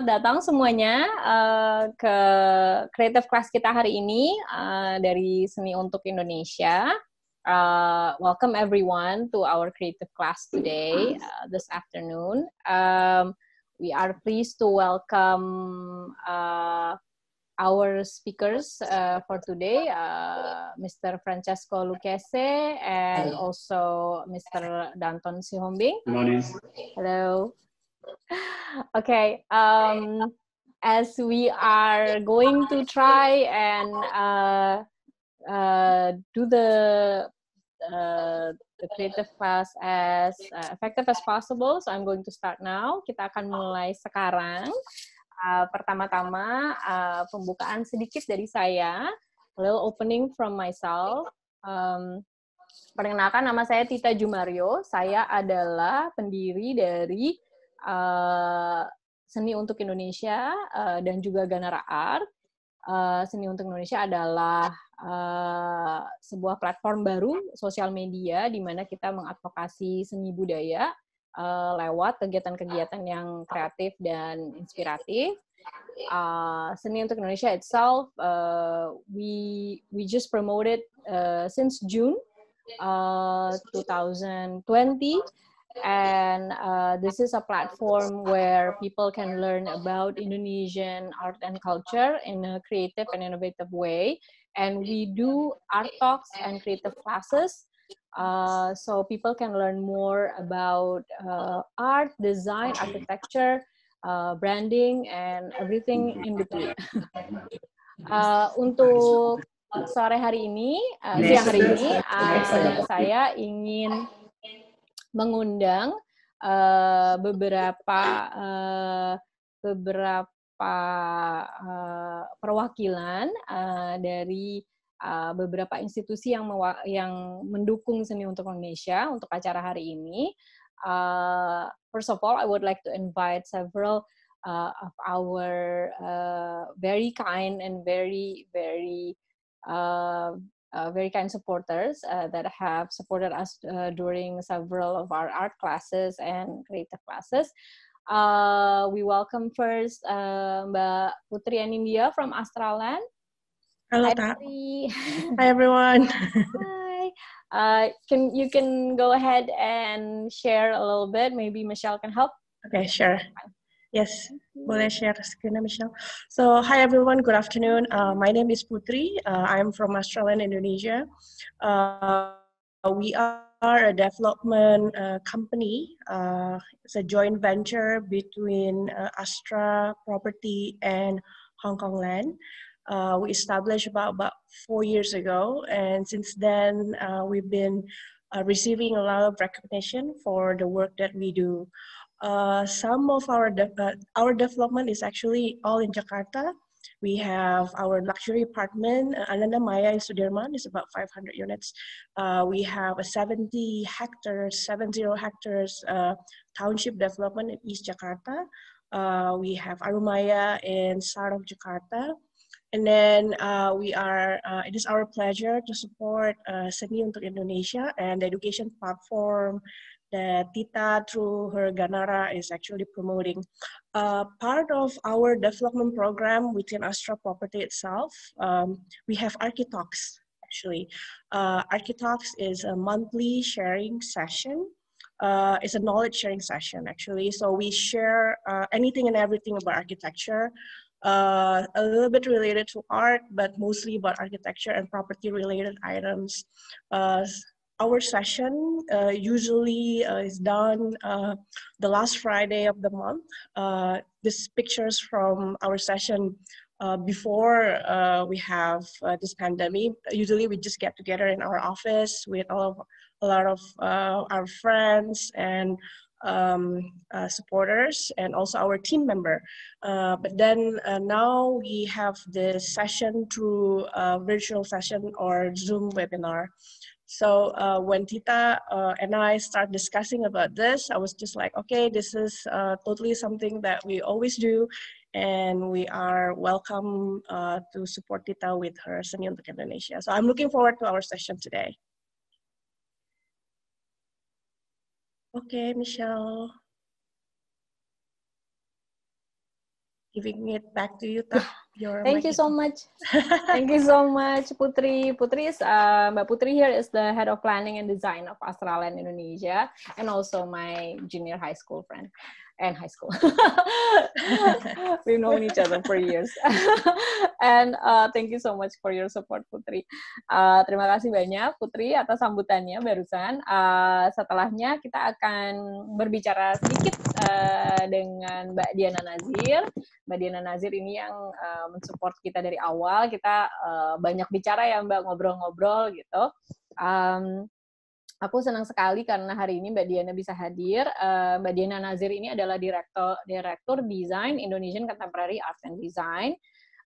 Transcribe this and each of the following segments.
Selamat datang semuanya uh, ke Creative Class kita hari ini uh, dari Seni untuk Indonesia. Uh, welcome everyone to our Creative Class today, uh, this afternoon. Um, we are pleased to welcome uh, our speakers uh, for today, uh, Mr. Francesco Lucchese and also Mr. Danton Sihombing. Good morning. Hello. Okay. Um, as we are going to try and uh, uh, do the uh, the creative class as uh, effective as possible, so I'm going to start now. Kita akan mulai sekarang. Uh, pertama-tama uh, pembukaan sedikit dari saya, a little opening from myself. Um, perkenalkan nama saya Tita Jumario. Saya adalah pendiri dari uh, Seni untuk Indonesia uh, dan juga Ganara Art. Uh, Seni untuk Indonesia adalah uh, sebuah platform baru sosial media di mana kita mengadvokasi seni budaya uh, lewat kegiatan-kegiatan yang kreatif dan inspiratif. Uh, seni untuk Indonesia itself, uh, we we just promoted uh, since June uh, 2020 and uh, this is a platform where people can learn about Indonesian art and culture in a creative and innovative way. And we do art talks and creative classes. Uh, so people can learn more about uh, art, design, architecture, uh, branding, and everything in between. Uh, untuk sore hari ini, uh, siang hari ini, saya ingin mengundang uh, beberapa uh, beberapa uh, perwakilan uh, dari uh, beberapa institusi yang yang mendukung seni untuk Indonesia untuk acara hari ini. Uh, first of all, I would like to invite several uh, of our uh, very kind and very very uh, uh, very kind supporters uh, that have supported us uh, during several of our art classes and creative classes. Uh, we welcome first uh, Mbak Putri and India from Astraland. Hello, Hi, Hi everyone. Hi. Uh, can you can go ahead and share a little bit? Maybe Michelle can help. Okay, sure. Yes, boleh share screen, Michelle. So, hi everyone, good afternoon. Uh, my name is Putri. Uh, I'm from Australia, Indonesia. Uh, we are a development uh, company. Uh, it's a joint venture between uh, Astra Property and Hong Kong Land. we established about, about four years ago, and since then, we've been receiving a lot of recognition for the work that we do. Uh, some of our de uh, our development is actually all in Jakarta. We have our luxury apartment, uh, Ananda Maya in Sudirman, is about 500 units. Uh, we have a 70 hectares, 70 hectares uh, township development in East Jakarta. We have Arumaya in south of Jakarta. And then uh, we are, uh, it is our pleasure to support uh, Seni untuk Indonesia and the education platform that Tita through her Ganara is actually promoting. Uh, part of our development program within Astra Property itself, um, we have Architalks actually. Uh, Architalks is a monthly sharing session. Uh, it's a knowledge sharing session actually. So we share uh, anything and everything about architecture, uh, a little bit related to art, but mostly about architecture and property related items. Uh, our session uh, usually uh, is done uh, the last Friday of the month. Uh, this pictures from our session uh, before uh, we have this pandemic. Usually we just get together in our office with all of, a lot of our friends and um, supporters and also our team member. But then now we have this session through a virtual session or Zoom webinar. So uh, when Tita uh, and I start discussing about this, I was just like, okay, this is uh, totally something that we always do, and we are welcome uh, to support Tita with her Seni untuk Indonesia. So I'm looking forward to our session today. Okay, Michelle. giving it back to you. Ta. Your Thank you so much. Thank you so much, Putri. Putri is uh, Mbak Putri here is the head of planning and design of Australia and Indonesia, and also my junior high school friend and high school. We've known each other for years. and uh, thank you so much for your support, Putri. Uh, terima kasih banyak, Putri, atas sambutannya barusan. Uh, setelahnya kita akan berbicara sedikit uh, dengan Mbak Diana Nazir. Mbak Diana Nazir ini yang uh, mensupport kita dari awal. Kita uh, banyak bicara ya, Mbak, ngobrol-ngobrol gitu. Um, Aku senang sekali karena hari ini Mbak Diana bisa hadir. Uh, Mbak Diana Nazir ini adalah direktur direktur desain Indonesian Contemporary Art and Design.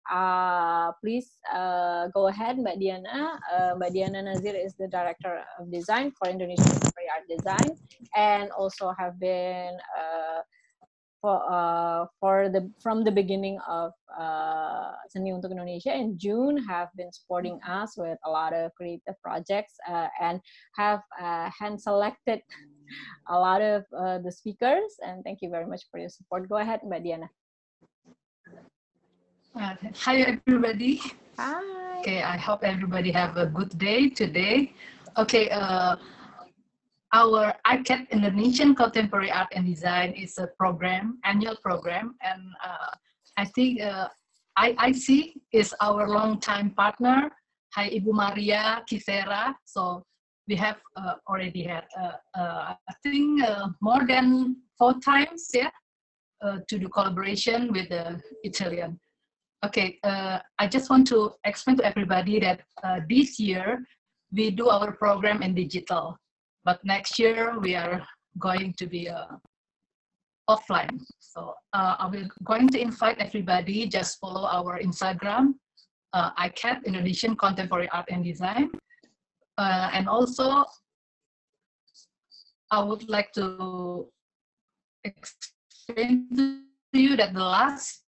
Uh, please uh, go ahead, Mbak Diana. Uh, Mbak Diana Nazir is the director of design for Indonesian Contemporary Art Design, and also have been uh, for uh, for the from the beginning of uh, Seni untuk Indonesia in June have been supporting us with a lot of creative projects uh, and have uh, hand selected a lot of uh, the speakers and thank you very much for your support. Go ahead, Mbak Diana. Uh, hi everybody. Hi. Okay, I hope everybody have a good day today. Okay, uh, our ICAT Indonesian Contemporary Art and Design is a program, annual program, and uh, I think uh, IIC is our long-time partner. Hi, Ibu Maria Kisera. So we have uh, already had, uh, uh, I think, uh, more than four times, yeah, to do collaboration with the Italian. Okay, I just want to explain to everybody that this year we do our program in digital. But next year we are going to be uh, offline. So uh, I'm going to invite everybody, just follow our Instagram, uh, ICAT, Indonesian Contemporary Art and Design. Uh, and also, I would like to explain to you that the last,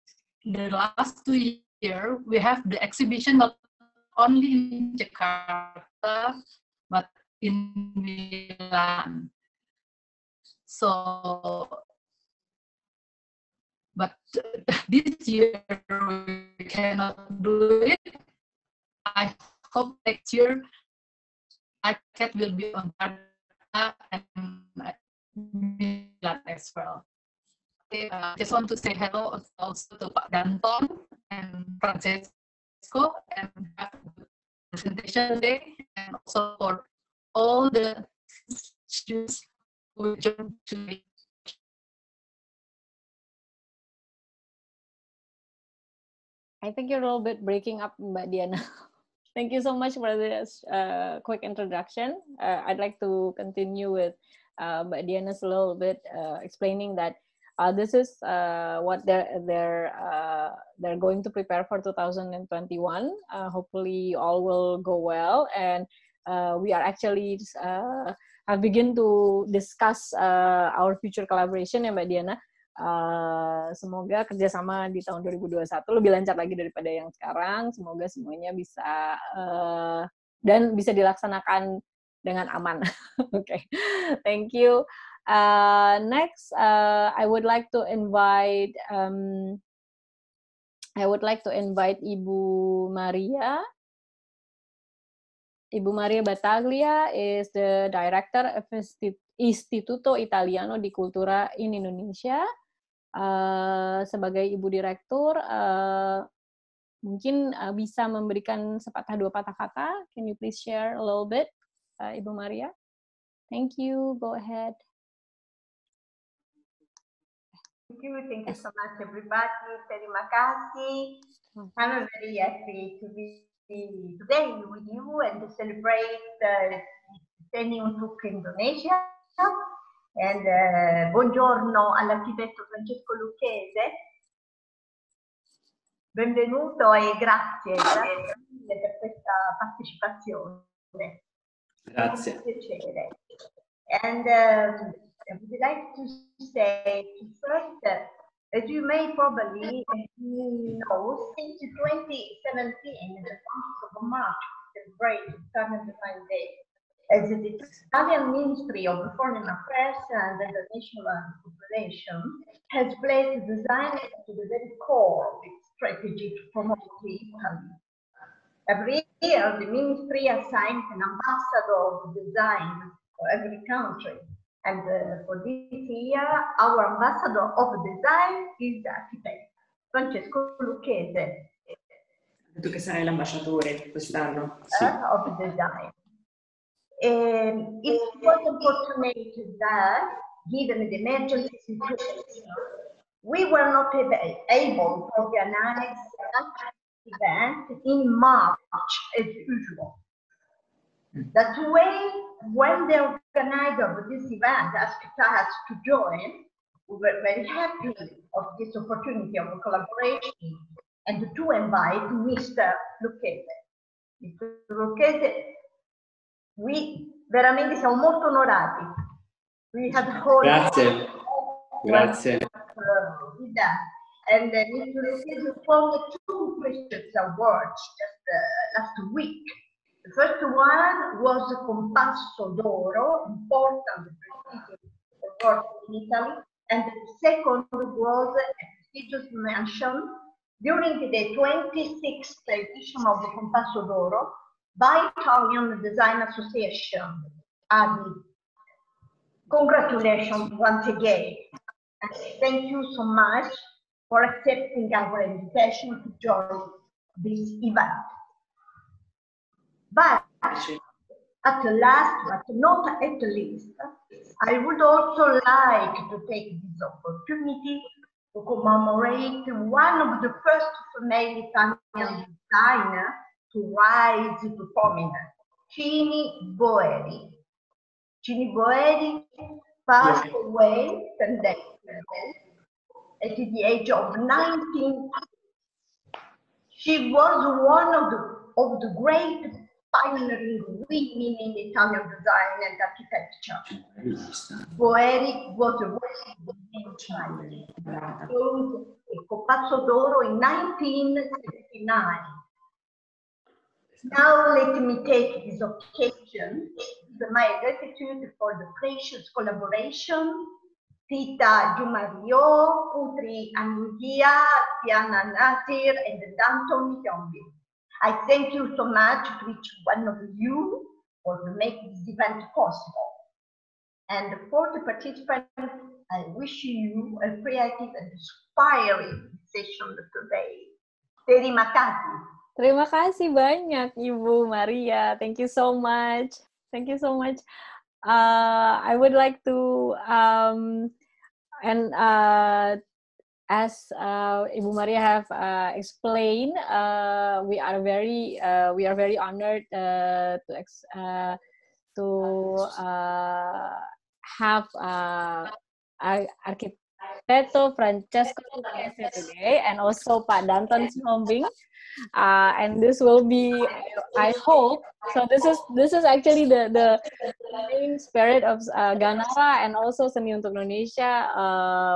the last two years, we have the exhibition not only in Jakarta, but in Milan. So, but this year we cannot do it. I hope next year ICAT will be on Jakarta and Milan as well. Okay, uh, just want to say hello also to Pak Danton and Francesco and have a presentation day and also for all the students who joined today. I think you're a little bit breaking up, Mbak Diana. Thank you so much for this uh, quick introduction. Uh, I'd like to continue with uh, Diana's a little bit uh, explaining that uh, this is uh, what they're they're they're going to prepare for 2021. hopefully, all will go well, and uh, we are actually uh, have begin to discuss uh, our future collaboration ya Mbak Diana. Uh, semoga kerjasama di tahun 2021 lebih lancar lagi daripada yang sekarang. Semoga semuanya bisa uh, dan bisa dilaksanakan dengan aman. Oke, okay. thank you. Uh, next, uh, I would like to invite um, I would like to invite Ibu Maria Ibu Maria Battaglia is the director of Istituto Italiano di Cultura in Indonesia. Uh, sebagai ibu direktur, uh, mungkin uh, bisa memberikan sepatah dua patah kata. Can you please share a little bit, uh, Ibu Maria? Thank you. Go ahead. Thank you. Thank you so much, everybody. Terima kasih. I'm very happy to be today with you and to celebrate uh, Seni Untuk Indonesia. And uh, buongiorno all'architetto Francesco Lucchese. Benvenuto e grazie, grazie mille per questa partecipazione. Grazie. È piacere. And um, I would like to say first As you may probably know, since 2017, the 1st of March, we celebrate International Day as the Italian Ministry of Foreign Affairs and International Cooperation has placed design to the very core of its strategy to promote Italy. Every year, the ministry assigns an ambassador of design for every country. And uh, for this year, our ambassador of design is the architect Francesco Lucchese. Tu che sarai l'ambasciatore quest'anno. Sì. Uh, of design. Um, it was unfortunate that, given the emergency situation, we were not able to organize the event in March as usual. That way, when the organizer of this event asked us to join, we were very happy of this opportunity of collaboration and to invite Mr. Lucchese. Mr. Lucchese, we veramente siamo molto onorati. We had Grazie. Grazie. And then Mr. Lucchese won two prestigious awards just uh, last week. The first one was the Compasso d'Oro, important award in Italy, and the second was a prestigious mention during the 26th edition of the Compasso d'Oro by Italian Design Association. ADI. Congratulations once again. And thank you so much for accepting our invitation to join this event. But at last, but not at least, I would also like to take this opportunity to commemorate one of the first female Italian designers to rise to prominence, Cini Boeri. Cini Boeri passed away 10 days ago at the age of 19. She was one of the, of the great pioneering women in Italian design and architecture. Boeri was a in China. Copazzo d'Oro in 1969. Now let me take this occasion to my gratitude for the precious collaboration Tita Jumario, Putri Anugia, Diana Nasir, and Danton Yombi. I thank you so much to each one of you for making this event possible. And for the participants, I wish you a creative and inspiring session today. Terima kasih. Terima kasih banyak Ibu Maria. Thank you so much. Thank you so much. Uh, I would like to um, and uh, as uh, Ibu Maria have uh, explained, uh, we are very uh, we are very honored uh, to uh, to have Arquitecto Francesco today and also Pak Danton Sihombing. Uh, and this will be, I hope. So this is this is actually the the main spirit of Ganara and also Seni untuk Indonesia.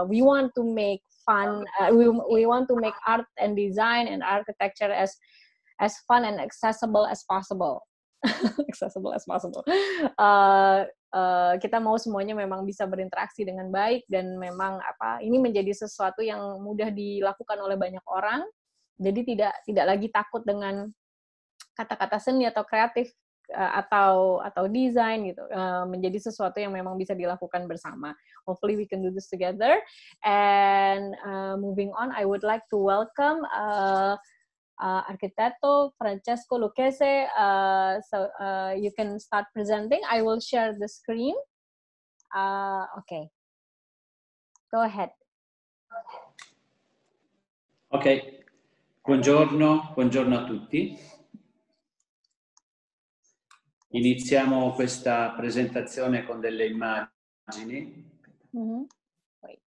We want to make fun. Uh, we we want to make art and design and architecture as as fun and accessible as possible. accessible as possible. Uh, uh, kita mau semuanya memang bisa berinteraksi dengan baik dan memang apa ini menjadi sesuatu yang mudah dilakukan oleh banyak orang jadi tidak tidak lagi takut dengan kata-kata seni atau kreatif atau atau desain gitu uh, menjadi sesuatu yang memang bisa dilakukan bersama. Hopefully we can do this together. And uh, moving on, I would like to welcome uh, uh, Arquitecto Francesco Lucchese. Uh, so uh, you can start presenting. I will share the screen. Uh, okay. Go ahead. Okay. Buongiorno, buongiorno a tutti. Iniziamo questa presentazione con delle immagini. Mm -hmm. uh,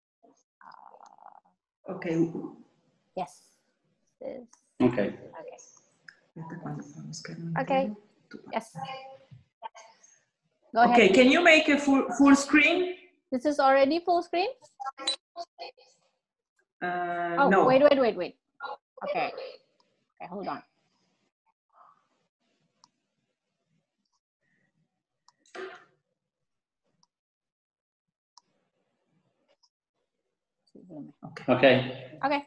ok. Yes. Ok. Okay. Yes. Go okay, can you make a full, full screen? This is already full screen? Uh, oh, no. wait, wait, wait, wait. Okay. Okay, hold on. Okay. Okay. Okay.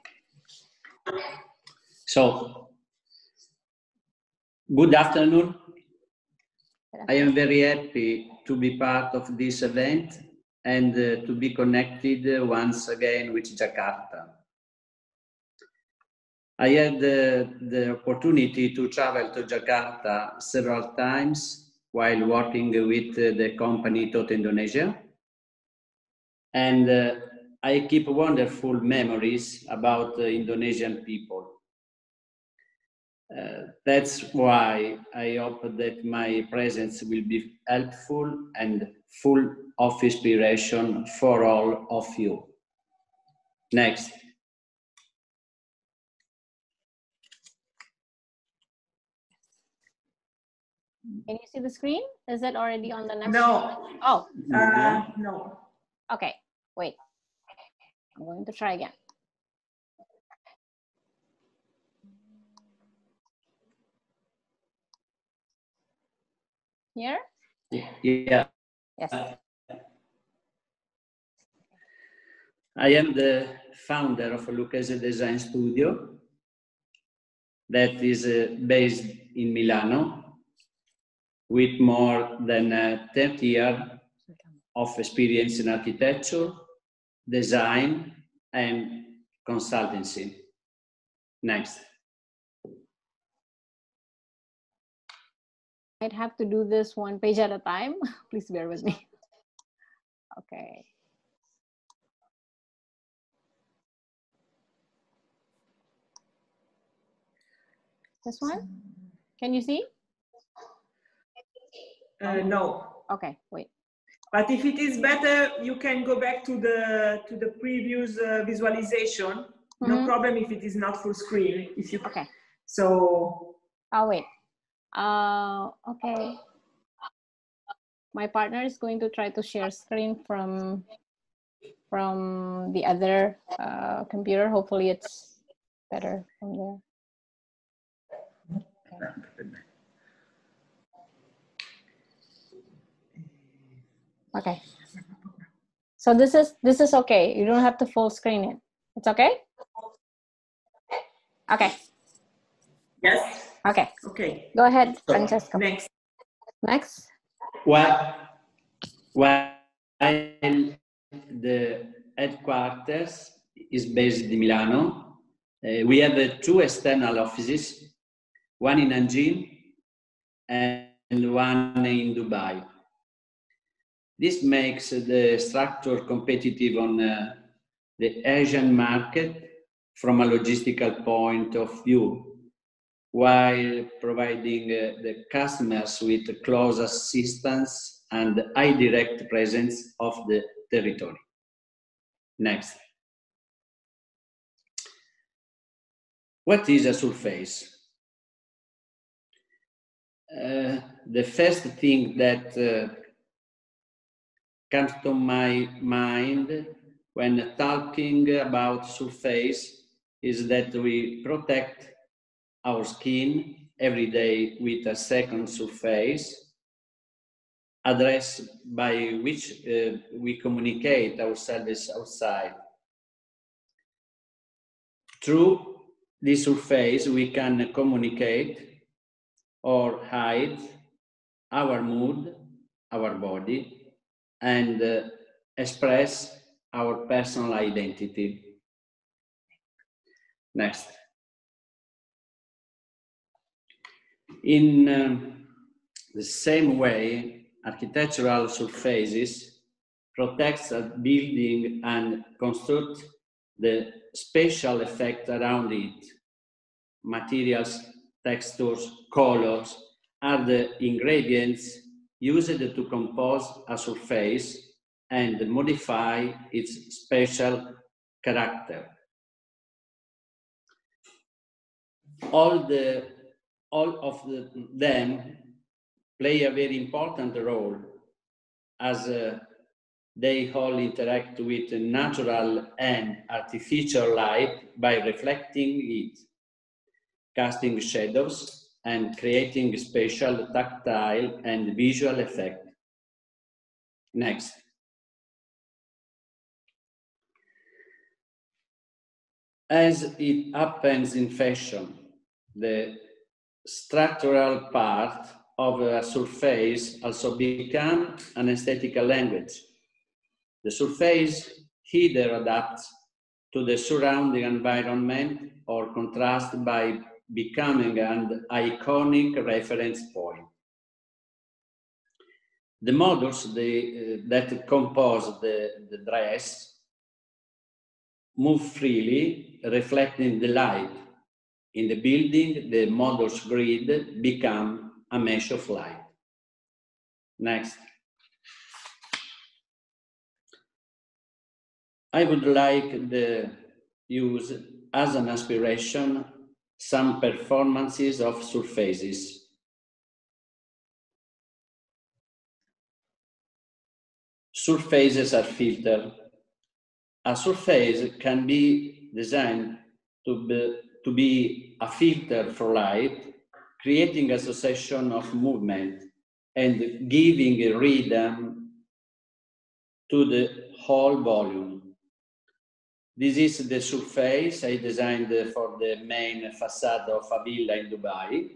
So, good afternoon. I am very happy to be part of this event and uh, to be connected once again with Jakarta. I had uh, the opportunity to travel to Jakarta several times while working with uh, the company Toto Indonesia. And uh, I keep wonderful memories about the Indonesian people. Uh, that's why I hope that my presence will be helpful and full of inspiration for all of you. Next. Can you see the screen? Is it already on the next? No. Oh. Uh, no. Okay, wait. I'm going to try again. Here? Yeah. Yes. I am the founder of Lucchese Design Studio that is uh, based in Milano with more than uh, 30 years of experience in architecture, design, and consultancy. Next. I'd have to do this one page at a time. Please bear with me. Okay. This one? Can you see? Uh, no. Okay, wait. But if it is better, you can go back to the to the previous uh, visualization. Mm -hmm. No problem if it is not full screen. If you Okay. so Oh, wait. Uh, okay. My partner is going to try to share screen from from the other uh, computer. Hopefully it's better from there. Okay. So this is this is okay. You don't have to full screen it. It's okay? Okay. yes. Okay. Okay. Go ahead, Francesco. Next. Next. While, while the headquarters is based in Milano, uh, we have uh, two external offices, one in Nanjing and one in Dubai. This makes the structure competitive on uh, the Asian market from a logistical point of view, while providing uh, the customers with close assistance and high direct presence of the territory. Next. What is a surface? Uh, the first thing that uh, comes to my mind when talking about surface is that we protect our skin every day with a second surface address by which uh, we communicate ourselves outside. Through this surface, we can communicate or hide our mood, our body, and uh, express our personal identity. Next. In um, the same way, architectural surfaces protects a building and construct the spatial effect around it. Materials, textures, colors are the ingredients used to compose a surface and modify its spatial character. All, the, all of the, them play a very important role as uh, they all interact with natural and artificial light by reflecting it, casting shadows, and creating spatial, tactile, and visual effect. Next. As it happens in fashion, the structural part of a surface also become an aesthetical language. The surface either adapts to the surrounding environment or contrast by becoming an iconic reference point. The models the, uh, that compose the, the dress move freely, reflecting the light. In the building, the model's grid become a mesh of light. Next. I would like to use as an aspiration some performances of surfaces. Surfaces are filtered. A surface can be designed to be, to be a filter for light, creating a succession of movement and giving a rhythm to the whole volume. This is the surface I designed for the main facade of a villa in Dubai,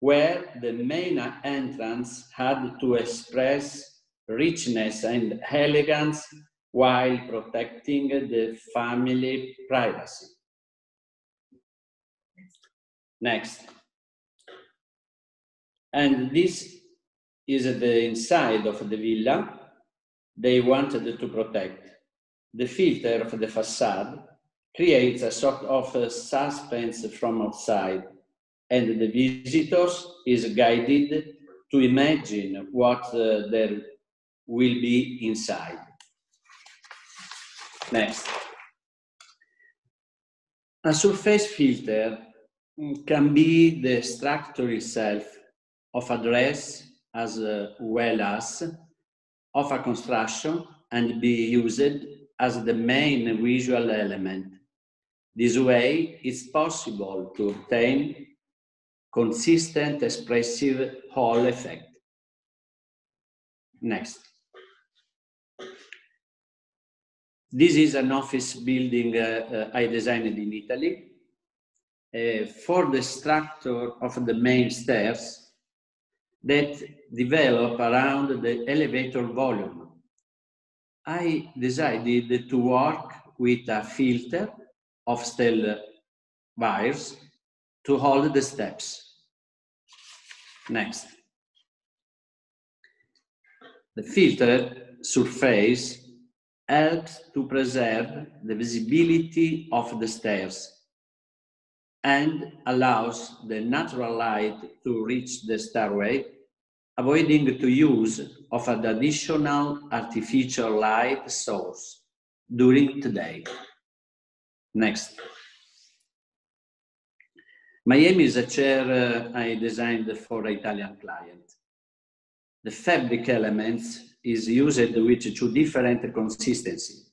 where the main entrance had to express richness and elegance while protecting the family privacy. Next. And this is the inside of the villa they wanted to protect the filter of the facade creates a sort of a suspense from outside, and the visitors is guided to imagine what uh, there will be inside. Next. A surface filter can be the structure itself of a dress as uh, well as of a construction and be used as the main visual element. This way, it's possible to obtain consistent expressive Hall effect. Next. This is an office building uh, uh, I designed in Italy. Uh, for the structure of the main stairs that develop around the elevator volume I decided to work with a filter of steel wires to hold the steps. Next. The filter surface helps to preserve the visibility of the stairs and allows the natural light to reach the stairway avoiding to use of an additional artificial light source during the day. Next. Miami is a chair uh, I designed for an Italian client. The fabric elements is used with two different consistency.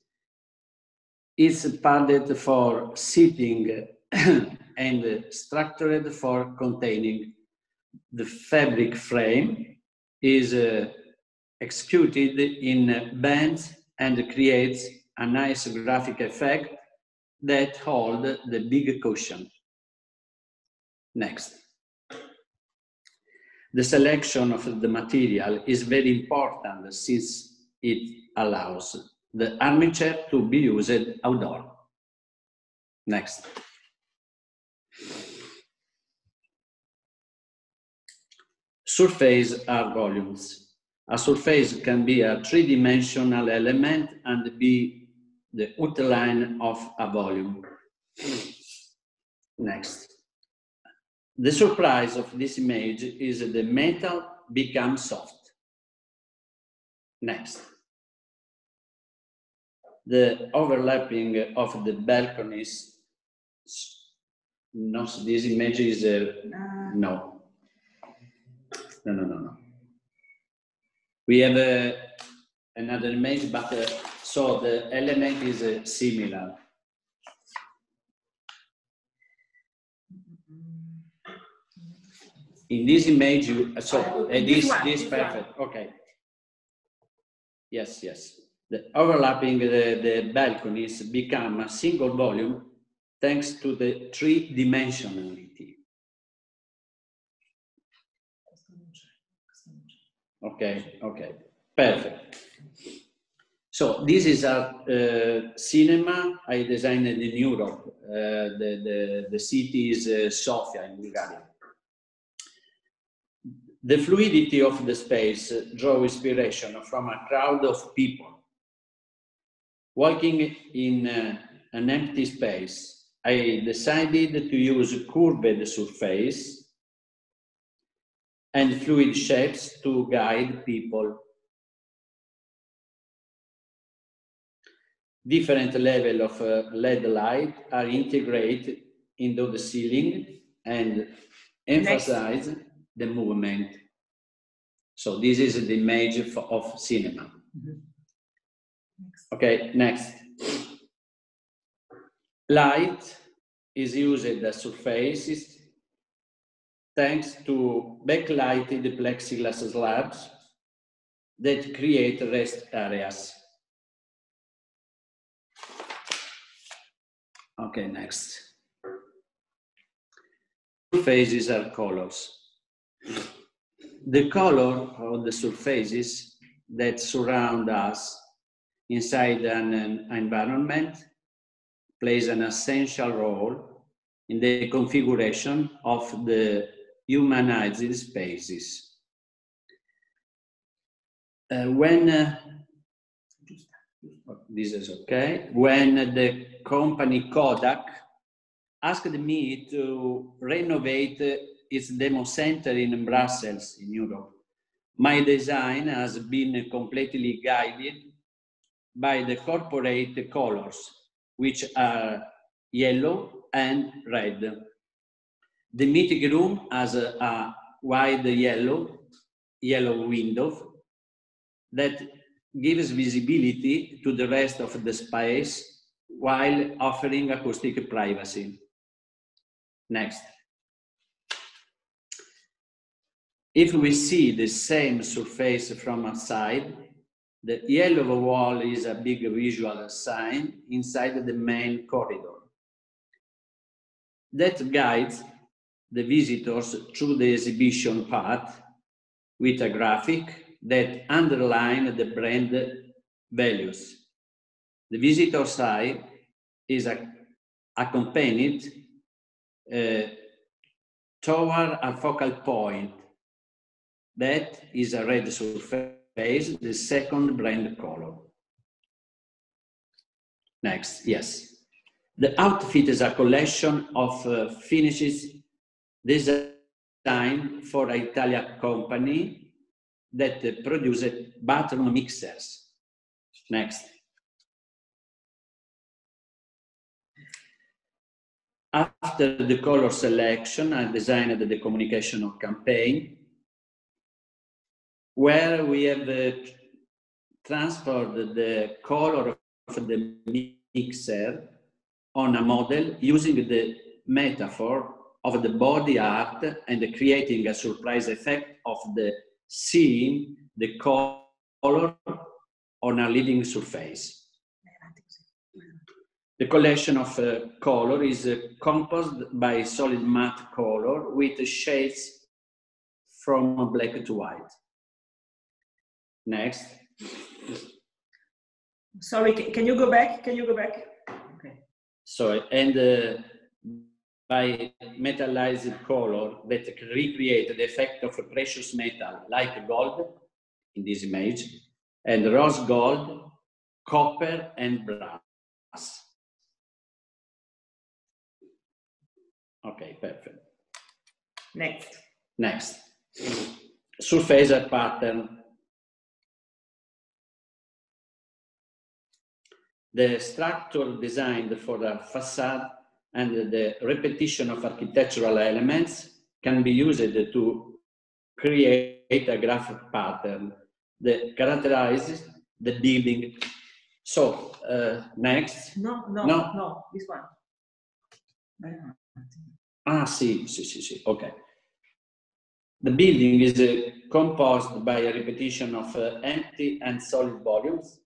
It's padded for sitting and structured for containing the fabric frame is uh, executed in bands and creates a nice graphic effect that hold the big cushion. Next. The selection of the material is very important since it allows the armature to be used outdoor. Next. Surface are volumes. A surface can be a three-dimensional element and be the outline of a volume. Next. The surprise of this image is the metal becomes soft. Next. The overlapping of the balconies. No, this image is uh, no. No, no, no, no. We have uh, another image, but uh, so the element is uh, similar. In this image, you, uh, so uh, this, this, this perfect. Okay. Yes, yes. The overlapping the, the balconies become a single volume thanks to the three-dimensionality. Okay, okay, perfect. So this is a uh, cinema I designed in Europe. Uh, the, the, the city is uh, Sofia in Bulgaria. The fluidity of the space draw inspiration from a crowd of people. Walking in uh, an empty space, I decided to use a curved surface and fluid shapes to guide people. Different level of uh, LED light are integrated into the ceiling and emphasize Next. the movement. So this is the image of cinema. Mm -hmm. Okay, next. Light is used as surfaces thanks to backlighted plexiglass slabs that create rest areas. Okay, next. Surfaces are colors. The color of the surfaces that surround us inside an, an environment plays an essential role in the configuration of the humanized spaces. Uh, when uh, this is okay, when the company Kodak asked me to renovate its demo center in Brussels, in Europe, my design has been completely guided by the corporate colors, which are yellow and red. The meeting room has a, a wide yellow, yellow window that gives visibility to the rest of the space while offering acoustic privacy. Next. If we see the same surface from outside, the yellow wall is a big visual sign inside the main corridor. That guides the visitors through the exhibition path with a graphic that underline the brand values. The visitor side is accompanied uh, toward a focal point that is a red surface, the second brand color. Next, yes. The outfit is a collection of uh, finishes design for an Italian company that produces bathroom mixers. Next. After the color selection, I designed the communication campaign where we have uh, transferred the color of the mixer on a model using the metaphor of the body art and creating a surprise effect of the seeing the color on a living surface. The collection of uh, color is uh, composed by solid matte color with shades from black to white. Next. Sorry, can you go back? Can you go back? Okay. Sorry, and uh, by metallized color that recreate the effect of a precious metal like gold in this image and rose gold, copper and brass. Okay, perfect. Next. Next. Surface pattern. The structure designed for the facade and the repetition of architectural elements can be used to create a graphic pattern that characterizes the building. So, uh, next. No, no, no, no, this one. Ah, sì, sì, sì, sì, okay. The building is uh, composed by a repetition of uh, empty and solid volumes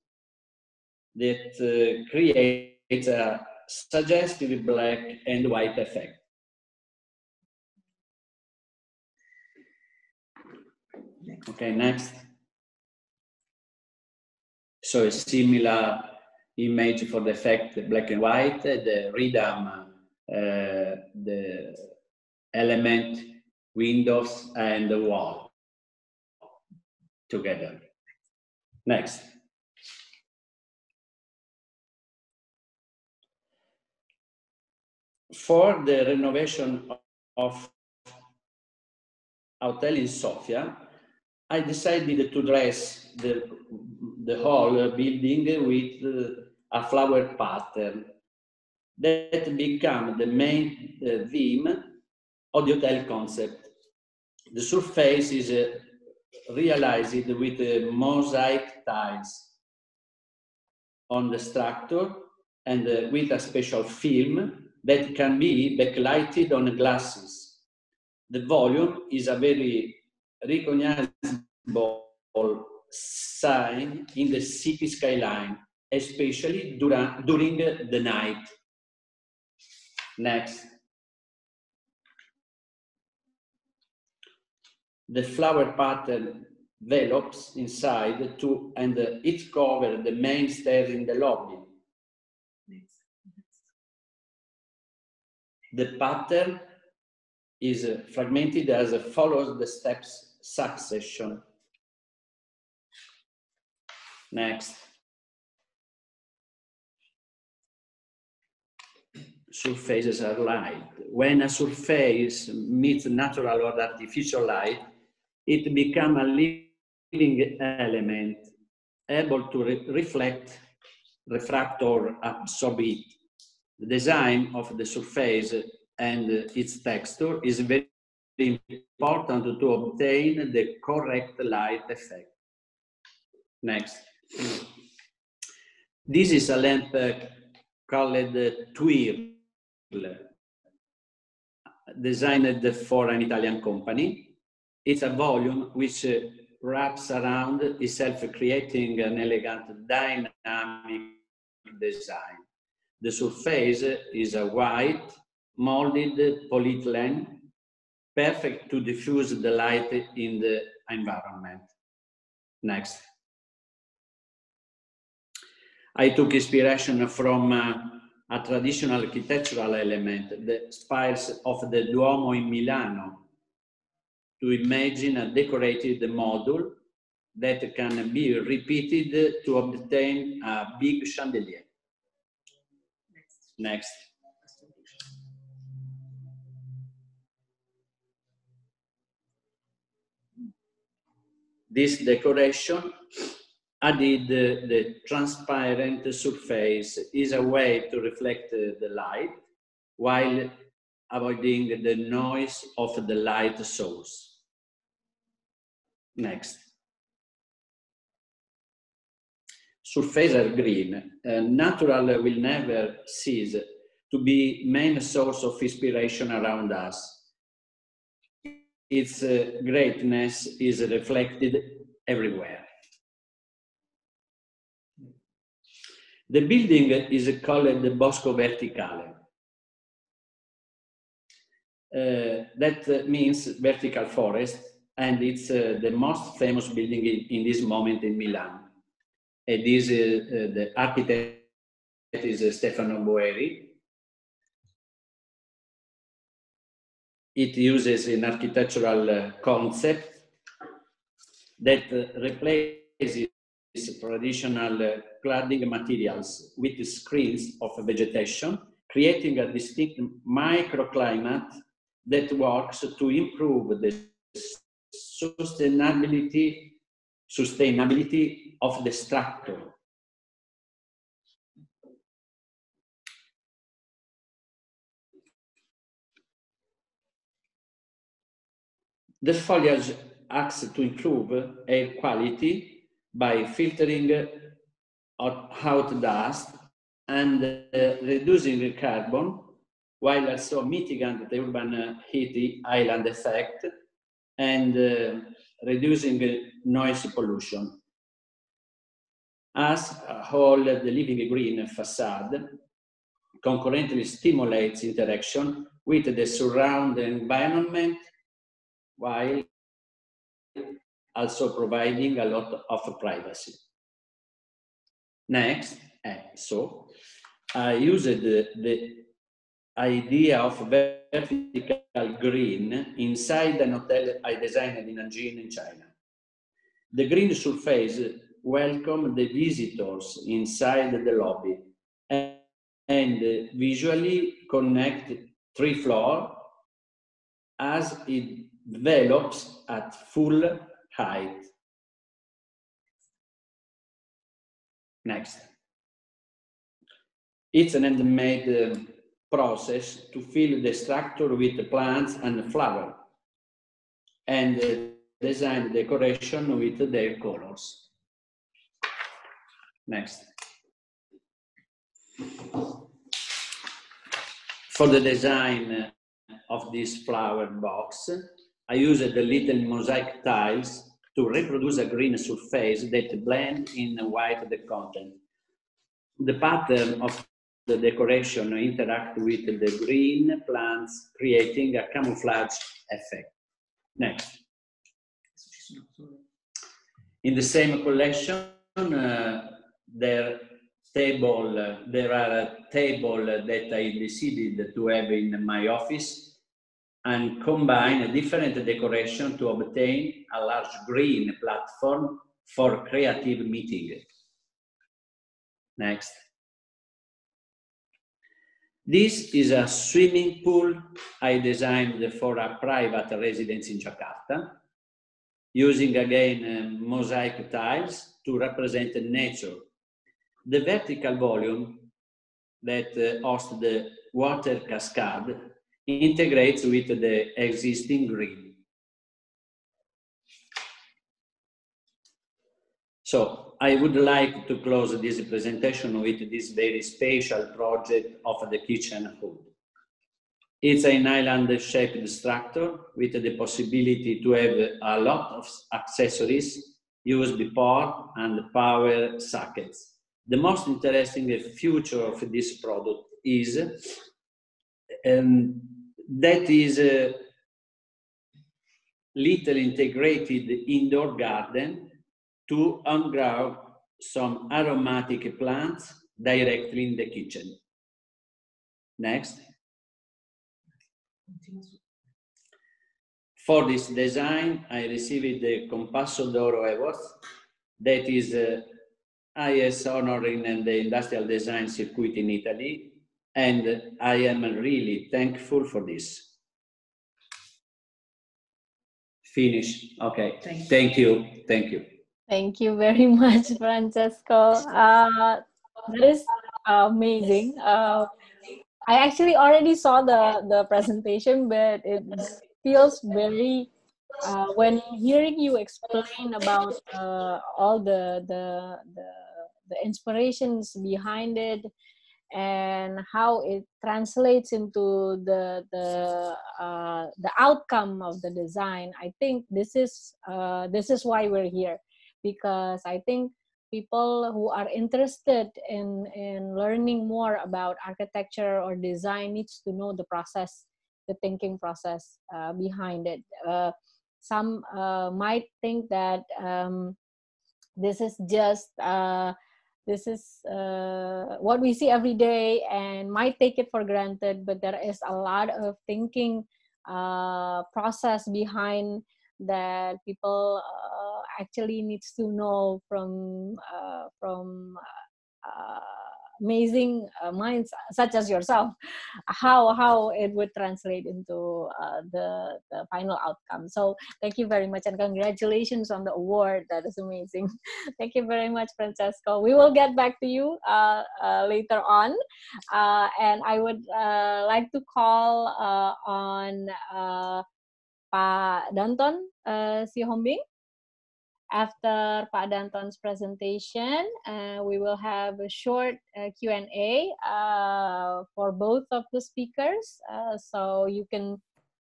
that uh, creates a suggestive black and white effect. Okay, next. So a similar image for the effect the black and white, the rhythm, uh, the element, windows, and the wall together. Next. For the renovation of hotel in Sofia, I decided to dress the, the whole building with uh, a flower pattern that became the main uh, theme of the hotel concept. The surface is uh, realized with mosaic tiles on the structure and with a special film that can be backlighted on glasses. The volume is a very recognizable sign in the city skyline, especially during, during the night. Next. The flower pattern develops inside to and it covers the main stairs in the lobby. The pattern is fragmented as follows the steps succession. Next. Surfaces are light. When a surface meets natural or artificial light, it becomes a living element able to re reflect, refract, or absorb it. The design of the surface and its texture is very important to obtain the correct light effect. Next. This is a lamp called Twirl, designed for an Italian company. It's a volume which wraps around itself, creating an elegant dynamic design. The surface is a white molded polyethylene, perfect to diffuse the light in the environment. Next. I took inspiration from uh, a traditional architectural element, the spires of the Duomo in Milano, to imagine a decorated module that can be repeated to obtain a big chandelier. Next. This decoration added the, the transparent surface is a way to reflect the light while avoiding the noise of the light source. Next. Surface are green. Uh, natural will never cease to be main source of inspiration around us. Its uh, greatness is reflected everywhere. The building is called the Bosco Verticale. Uh, that means vertical forest, and it's uh, the most famous building in, in, this moment in Milan. And this, uh, uh, the architect is uh, Stefano Boeri. It uses an architectural uh, concept that replaces traditional cladding materials with screens of vegetation, creating a distinct microclimate that works to improve the sustainability, sustainability of the structure. The foliage acts to improve air quality by filtering out dust and uh, reducing carbon while also mitigating the urban heat island effect and uh, reducing noise pollution. As a whole the living green facade concurrently stimulates interaction with the surrounding environment while also providing a lot of privacy. Next, eh, so I used the, the idea of vertical green inside an hotel I designed in Nanjing in China. The green surface welcome the visitors inside the lobby and, visually connect three floor as it develops at full height. Next. It's an handmade uh, process to fill the structure with the plants and flower and uh, design decoration with their colors. Next. For the design of this flower box, I used the little mosaic tiles to reproduce a green surface that blend in white the content. The pattern of the decoration interact with the green plants, creating a camouflage effect. Next. In the same collection, uh, there table, there are a table that I decided to have in my office and combine a different decoration to obtain a large green platform for creative meeting. Next. This is a swimming pool I designed for a private residence in Jakarta, using again mosaic tiles to represent nature. The vertical volume that uh, hosts the water cascade integrates with the existing grid. So I would like to close this presentation with this very special project of the kitchen hood. It's an island-shaped structure with the possibility to have a lot of accessories, USB port and power sockets. The most interesting feature of this product is um, that is a little integrated indoor garden to ungrow some aromatic plants directly in the kitchen. Next. For this design, I received the Compasso d'Oro Award, that is uh, highest honor in the industrial design circuit in Italy and I am really thankful for this. Finish. Okay. Thank, Thank you. Thank you. Thank you very much, Francesco. Uh, that is amazing. Uh, I actually already saw the, the presentation, but it feels very, uh, when hearing you explain about uh, all the, the, the, the inspirations behind it, and how it translates into the the uh, the outcome of the design. I think this is uh, this is why we're here because i think people who are interested in in learning more about architecture or design needs to know the process the thinking process uh, behind it. Uh, some uh, might think that um, this is just uh, this is uh, what we see every day and might take it for granted but there is a lot of thinking uh, process behind that people uh, actually needs to know from uh, from uh, amazing uh, minds such as yourself how how it would translate into uh, the the final outcome. So thank you very much and congratulations on the award. That is amazing. Thank you very much francesco. We will get back to you uh, uh later on. Uh, and i would uh, like to call on pa Danton uh, Sihombing after Pak Danton's presentation, uh, we will have a short uh, Q&A uh, for both of the speakers. Uh, so you can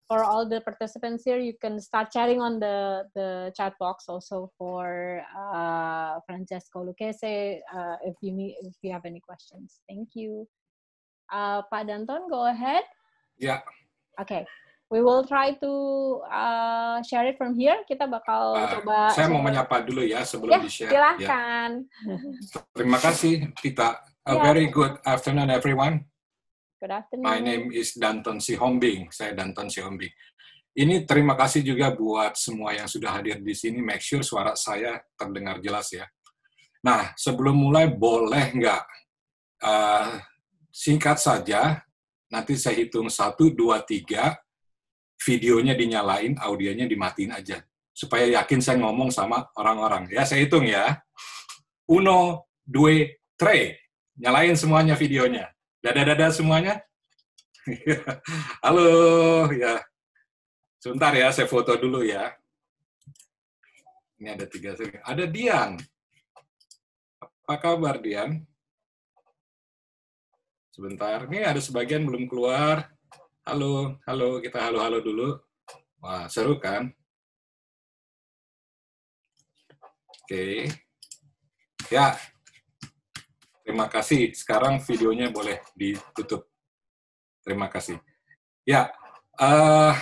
for all the participants here, you can start chatting on the the chat box also for uh, Francesco Lucchese uh, if you need if you have any questions. Thank you. Uh, Pak Danton, go ahead. Yeah. Okay, we will try to uh, share it from here. Kita bakal uh, coba. saya mau share. menyapa dulu ya sebelum Ya, di-share. Ya. silahkan. Terima kasih, Tita. A Ya. very good afternoon, everyone. Good afternoon. My name is Danton Sihombing. Saya Danton Sihombing. Ini terima kasih juga buat semua yang sudah hadir di sini. Make sure suara saya terdengar jelas ya. Nah, sebelum mulai boleh nggak uh, singkat saja, nanti saya hitung satu, dua, tiga, videonya dinyalain, audionya dimatiin aja. Supaya yakin saya ngomong sama orang-orang. Ya, saya hitung ya. Uno, due, tre. Nyalain semuanya videonya. Dada-dada semuanya. Halo, ya. Sebentar ya, saya foto dulu ya. Ini ada tiga. Ada Dian. Apa kabar Dian? Sebentar, ini ada sebagian belum keluar. Halo, halo, kita halo-halo dulu. Wah, seru kan? Oke. Ya, terima kasih. Sekarang videonya boleh ditutup. Terima kasih. Ya, eh,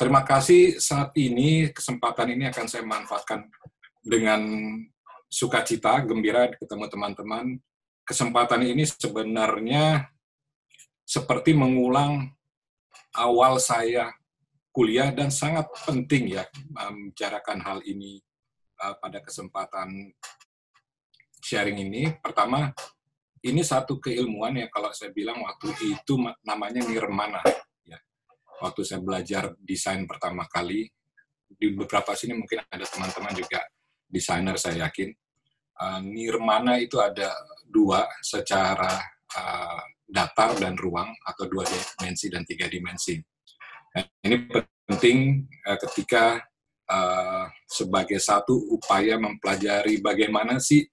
terima kasih saat ini, kesempatan ini akan saya manfaatkan dengan sukacita, gembira ketemu teman-teman. Kesempatan ini sebenarnya seperti mengulang awal saya kuliah dan sangat penting ya membicarakan hal ini uh, pada kesempatan sharing ini. Pertama, ini satu keilmuan ya kalau saya bilang waktu itu ma- namanya nirmana ya. Waktu saya belajar desain pertama kali di beberapa sini mungkin ada teman-teman juga desainer saya yakin. Uh, nirmana itu ada dua secara datar dan ruang atau dua dimensi dan tiga dimensi. Ini penting uh, ketika uh, sebagai satu upaya mempelajari bagaimana sih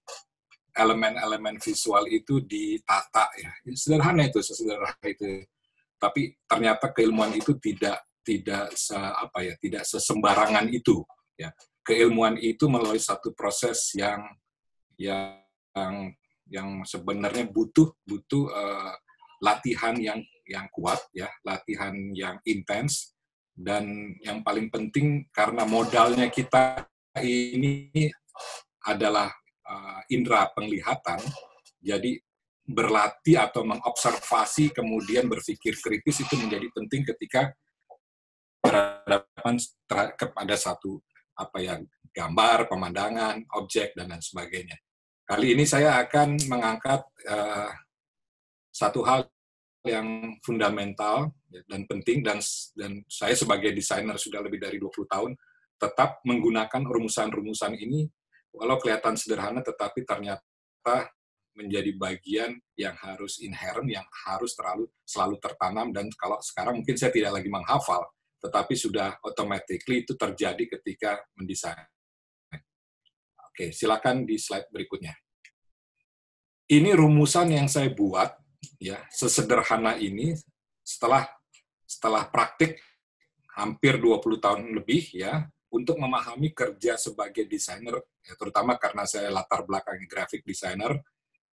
elemen-elemen visual itu ditata ya. Sederhana itu, sesederhana itu. Tapi ternyata keilmuan itu tidak tidak se, apa ya, tidak sesembarangan itu ya. Keilmuan itu melalui satu proses yang yang yang sebenarnya butuh butuh uh, latihan yang yang kuat ya, latihan yang intens dan yang paling penting karena modalnya kita ini adalah uh, indera penglihatan, jadi berlatih atau mengobservasi kemudian berpikir kritis itu menjadi penting ketika berhadapan kepada satu apa ya gambar, pemandangan, objek dan lain sebagainya. Kali ini saya akan mengangkat uh, satu hal yang fundamental dan penting dan dan saya sebagai desainer sudah lebih dari 20 tahun tetap menggunakan rumusan-rumusan ini walau kelihatan sederhana tetapi ternyata menjadi bagian yang harus inherent yang harus terlalu selalu tertanam dan kalau sekarang mungkin saya tidak lagi menghafal tetapi sudah automatically itu terjadi ketika mendesain. Oke, silakan di slide berikutnya. Ini rumusan yang saya buat ya sesederhana ini setelah setelah praktik hampir 20 tahun lebih ya untuk memahami kerja sebagai desainer ya, terutama karena saya latar belakang graphic designer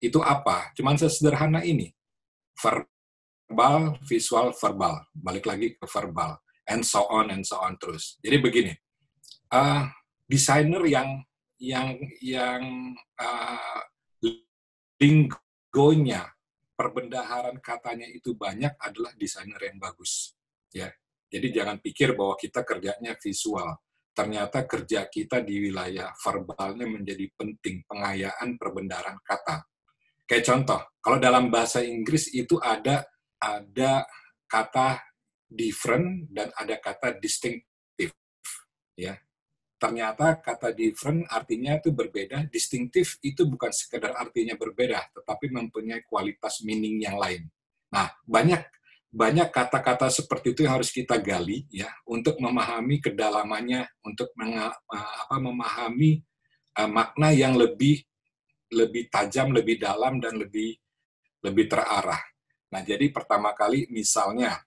itu apa? Cuman sesederhana ini. Verbal visual verbal. Balik lagi ke verbal. And so on and so on terus. Jadi begini uh, desainer yang yang yang uh, linggonya perbendaharaan katanya itu banyak adalah desainer yang bagus ya. Jadi jangan pikir bahwa kita kerjanya visual. Ternyata kerja kita di wilayah verbalnya menjadi penting pengayaan perbendaharaan kata. Kayak contoh kalau dalam bahasa Inggris itu ada ada kata different dan ada kata distinctive ya ternyata kata different artinya itu berbeda, distinctive itu bukan sekedar artinya berbeda, tetapi mempunyai kualitas meaning yang lain. Nah, banyak banyak kata-kata seperti itu yang harus kita gali ya untuk memahami kedalamannya, untuk menga, apa, memahami uh, makna yang lebih lebih tajam, lebih dalam dan lebih lebih terarah. Nah, jadi pertama kali misalnya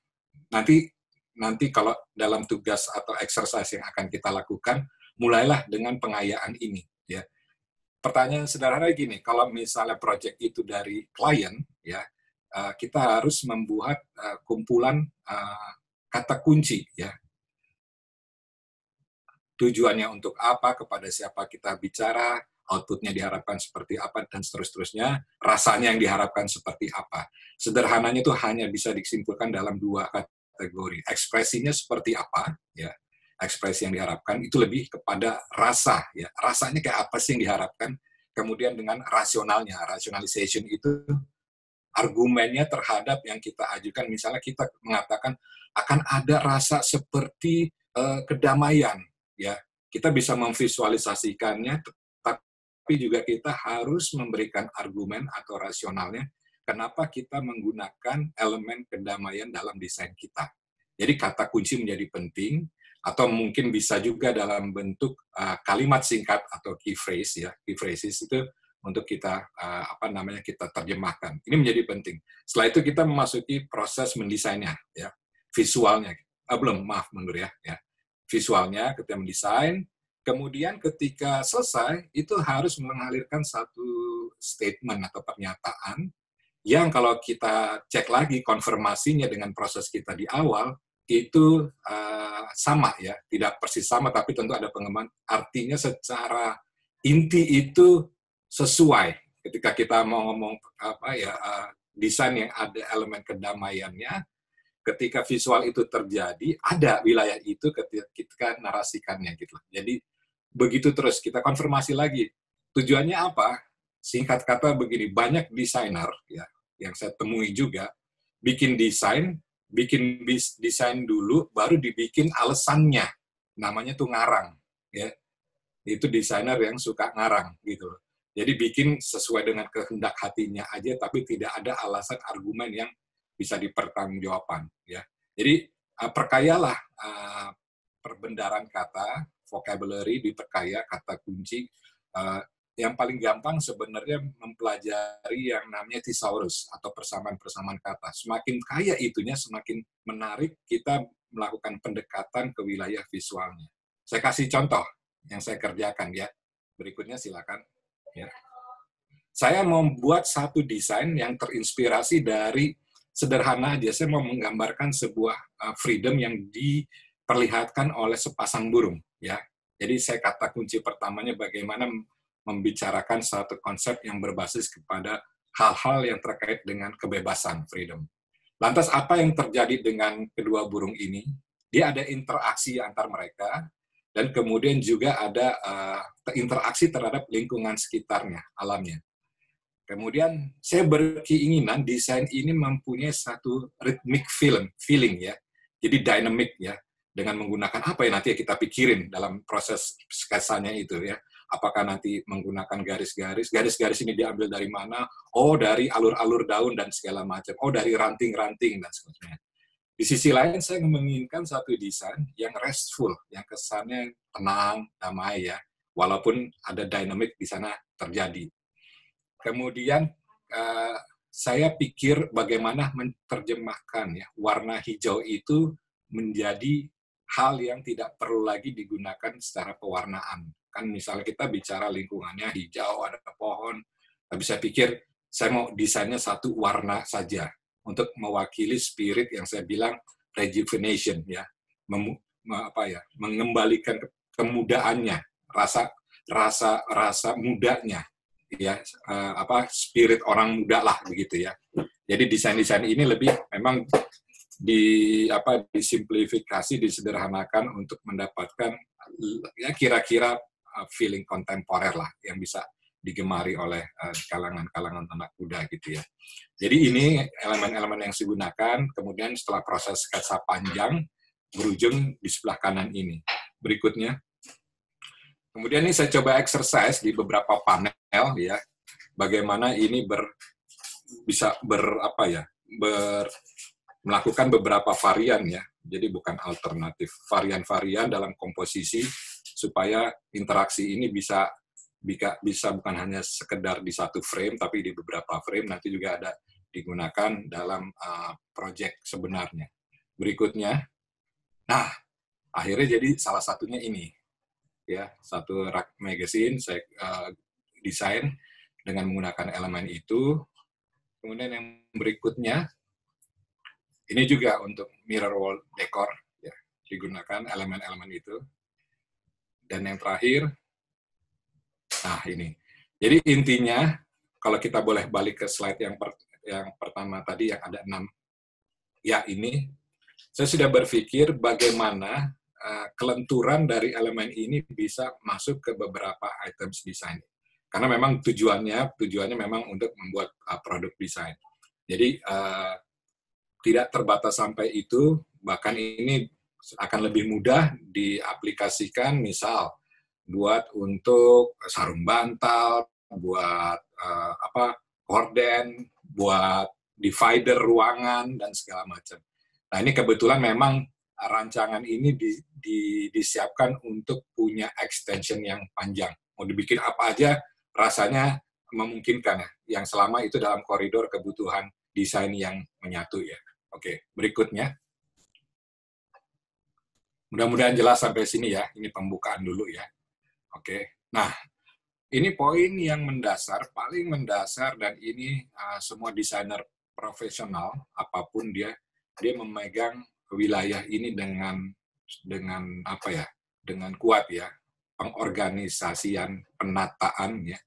nanti nanti kalau dalam tugas atau exercise yang akan kita lakukan, mulailah dengan pengayaan ini. Ya, pertanyaan sederhana gini, kalau misalnya project itu dari klien, ya uh, kita harus membuat uh, kumpulan uh, kata kunci, ya. Tujuannya untuk apa, kepada siapa kita bicara, outputnya diharapkan seperti apa dan seterusnya rasanya yang diharapkan seperti apa sederhananya itu hanya bisa disimpulkan dalam dua kategori ekspresinya seperti apa ya ekspresi yang diharapkan itu lebih kepada rasa ya. Rasanya kayak apa sih yang diharapkan? Kemudian dengan rasionalnya rationalization itu argumennya terhadap yang kita ajukan. Misalnya kita mengatakan akan ada rasa seperti uh, kedamaian ya. Kita bisa memvisualisasikannya tapi juga kita harus memberikan argumen atau rasionalnya kenapa kita menggunakan elemen kedamaian dalam desain kita. Jadi kata kunci menjadi penting atau mungkin bisa juga dalam bentuk uh, kalimat singkat atau key phrase ya, key phrases itu untuk kita uh, apa namanya kita terjemahkan. Ini menjadi penting. Setelah itu kita memasuki proses mendesainnya ya, visualnya. Uh, belum, maaf mundur ya, ya. Visualnya kita mendesain, Kemudian ketika selesai, itu harus mengalirkan satu statement atau pernyataan yang kalau kita cek lagi konfirmasinya dengan proses kita di awal, itu uh, sama ya, tidak persis sama, tapi tentu ada pengembangan. Artinya secara inti itu sesuai. Ketika kita mau ngomong apa ya uh, desain yang ada elemen kedamaiannya, ketika visual itu terjadi, ada wilayah itu ketika kita narasikannya gitu. Jadi begitu terus kita konfirmasi lagi tujuannya apa singkat kata begini banyak desainer ya yang saya temui juga bikin desain bikin desain dulu baru dibikin alasannya. Namanya tuh ngarang ya. Itu desainer yang suka ngarang gitu jadi bikin sesuai dengan kehendak hatinya aja tapi tidak ada alasan argumen yang bisa dipertanggungjawabkan ya. Jadi uh, perkayalah uh, perbendaran kata vocabulary, diperkaya kata kunci. Yang paling gampang sebenarnya mempelajari yang namanya thesaurus atau persamaan-persamaan kata. Semakin kaya itunya, semakin menarik kita melakukan pendekatan ke wilayah visualnya. Saya kasih contoh yang saya kerjakan ya. Berikutnya silakan. Ya. Saya membuat satu desain yang terinspirasi dari sederhana aja. Saya mau menggambarkan sebuah uh, freedom yang diperlihatkan oleh sepasang burung ya. Jadi saya kata kunci pertamanya bagaimana membicarakan satu konsep yang berbasis kepada hal-hal yang terkait dengan kebebasan, freedom. Lantas apa yang terjadi dengan kedua burung ini? Dia ada interaksi antar mereka, dan kemudian juga ada uh, interaksi terhadap lingkungan sekitarnya, alamnya. Kemudian saya berkeinginan desain ini mempunyai satu rhythmic film, feeling ya, jadi dynamic ya dengan menggunakan apa yang nanti kita pikirin dalam proses sketsanya itu ya. Apakah nanti menggunakan garis-garis, garis-garis ini diambil dari mana? Oh, dari alur-alur daun dan segala macam. Oh, dari ranting-ranting dan sebagainya. Di sisi lain, saya menginginkan satu desain yang restful, yang kesannya tenang, damai ya, walaupun ada dinamik di sana terjadi. Kemudian uh, saya pikir bagaimana menerjemahkan ya warna hijau itu menjadi hal yang tidak perlu lagi digunakan secara pewarnaan. Kan misalnya kita bicara lingkungannya hijau, ada pohon, tapi saya pikir saya mau desainnya satu warna saja untuk mewakili spirit yang saya bilang rejuvenation ya, Mem, apa ya, mengembalikan kemudaannya, rasa rasa rasa mudanya ya. Uh, apa spirit orang muda lah begitu ya. Jadi desain-desain ini lebih memang di apa disimplifikasi disederhanakan untuk mendapatkan ya kira-kira uh, feeling kontemporer lah yang bisa digemari oleh uh, kalangan-kalangan anak muda gitu ya. Jadi ini elemen-elemen yang digunakan, kemudian setelah proses sketsa panjang berujung di sebelah kanan ini. Berikutnya. Kemudian ini saya coba exercise di beberapa panel ya, bagaimana ini ber bisa ber apa ya, ber melakukan beberapa varian ya, jadi bukan alternatif, varian-varian dalam komposisi supaya interaksi ini bisa bisa bisa bukan hanya sekedar di satu frame tapi di beberapa frame nanti juga ada digunakan dalam uh, project sebenarnya. Berikutnya, Nah, akhirnya jadi salah satunya ini. Ya, satu rak magazine saya uh, desain dengan menggunakan elemen itu. Kemudian yang berikutnya ini juga untuk mirror wall decor ya, digunakan elemen-elemen itu. Dan yang terakhir nah ini. Jadi intinya kalau kita boleh balik ke slide yang per, yang pertama tadi yang ada enam ya ini saya sudah berpikir bagaimana uh, kelenturan dari elemen ini bisa masuk ke beberapa items desain. Karena memang tujuannya tujuannya memang untuk membuat uh, produk desain. Jadi uh, tidak terbatas sampai itu, bahkan ini akan lebih mudah diaplikasikan misal buat untuk sarung bantal, buat uh, apa horden, buat divider ruangan dan segala macam. Nah ini kebetulan memang rancangan ini di, di, disiapkan untuk punya extension yang panjang. Mau dibikin apa aja rasanya memungkinkan ya. Yang selama itu dalam koridor kebutuhan desain yang menyatu ya. Oke, berikutnya. Mudah-mudahan jelas sampai sini ya. Ini pembukaan dulu ya. Oke. Nah, ini poin yang mendasar, paling mendasar dan ini uh, semua desainer profesional apa pun dia dia memegang wilayah ini dengan dengan apa ya? dengan kuat ya. Pengorganisasian, penataan ya.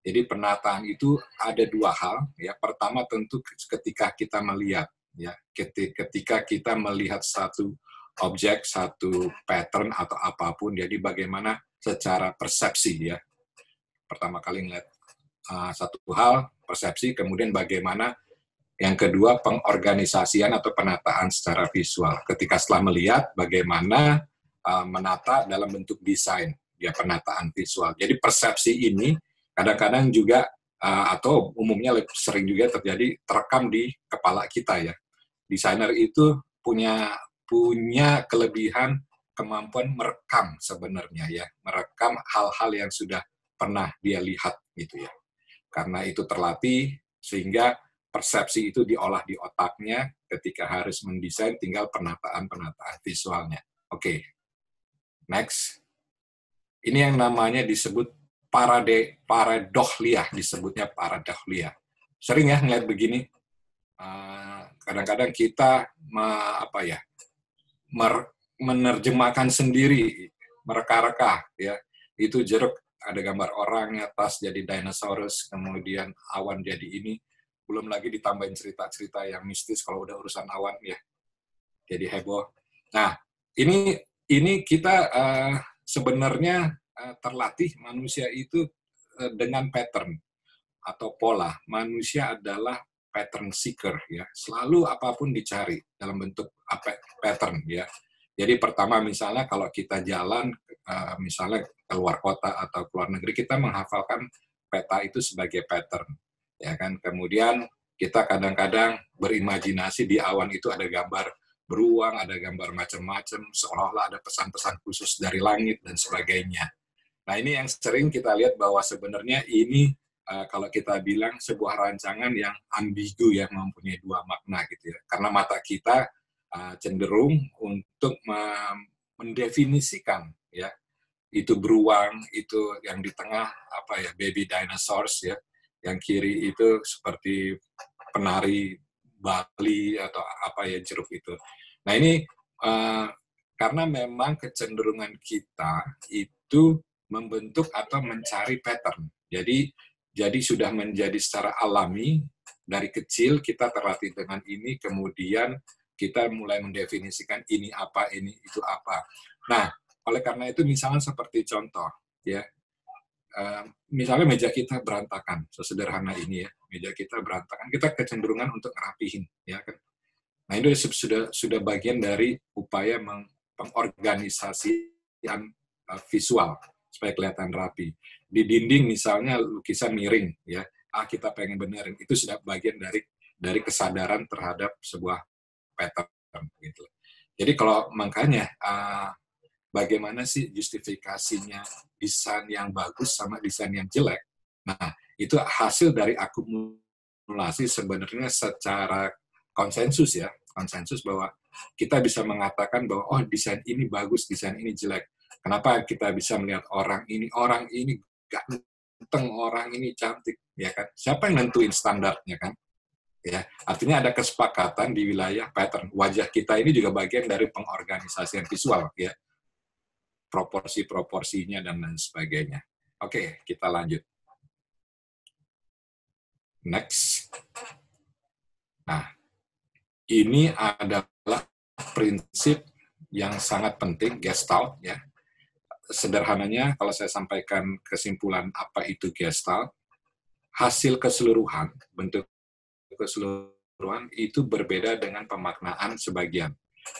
Jadi penataan itu ada dua hal ya. Pertama tentu ketika kita melihat ya, ketika kita melihat satu objek, satu pattern atau apa pun jadi bagaimana secara persepsi ya pertama kali ngeliat uh, satu hal persepsi kemudian bagaimana yang kedua pengorganisasian atau penataan secara visual. Ketika setelah melihat bagaimana uh, menata dalam bentuk desain ya penataan visual. Jadi persepsi ini kadang-kadang juga uh, atau umumnya sering juga terjadi terekam di kepala kita ya. Desainer itu punya punya kelebihan kemampuan merekam sebenarnya ya merekam hal-hal yang sudah pernah dia lihat gitu ya. Karena itu terlatih sehingga persepsi itu diolah di otaknya ketika harus mendesain tinggal penataan-penataan visualnya. Oke. Okay. Next. Ini yang namanya disebut parade paradohliah disebutnya paradohliah. Sering ya ngeliat begini. Ah, kadang-kadang kita apa ya mer, menerjemahkan sendiri mereka-reka ya itu jeruk ada gambar orangnya, tas jadi dinosaurus, kemudian awan jadi ini, belum lagi ditambahin cerita-cerita yang mistis kalau udah urusan awan ya, jadi heboh. Nah, ini ini kita uh, sebenarnya uh, terlatih manusia itu uh, dengan pattern atau pola. Manusia adalah pattern seeker ya, selalu apa pun dicari dalam bentuk apa pattern ya. Jadi pertama misalnya kalau kita jalan uh, misalnya keluar kota atau keluar negeri kita menghafalkan peta itu sebagai pattern ya kan. Kemudian kita kadang-kadang berimajinasi di awan itu ada gambar beruang, ada gambar macam-macam seolah-olah ada pesan-pesan khusus dari langit dan sebagainya. Nah, ini yang sering kita lihat bahwa sebenarnya ini uh, kalau kita bilang sebuah rancangan yang ambigu ya mempunyai dua makna gitu ya. Karena mata kita uh, cenderung untuk mendefinisikan ya. Itu beruang itu yang di tengah apa ya baby dinosaurs ya. Yang kiri itu seperti penari Bali atau apa ya jeruk itu. Nah ini uh, karena memang kecenderungan kita itu membentuk atau mencari pattern. Jadi jadi sudah menjadi secara alami dari kecil kita terlatih dengan ini kemudian kita mulai mendefinisikan ini apa, ini itu apa. Nah, oleh karena itu misalnya seperti contoh, ya, misalnya meja kita berantakan, sesederhana ini ya, meja kita berantakan, kita kecenderungan untuk ngerapihin, ya kan. Nah, itu sudah sudah bagian dari upaya pengorganisasian uh, visual supaya kelihatan rapi. Di dinding misalnya lukisan miring, ya, ah kita pengen benerin, itu sudah bagian dari dari kesadaran terhadap sebuah pattern gitu. Jadi kalau makanya uh, bagaimana sih justifikasinya desain yang bagus sama desain yang jelek? Nah, itu hasil dari akumulasi sebenarnya secara konsensus ya. konsensus bahwa kita bisa mengatakan bahwa oh desain ini bagus, desain ini jelek. Kenapa kita bisa melihat orang ini, orang ini ganteng, orang ini cantik, ya kan? Siapa yang nentuin standarnya kan? Ya, artinya ada kesepakatan di wilayah pattern. Wajah kita ini juga bagian dari pengorganisasian visual, ya. Proporsi-proporsinya dan lain sebagainya. Oke, kita lanjut. Next. Nah, ini adalah prinsip yang sangat penting, gestalt, ya sederhananya kalau saya sampaikan kesimpulan apa itu gestalt, hasil keseluruhan, bentuk keseluruhan itu berbeda dengan pemaknaan sebagian.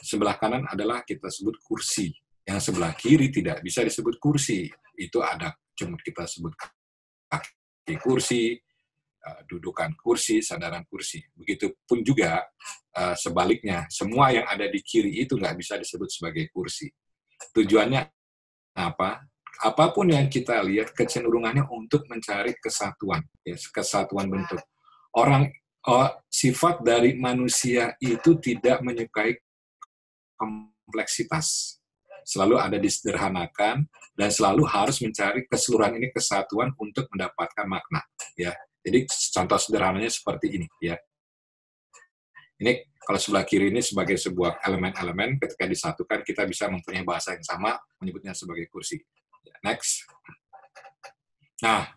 Sebelah kanan adalah kita sebut kursi, yang sebelah kiri tidak bisa disebut kursi. Itu ada cuma kita sebut kaki kursi, eh, dudukan kursi, sandaran kursi. Begitupun juga eh, sebaliknya, semua yang ada di kiri itu nggak bisa disebut sebagai kursi. Tujuannya apa? Apa pun yang kita lihat kecenderungannya untuk mencari kesatuan ya kesatuan bentuk. Orang oh, sifat dari manusia itu tidak menyukai kompleksitas. Selalu ada disederhanakan dan selalu harus mencari keseluruhan ini kesatuan untuk mendapatkan makna ya. Jadi contoh sederhananya seperti ini ya ini kalau sebelah kiri ini sebagai sebuah elemen-elemen, ketika disatukan kita bisa mempunyai bahasa yang sama, menyebutnya sebagai kursi. Next. Nah,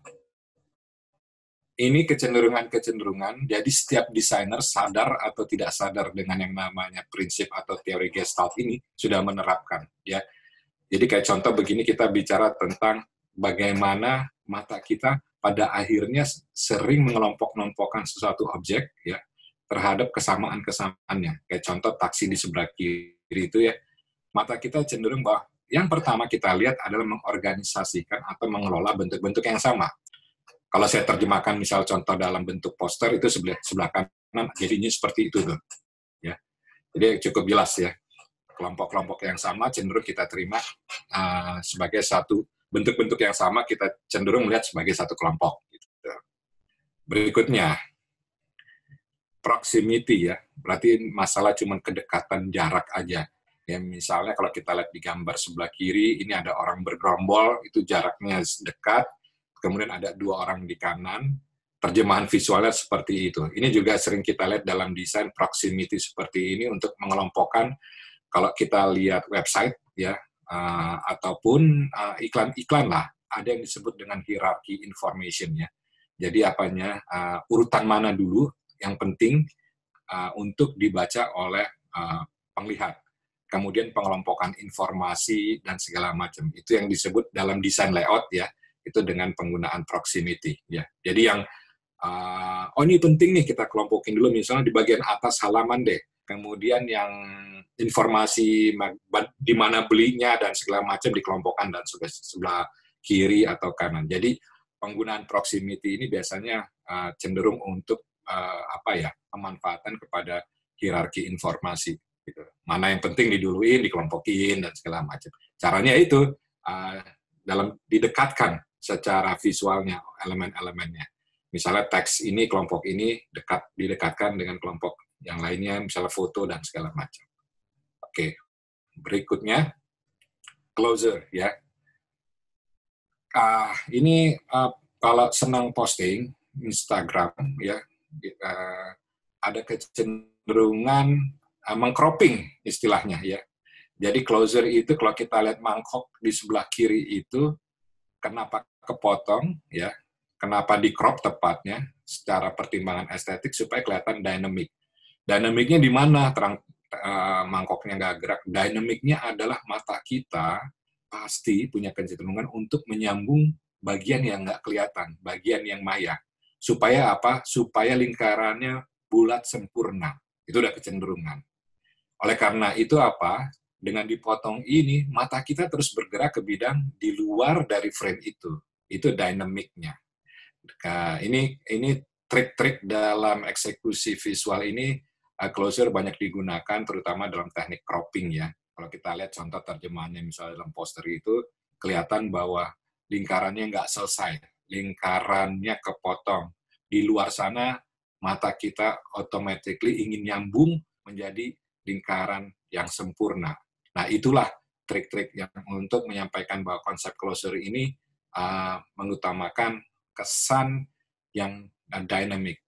ini kecenderungan-kecenderungan, jadi setiap desainer sadar atau tidak sadar dengan yang namanya prinsip atau teori gestalt ini sudah menerapkan. ya. Jadi kayak contoh begini kita bicara tentang bagaimana mata kita pada akhirnya sering mengelompok-kelompokkan sesuatu objek, ya, terhadap kesamaan-kesamaannya. Kayak contoh taksi di sebelah kiri itu ya, mata kita cenderung bahwa yang pertama kita lihat adalah mengorganisasikan atau mengelola bentuk-bentuk yang sama. Kalau saya terjemahkan misal contoh dalam bentuk poster itu sebelah sebelah kanan jadinya seperti itu tuh. Ya. Jadi cukup jelas ya. Kelompok-kelompok yang sama cenderung kita terima uh, sebagai satu bentuk-bentuk yang sama kita cenderung melihat sebagai satu kelompok. Gitu. Berikutnya, proximity ya, berarti masalah cuma kedekatan jarak aja. Ya, misalnya kalau kita lihat di gambar sebelah kiri, ini ada orang bergerombol, itu jaraknya dekat, kemudian ada dua orang di kanan, terjemahan visualnya seperti itu. Ini juga sering kita lihat dalam desain proximity seperti ini untuk mengelompokkan kalau kita lihat website ya uh, ataupun uh, iklan-iklan lah ada yang disebut dengan hierarchy information ya. Jadi apanya uh, urutan mana dulu yang penting uh, untuk dibaca oleh uh, penglihat. Kemudian pengelompokan informasi dan segala macam. Itu yang disebut dalam desain layout ya, itu dengan penggunaan proximity ya. Jadi yang uh, oh ini penting nih kita kelompokin dulu misalnya di bagian atas halaman deh. Kemudian yang informasi di mana belinya dan segala macam dikelompokkan dan sebelah kiri atau kanan. Jadi penggunaan proximity ini biasanya uh, cenderung untuk uh, apa ya pemanfaatan kepada hierarki informasi gitu. Mana yang penting diduluin, dikelompokin dan segala macam. Caranya itu uh, dalam didekatkan secara visualnya elemen-elemennya. Misalnya teks ini kelompok ini dekat didekatkan dengan kelompok yang lainnya, misalnya foto dan segala macam. Oke, berikutnya closer ya. Uh, ini uh, kalau senang posting Instagram ya ada kecenderungan uh, mengcropping istilahnya ya. Jadi closer itu kalau kita lihat mangkok di sebelah kiri itu kenapa kepotong ya, kenapa di crop tepatnya secara pertimbangan estetik supaya kelihatan dynamic. Dynamicnya di mana terang uh, mangkoknya nggak gerak. Dynamicnya adalah mata kita pasti punya kecenderungan untuk menyambung bagian yang nggak kelihatan, bagian yang maya supaya apa? Supaya lingkarannya bulat sempurna. Itu udah kecenderungan. Oleh karena itu apa? Dengan dipotong ini, mata kita terus bergerak ke bidang di luar dari frame itu. Itu dinamiknya. Nah, ini ini trik-trik dalam eksekusi visual ini uh, closure banyak digunakan terutama dalam teknik cropping ya. Kalau kita lihat contoh terjemahannya misalnya dalam poster itu kelihatan bahwa lingkarannya nggak selesai lingkarannya kepotong. Di luar sana, mata kita automatically ingin nyambung menjadi lingkaran yang sempurna. Nah, itulah trik-trik yang untuk menyampaikan bahwa konsep closure ini uh, mengutamakan kesan yang dynamic.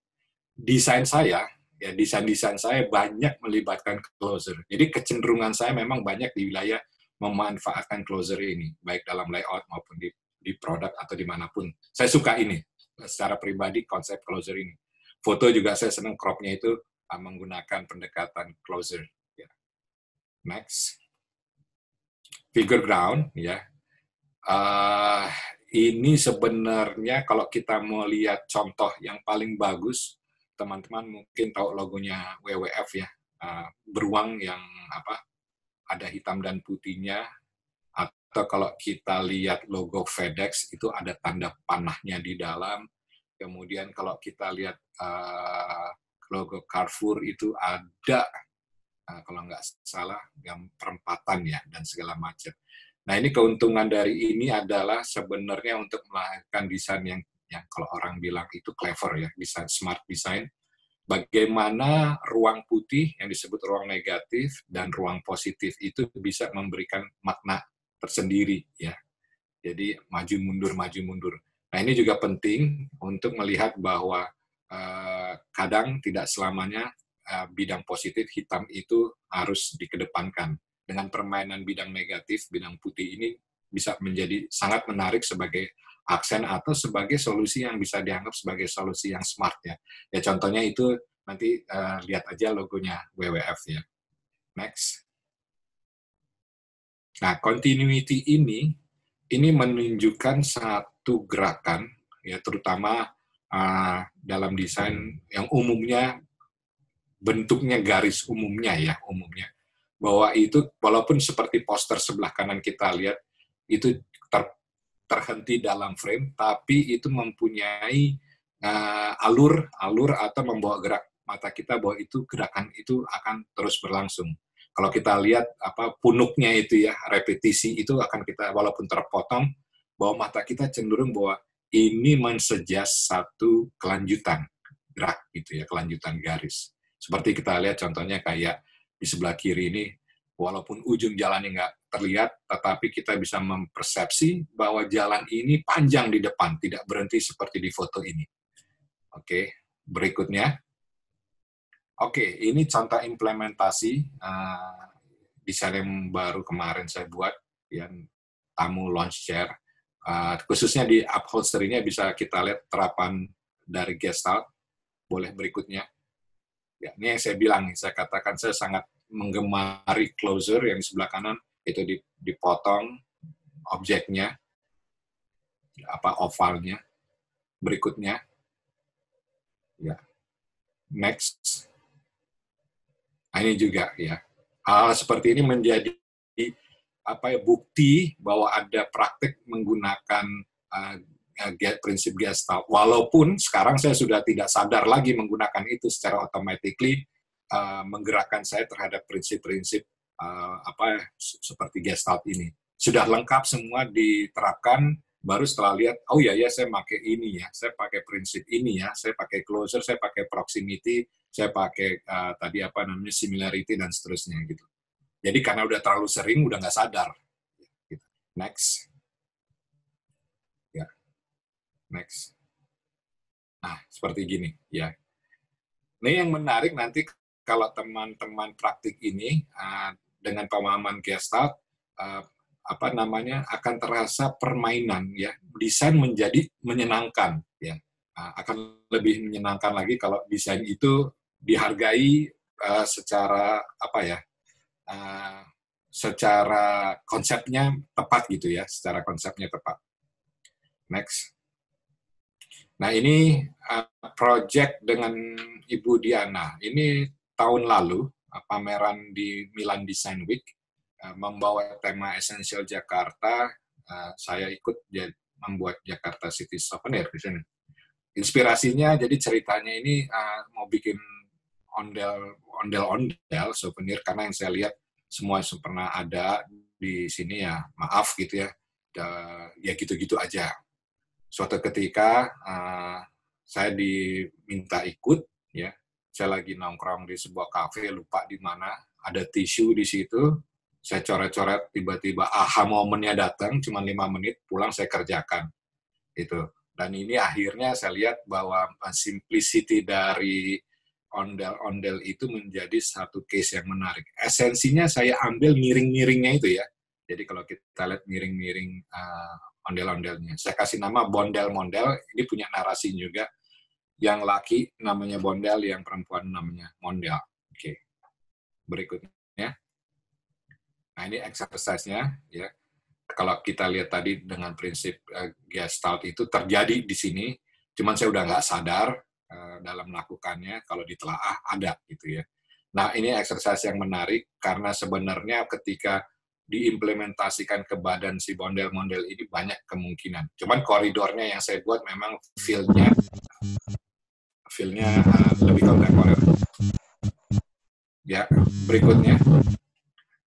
Desain saya, ya desain-desain saya banyak melibatkan closure. Jadi kecenderungan saya memang banyak di wilayah memanfaatkan closure ini, baik dalam layout maupun di, di produk atau di mana pun. Saya suka ini, secara pribadi konsep closure ini. Foto juga saya senang cropnya itu uh, menggunakan pendekatan closure. Ya. Next figure ground ya uh, ini sebenarnya kalau kita mau lihat contoh yang paling bagus teman-teman mungkin tahu logonya WWF ya uh, beruang yang apa ada hitam dan putihnya atau kalau kita lihat logo FedEx itu ada tanda panahnya di dalam kemudian kalau kita lihat uh, logo Carrefour itu ada uh, kalau nggak salah yang perempatan ya dan segala macam. Nah ini keuntungan dari ini adalah sebenarnya untuk melahirkan desain yang yang kalau orang bilang itu clever ya, desain smart design. Bagaimana ruang putih yang disebut ruang negatif dan ruang positif itu bisa memberikan makna tersendiri ya. Jadi maju mundur maju mundur. Nah ini juga penting untuk melihat bahwa uh, kadang tidak selamanya uh, bidang positif hitam itu harus dikedepankan. Dengan permainan bidang negatif, bidang putih ini bisa menjadi sangat menarik sebagai aksen atau sebagai solusi yang bisa dianggap sebagai solusi yang smart ya. Ya contohnya itu nanti uh, lihat aja logonya WWF ya. Next. Nah, continuity ini ini menunjukkan satu gerakan ya terutama uh, dalam desain yang umumnya bentuknya garis umumnya ya umumnya. Bahwa itu walaupun seperti poster sebelah kanan kita lihat itu ter, terhenti dalam frame tapi itu mempunyai uh, alur alur atau membawa gerak mata kita bahwa itu gerakan itu akan terus berlangsung kalau kita lihat apa punuknya itu ya repetisi itu akan kita walaupun terpotong bahwa mata kita cenderung bahwa ini mensuggest satu kelanjutan gerak gitu ya kelanjutan garis seperti kita lihat contohnya kayak di sebelah kiri ini, walaupun ujung jalannya nggak terlihat, tetapi kita bisa mempersepsi bahwa jalan ini panjang di depan, tidak berhenti seperti di foto ini. Oke, berikutnya. Oke, ini contoh implementasi uh, desain yang baru kemarin saya buat, yang tamu launch chair. Uh, khususnya di upholstery-nya bisa kita lihat terapan dari Gestalt. Boleh berikutnya. Ya, ini yang saya bilang, saya katakan saya sangat menggemari closer yang di sebelah kanan itu dipotong objeknya apa ovalnya berikutnya ya next nah, ini juga ya hal seperti ini menjadi apa ya bukti bahwa ada praktik menggunakan uh, prinsip Gestalt. Walaupun sekarang saya sudah tidak sadar lagi menggunakan itu secara automatically uh, menggerakkan saya terhadap prinsip-prinsip uh, apa seperti Gestalt ini. Sudah lengkap semua diterapkan baru setelah lihat oh ya ya saya pakai ini ya saya pakai prinsip ini ya saya pakai closer saya pakai proximity saya pakai uh, tadi apa namanya similarity dan seterusnya gitu jadi karena udah terlalu sering udah nggak sadar gitu. next Next. Nah, seperti gini ya. Ini yang menarik nanti kalau teman-teman praktik ini uh, dengan pemahaman Gestalt uh, apa namanya akan terasa permainan ya. Desain menjadi menyenangkan ya. Akan lebih menyenangkan lagi kalau desain itu dihargai uh, secara apa ya uh, secara konsepnya tepat gitu ya. Secara konsepnya tepat. Next. Nah ini uh, project dengan Ibu Diana. Ini tahun lalu uh, pameran di Milan Design Week membawa tema Essential Jakarta. Uh, saya ikut membuat Jakarta City Souvenir di sini. Inspirasinya jadi ceritanya ini uh, mau bikin ondel ondel souvenir karena yang saya lihat semua pernah ada di sini ya maaf gitu ya ya gitu-gitu aja suatu ketika saya diminta ikut ya saya lagi nongkrong di sebuah kafe lupa di mana ada tisu di situ saya coret-coret tiba-tiba aha momennya datang cuma lima menit pulang saya kerjakan. Itu dan ini akhirnya saya lihat bahwa uh, simplicity dari ondel-ondel itu menjadi satu case yang menarik. Esensinya saya ambil miring-miringnya itu ya. Jadi kalau kita lihat miring-miring uh, ondel-ondelnya. Saya kasih nama bondel-mondel ini punya narasi juga. Yang laki namanya bondel yang perempuan namanya mondel. Oke. Okay. berikutnya Nah, ini exercise-nya ya. Kalau kita lihat tadi dengan prinsip uh, Gestalt itu terjadi di sini, cuman saya udah nggak sadar uh, dalam melakukannya kalau ditelaah ada gitu ya. Nah, ini exercise yang menarik karena sebenarnya ketika diimplementasikan ke badan si bondel-mondel ini banyak kemungkinan. Cuman koridornya yang saya buat memang feel-nya feel-nya uh, lebih kontemporer. Ya, berikutnya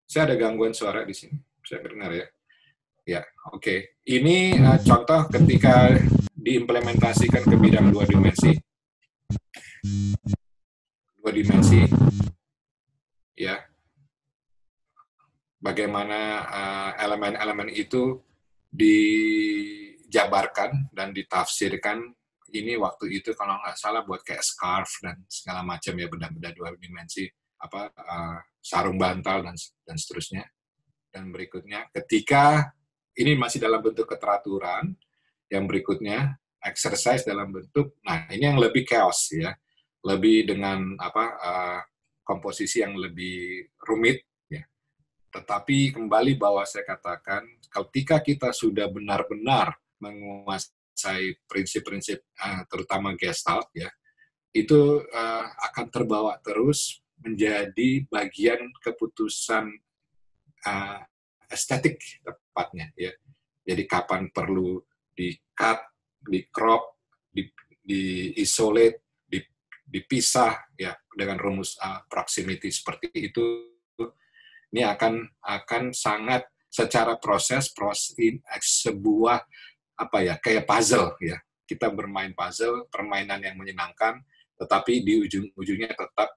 saya ada gangguan suara di sini. Saya dengar ya. Ya, oke. Okay. Ini uh, contoh ketika diimplementasikan ke bidang dua dimensi. Dua dimensi. Ya. Bagaimana uh, elemen-elemen uh, itu dijabarkan dan ditafsirkan ini waktu itu kalau nggak salah buat kayak scarf dan segala macam ya benda-benda dua dimensi apa uh, sarung bantal dan dan seterusnya. Dan berikutnya ketika ini masih dalam bentuk keteraturan, yang berikutnya exercise dalam bentuk nah ini yang lebih chaos ya. Lebih dengan apa uh, komposisi yang lebih rumit ya. Tetapi kembali bahwa saya katakan ketika kita sudah benar-benar menguasai prinsip-prinsip uh, terutama gestalt ya, itu akan terbawa terus menjadi bagian keputusan uh, estetik tepatnya ya. Jadi kapan perlu di cut, di crop, di, di isolate, di, dipisah ya dengan rumus uh, proximity seperti itu ini akan akan sangat secara proses proses sebuah apa ya kayak puzzle ya kita bermain puzzle permainan yang menyenangkan tetapi di ujung-ujungnya tetap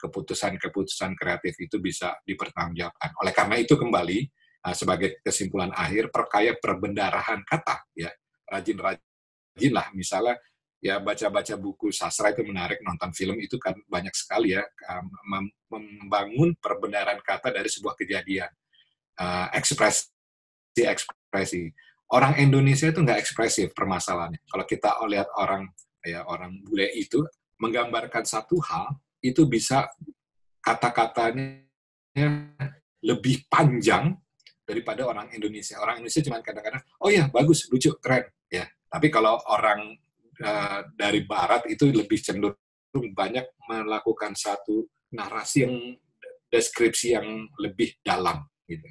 keputusan-keputusan kreatif itu bisa dipertanggungjawabkan. Oleh karena itu kembali uh, sebagai kesimpulan akhir perkaya perbendarahan kata ya. Rajin-rajin lah misalnya ya baca-baca buku sastra itu menarik nonton film itu kan banyak sekali ya um, membangun perbendaran kata dari sebuah kejadian. Uh, ekspresi ekspresi. Orang Indonesia itu nggak ekspresif permasalahannya. Kalau kita lihat orang ya orang bule itu menggambarkan satu hal itu bisa kata-katanya lebih panjang daripada orang Indonesia. Orang Indonesia cuma kadang-kadang, oh ya bagus, lucu, keren, ya. Tapi kalau orang uh, dari Barat itu lebih cenderung banyak melakukan satu narasi yang deskripsi yang lebih dalam, gitu.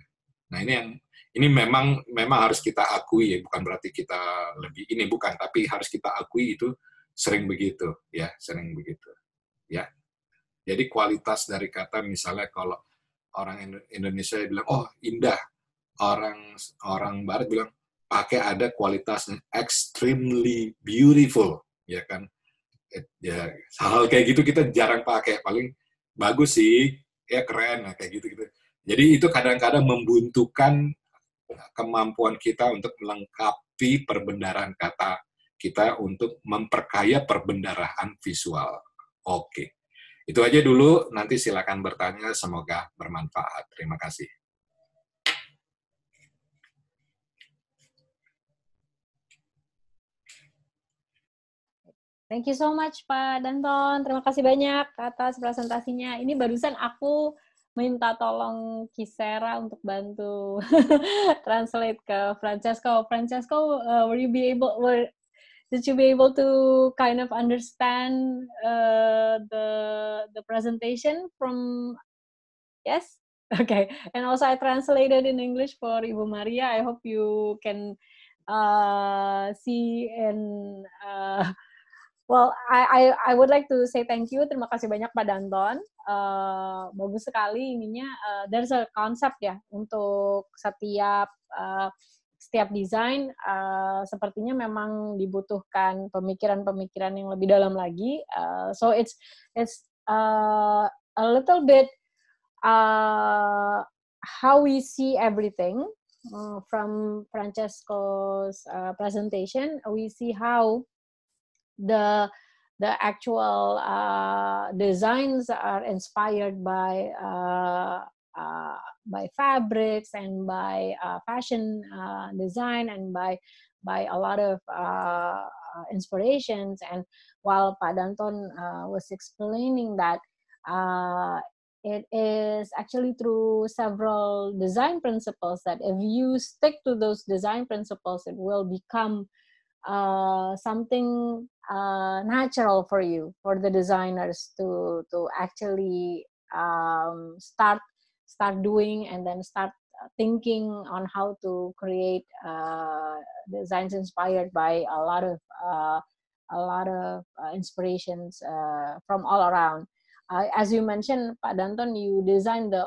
Nah ini yang ini memang memang harus kita akui ya, bukan berarti kita lebih ini bukan, tapi harus kita akui itu sering begitu, ya, sering begitu, ya. Jadi kualitas dari kata misalnya kalau orang Indonesia bilang oh indah, orang orang Barat bilang pakai ada kualitasnya extremely beautiful, ya kan? Ya hal kayak gitu kita jarang pakai, paling bagus sih, ya keren, nah, kayak gitu gitu. Jadi itu kadang-kadang membuntukan kemampuan kita untuk melengkapi perbendaharaan kata kita untuk memperkaya perbendaharaan visual. Oke. Okay. Itu aja dulu, nanti silakan bertanya, semoga bermanfaat. Terima kasih. Thank you so much Pak Danton. Terima kasih banyak atas presentasinya. Ini barusan aku minta tolong Kisera untuk bantu translate ke Francesco. Francesco, uh, will you be able, were, did you be able to kind of understand uh, the the presentation from yes? Okay. And also i translated in english for ibu maria. I hope you can uh, see and uh, well I, I I would like to say thank you. Terima kasih banyak Pak Danton. Uh, bagus sekali ininya. Uh, there's a concept ya untuk setiap uh, setiap desain uh, sepertinya memang dibutuhkan pemikiran-pemikiran yang lebih dalam lagi. Uh, so it's it's uh, a little bit uh, how we see everything uh, from Francesco's uh, presentation. We see how the the actual uh, designs are inspired by uh, uh, by fabrics and by uh, fashion uh, design and by by a lot of uh, inspirations. And while Padanton was explaining that it is actually through several design principles that if you stick to those design principles, it will become uh, something uh, natural for you for the designers to to actually um, start start doing and then start uh, thinking on how to create uh, designs inspired by a lot of uh, a lot of uh, inspirations from all around. as you mentioned, Pak Danton, you designed the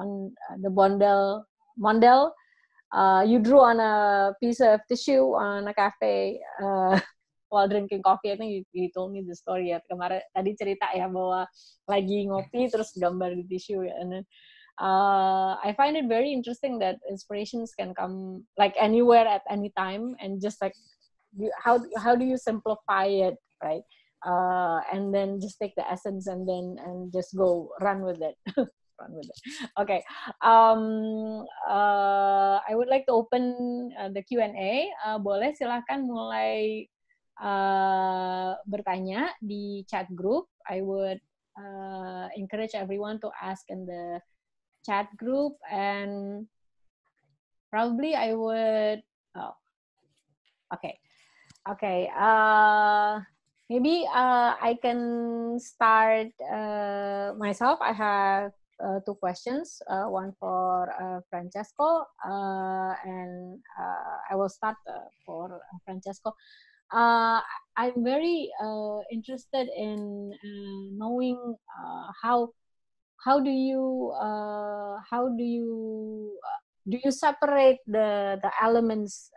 on the Bondel Mondel uh, you drew on a piece of tissue on a cafe uh, while drinking coffee. I think you, you told me the story ya kemarin tadi cerita ya bahwa lagi ngopi terus gambar di tisu ya. And then, uh, I find it very interesting that inspirations can come like anywhere at any time and just like you, how how do you simplify it right uh, and then just take the essence and then and just go run with it run with it. Okay. Um, uh, I would like to open uh, the Q&A. Uh, boleh silahkan mulai uh, bertanya di chat group. I would uh, encourage everyone to ask in the chat group and probably I would, oh, okay. Okay. Uh, maybe uh, I can start uh, myself. I have uh, two questions, uh, one for uh, Francesco, uh, and uh, I will start uh, for Francesco. I'm very interested in knowing how how do you how do you do you separate the the elements?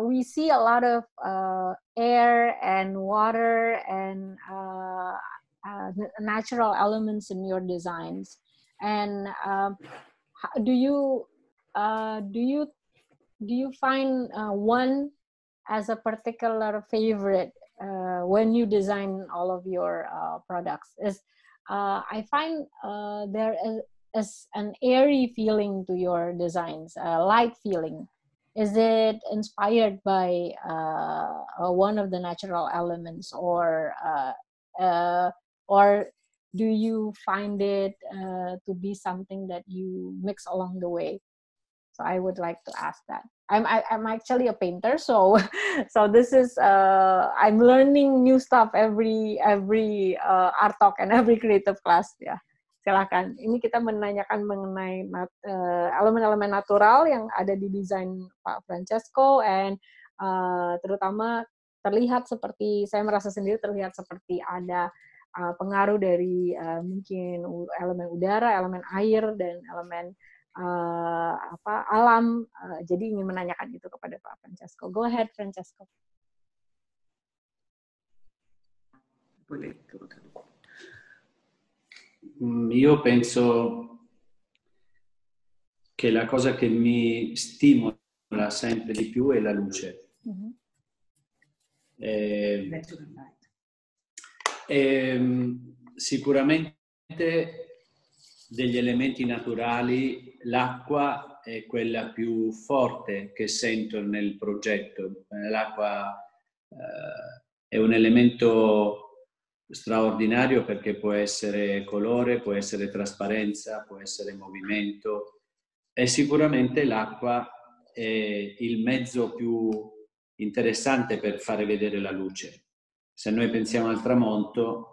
We see a lot of uh, air and water and uh, uh, natural elements in your designs. And um, do you uh, do you do you find uh, one as a particular favorite uh, when you design all of your uh, products is uh, i find there is, is, an airy feeling to your designs a light feeling. Is it inspired by one of the natural elements or or do you find it uh, to be something that you mix along the way? So i would like to ask that i'm I, am i am actually a painter so so this is uh, i'm learning new stuff every every uh, art talk and every creative class ya. Silakan. Ini kita menanyakan mengenai uh, elemen-elemen natural yang ada di desain Pak Francesco and uh, terutama terlihat seperti saya merasa sendiri terlihat seperti ada uh, pengaruh dari uh, mungkin elemen udara, elemen air dan elemen uh, apa alam. Uh, jadi ingin menanyakan itu kepada Pak Francesco. Go ahead, Francesco. Boleh. Mm, io penso che la cosa che mi stimola sempre di più è la luce. Mm-hmm. Eh, Ehm, sicuramente degli elementi naturali, l'acqua è quella più forte che sento nel progetto. L'acqua eh, è un elemento straordinario perché può essere colore, può essere trasparenza, può essere movimento e sicuramente l'acqua è il mezzo più interessante per fare vedere la luce se noi pensiamo al tramonto,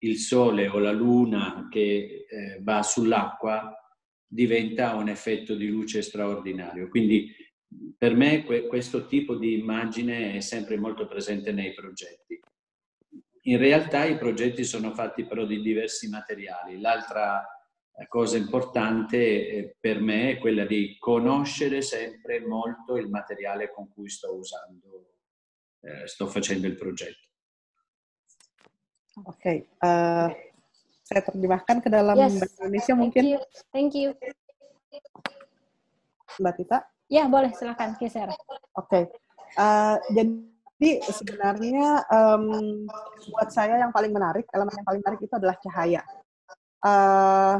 il sole o la luna che eh, va sull'acqua diventa un effetto di luce straordinario. Quindi per me que- questo tipo di immagine è sempre molto presente nei progetti. In realtà i progetti sono fatti però di diversi materiali. L'altra eh, cosa importante eh, per me è quella di conoscere sempre molto il materiale con cui sto usando, eh, sto facendo il progetto. Oke, okay. uh, saya terjemahkan ke dalam yes. bahasa Indonesia mungkin. Thank you. Thank you. Mbak Tita? Ya, boleh. Silakan, Kisera. Oke. Okay. Uh, jadi sebenarnya um, buat saya yang paling menarik, elemen yang paling menarik itu adalah cahaya. Uh,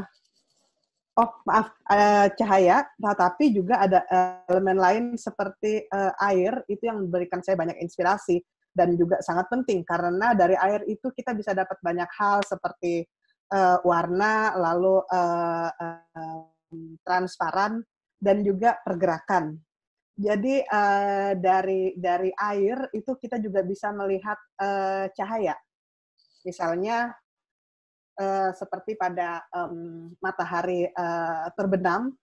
oh, maaf, uh, cahaya, tetapi juga ada elemen lain seperti uh, air, itu yang memberikan saya banyak inspirasi dan juga sangat penting karena dari air itu kita bisa dapat banyak hal seperti uh, warna, lalu uh, uh, transparan, dan juga pergerakan. Jadi uh, dari dari air itu kita juga bisa melihat uh, cahaya. Misalnya uh, seperti pada um, matahari uh, terbenam,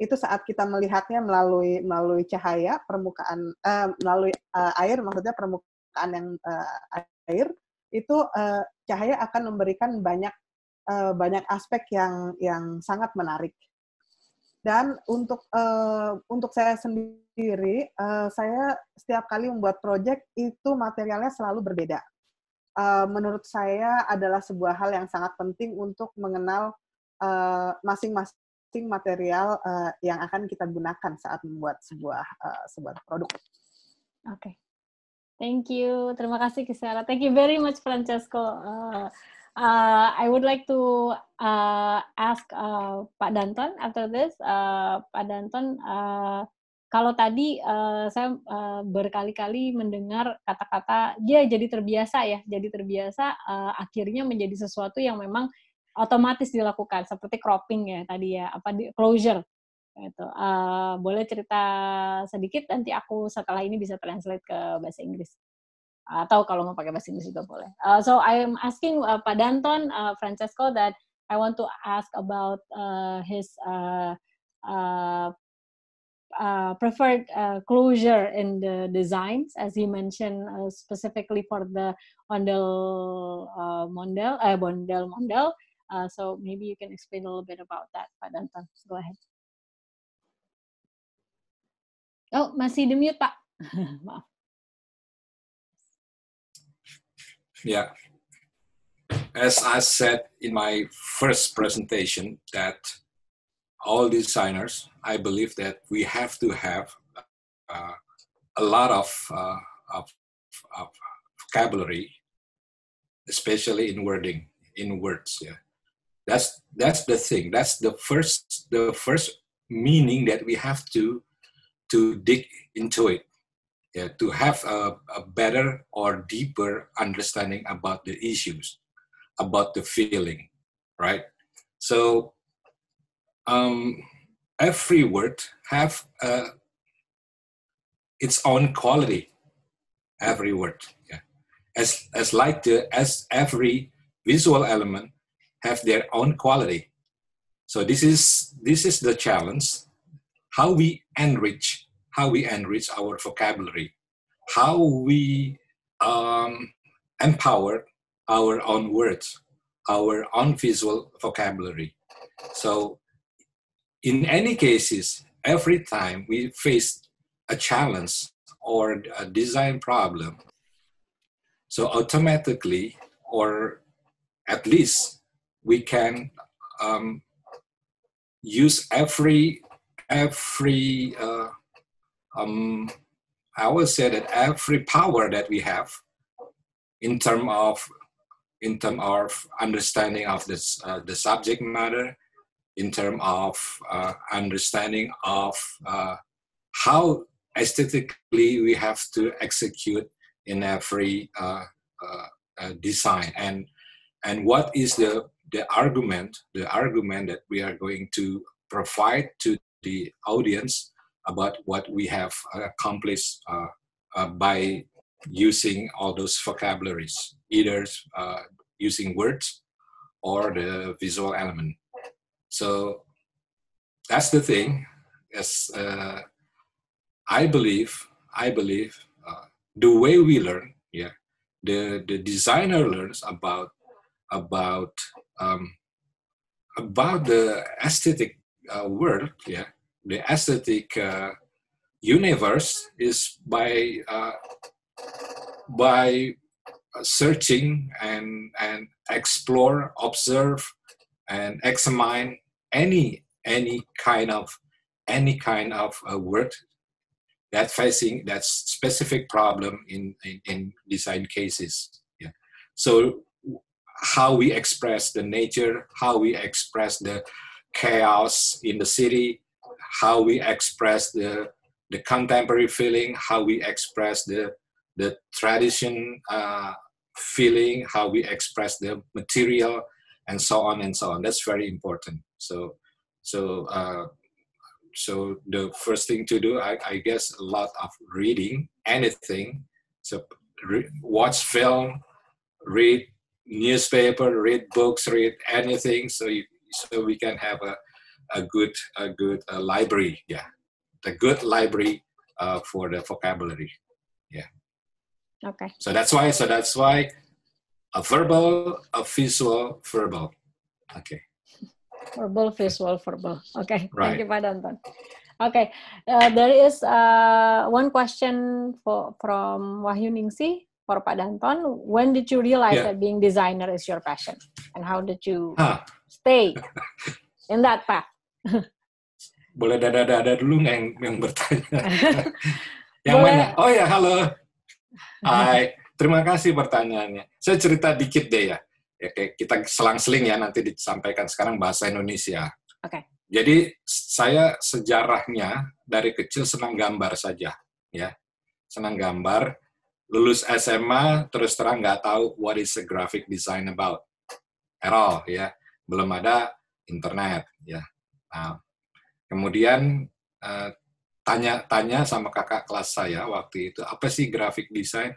itu saat kita melihatnya melalui melalui cahaya permukaan uh, melalui uh, air maksudnya permukaan yang uh, air itu uh, cahaya akan memberikan banyak uh, banyak aspek yang yang sangat menarik. Dan untuk uh, untuk saya sendiri, uh, saya setiap kali membuat project itu materialnya selalu berbeda. Uh, menurut saya adalah sebuah hal yang sangat penting untuk mengenal masing-masing uh, material uh, yang akan kita gunakan saat membuat sebuah uh, sebuah produk. Oke. Okay. Thank you. Terima kasih Kisara. Thank you very much Francesco. Uh, uh, I would like to uh, ask uh, Pak Danton after this. Uh, Pak Danton, uh, kalau tadi uh, saya uh, berkali-kali mendengar kata-kata dia jadi terbiasa ya, jadi terbiasa uh, akhirnya menjadi sesuatu yang memang otomatis dilakukan seperti cropping ya tadi ya, apa di closure itu uh, boleh cerita sedikit nanti aku setelah ini bisa translate ke bahasa Inggris atau kalau mau pakai bahasa Inggris juga boleh. Uh, so I am asking uh, Pak Danton, uh, Francesco that I want to ask about uh, his uh, uh, uh, preferred uh, closure in the designs, as he mentioned uh, specifically for the Ondel uh, Mondel, uh, Bondel Mondel. Uh, so maybe you can explain a little bit about that, Pak Danton. Go ahead. Oh, masih di mute, Pak. Maaf. Yeah. As I said in my first presentation, that all designers, I believe that we have to have uh, a lot of, uh, of, of, vocabulary, especially in wording, in words. Yeah, that's that's the thing. That's the first the first meaning that we have to to dig into it yeah, to have a, a better or deeper understanding about the issues, about the feeling, right? So um, every word have its own quality. Every word, yeah. As as like the as every visual element have their own quality. So this is this is the challenge. How we enrich how we enrich our vocabulary, how we um, empower our own words, our own visual vocabulary. So, in any cases, every time we face a challenge or a design problem, so automatically, or at least, we can um, use every every uh, um, I would say that every power that we have in terms of in terms of understanding of this uh, the subject matter, in terms of uh, understanding of uh, how aesthetically we have to execute in every uh, uh, uh, design and and what is the the argument the argument that we are going to provide to the audience about what we have accomplished uh, uh, by using all those vocabularies, either uh, using words or the visual element. So that's the thing. As I believe, I believe the way we learn, yeah, the the designer learns about about um, about the aesthetic uh, world, yeah, the aesthetic uh, universe is by uh, by searching and and explore, observe, and examine any any kind of any kind of uh, word that facing that specific problem in, in, in design cases. Yeah. So how we express the nature, how we express the chaos in the city, how we express the the contemporary feeling, how we express the the tradition uh, feeling, how we express the material, and so on and so on. That's very important. So, so, uh, so the first thing to do, I, I guess, a lot of reading, anything. So, re- watch film, read newspaper, read books, read anything. So, you, so we can have a, a good, a good uh, library. Yeah, the good library uh, for the vocabulary. Yeah. Okay. So that's why. So that's why a verbal, a visual, verbal. Okay. Verbal, visual, verbal. Okay. Right. Thank you, Pak Danton. Okay. Uh, there is uh, one question for, from Wahyu Ningsi for Pak Danton. When did you realize Yeah. that being designer is your passion? And how did you Hah, stay in that path? boleh dada-dada dulu nggak yang, yang bertanya? yang Boleh. mana? Oh ya, halo. Hai, terima kasih pertanyaannya. Saya cerita dikit deh ya. Ya kayak kita selang-seling ya nanti disampaikan sekarang bahasa Indonesia. Oke. Jadi saya sejarahnya dari kecil senang gambar saja, ya. Senang gambar. Lulus SMA terus terang nggak tahu what is a graphic design about at all, ya. Belum ada internet, ya. Nah, kemudian eh, tanya-tanya sama kakak kelas saya waktu itu apa sih graphic design?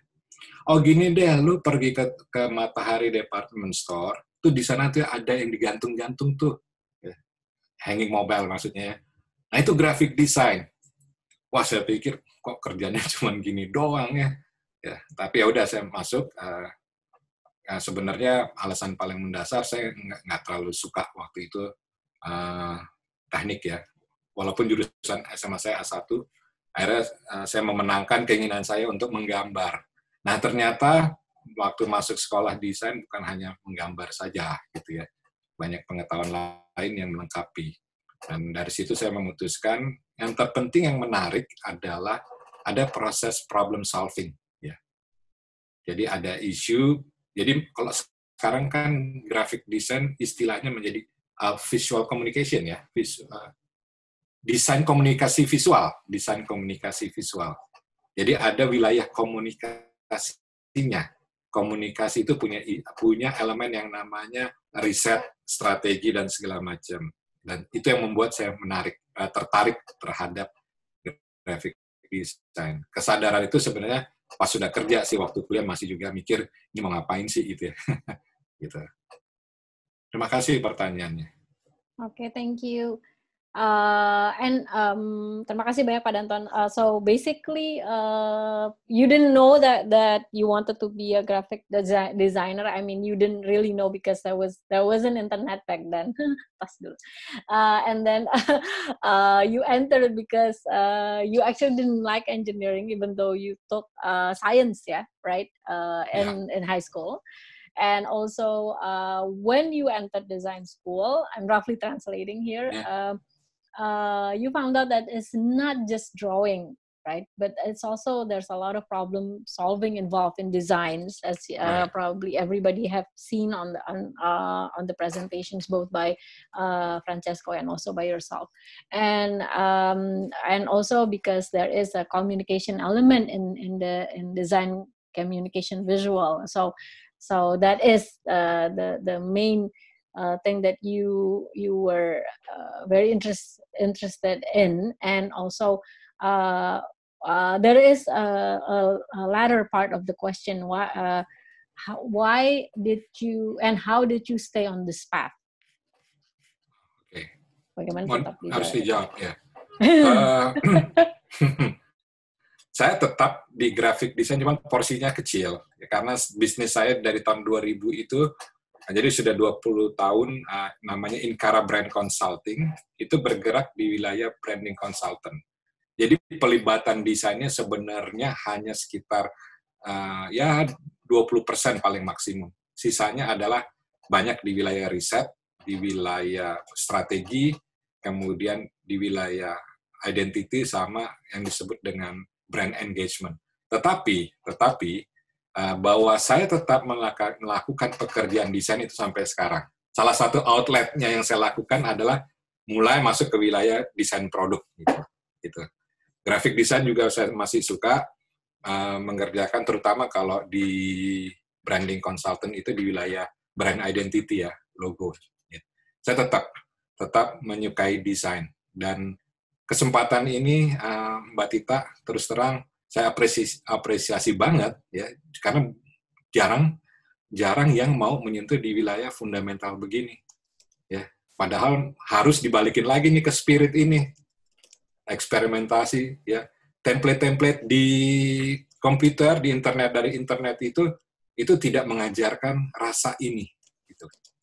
Oh gini deh, lu pergi ke ke Matahari Department Store, tuh di sana tuh ada yang digantung-gantung tuh hanging mobile maksudnya ya. Nah itu graphic design. Wah saya pikir kok kerjanya cuma gini doang ya. Ya tapi ya udah saya masuk. eh, ya sebenarnya alasan paling mendasar saya nggak terlalu suka waktu itu eh, teknik ya. Walaupun jurusan SMA saya A1, akhirnya eh, saya memenangkan keinginan saya untuk menggambar. Nah ternyata waktu masuk sekolah desain bukan hanya menggambar saja gitu ya banyak pengetahuan lain yang melengkapi. Dan dari situ saya memutuskan yang terpenting yang menarik adalah ada proses problem solving. Ya. Jadi ada isu. Jadi kalau sekarang kan graphic design istilahnya menjadi uh, visual communication ya, vis, uh, desain komunikasi visual, desain komunikasi visual. Jadi ada wilayah komunikasinya. Komunikasi itu punya punya elemen yang namanya riset, strategi dan segala macam. Dan itu yang membuat saya menarik, eh, tertarik terhadap graphic design. Kesadaran itu sebenarnya pas sudah kerja sih waktu kuliah masih juga mikir ini mau ngapain sih gitu ya. gitu. Terima kasih pertanyaannya. Okay, thank you. Uh, and um, terima kasih banyak Pak Danton. Uh, so basically, uh, you didn't know that that you wanted to be a graphic desi- designer. I mean, you didn't really know because there was there wasn't internet back then. Tas dulu. Uh, and then uh, you entered because uh, you actually didn't like engineering, even though you took uh, science, yeah, right, uh, in in high school and also uh, when you entered design school i'm roughly translating here Yeah. uh, uh, you found out that it's not just drawing right but it's also there's a lot of problem solving involved in designs as uh, Right. probably everybody have seen on the on, uh, on the presentations both by uh, francesco and also by yourself and um, and also because there is a communication element in in the in design communication visual so so that is uh, the the main uh, thing that you you were uh, very interest, interested in and also uh, uh, there is a, a, a latter part of the question why uh, how, why did you and how did you stay on this path Oke. bagaimana di harus dijawab ya. Saya tetap di graphic design, cuma porsinya kecil. Ya, karena bisnis saya dari tahun 2000 itu, jadi sudah 20 tahun, ah, namanya Inkara Brand Consulting, itu bergerak di wilayah branding consultant. Jadi pelibatan desainnya sebenarnya hanya sekitar ah, ya 20% paling maksimum. Sisanya adalah banyak di wilayah riset, di wilayah strategi, kemudian di wilayah identity sama yang disebut dengan brand engagement. Tetapi, tetapi uh, bahwa saya tetap melakukan pekerjaan desain itu sampai sekarang. Salah satu outletnya yang saya lakukan adalah mulai masuk ke wilayah desain produk gitu. gitu. Graphic design juga saya masih suka uh, mengerjakan terutama kalau di branding consultant itu di wilayah brand identity ya, logo. Ya. Saya tetap tetap menyukai desain dan kesempatan ini uh, Mbak Tita terus terang saya apresiasi, apresiasi banget ya karena jarang jarang yang mau menyentuh di wilayah fundamental begini ya. Padahal harus dibalikin lagi nih ke spirit ini. Eksperimentasi ya. Template-template di komputer di internet dari internet itu itu tidak mengajarkan rasa ini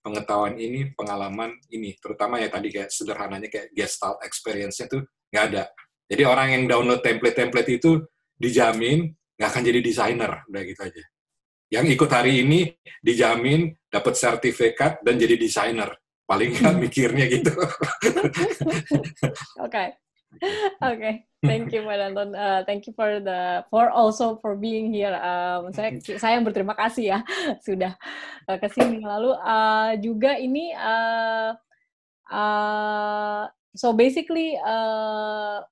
pengetahuan ini, pengalaman ini, terutama ya tadi kayak sederhananya kayak gestalt experience-nya tuh nggak ada. Jadi orang yang download template-template itu dijamin nggak akan jadi desainer, udah gitu aja. Yang ikut hari ini dijamin dapat sertifikat dan jadi desainer. Paling nggak mikirnya gitu. Oke. Oke. Thank you, Pak Danton. Uh, thank you for the for also for being here. Um, saya saya yang berterima kasih ya sudah uh, ke sini. Lalu uh, juga ini uh, uh, so basically uh,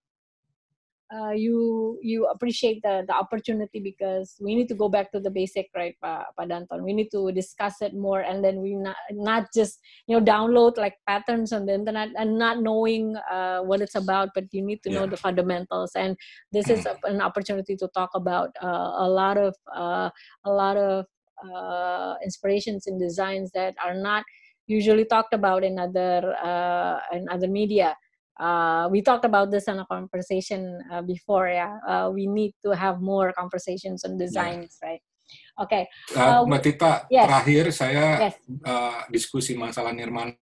uh, you you appreciate the the opportunity because we need to go back to the basic right Pak, Pak Danton? We need to discuss it more and then we not not just you know download like patterns on the internet and not knowing uh, what it's about but you need to yeah. know the fundamentals. And this is a, an opportunity to talk about uh, a lot of uh, a lot of uh, inspirations and designs that are not usually talked about in other uh, in other media uh, we talked about this in a conversation uh, before ya. Uh, we need to have more conversations on designs, yeah. right? Oke. Okay. Uh, uh, Mbak Tita, yes. terakhir saya yes. uh, diskusi masalah Nirmana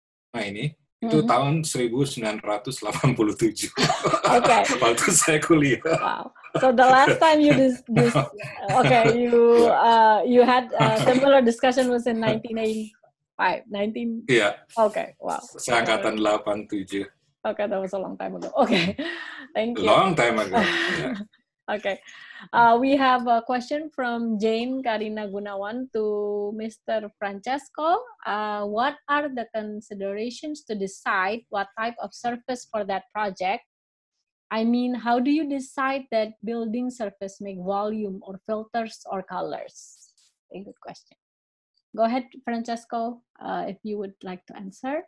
ini itu mm -hmm. tahun 1987. Oke. Okay. Waktu saya kuliah. Wow. So the last time you dis, dis okay, you uh, you had a similar discussion was in 1985. 19 Iya. Oke, okay. wow. Saya angkatan 87. Okay, that was a long time ago. Okay, thank you. Long time ago. Yeah. okay, uh, we have a question from Jane Karina Gunawan to Mr. Francesco. Uh, what are the considerations to decide what type of surface for that project? I mean, how do you decide that building surface make volume or filters or colors? A good question. Go ahead, Francesco, uh, if you would like to answer.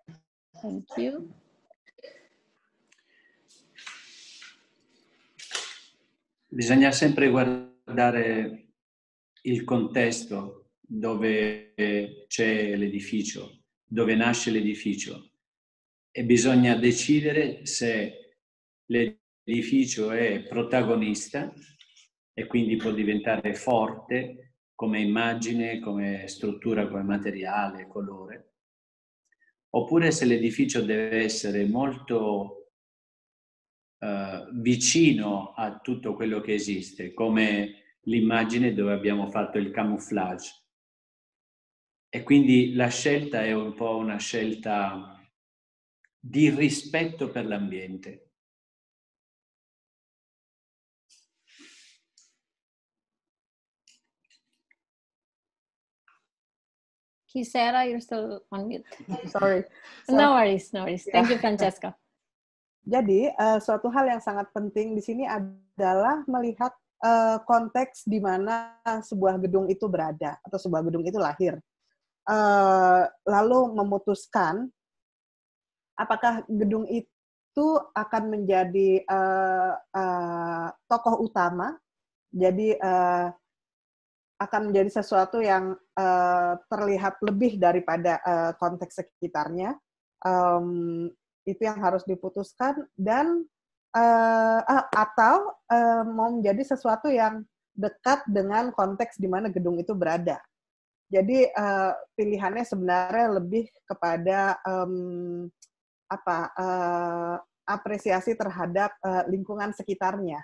Thank you. Bisogna sempre guardare il contesto dove c'è l'edificio, dove nasce l'edificio. E bisogna decidere se l'edificio è protagonista e quindi può diventare forte come immagine, come struttura, come materiale, colore, oppure se l'edificio deve essere molto eh, vicino a tutto quello che esiste, come l'immagine dove abbiamo fatto il camouflage. E quindi la scelta è un po' una scelta di rispetto per l'ambiente. Kisera, you're still on mute. Sorry. No worries, no worries. Thank you, Francesca. Jadi uh, suatu hal yang sangat penting di sini adalah melihat uh, konteks di mana sebuah gedung itu berada atau sebuah gedung itu lahir. Uh, lalu memutuskan apakah gedung itu akan menjadi uh, uh, tokoh utama, jadi uh, akan menjadi sesuatu yang uh, terlihat lebih daripada uh, konteks sekitarnya. Um, itu yang harus diputuskan dan uh, atau uh, mau menjadi sesuatu yang dekat dengan konteks di mana gedung itu berada. Jadi uh, pilihannya sebenarnya lebih kepada um, apa uh, apresiasi terhadap uh, lingkungan sekitarnya.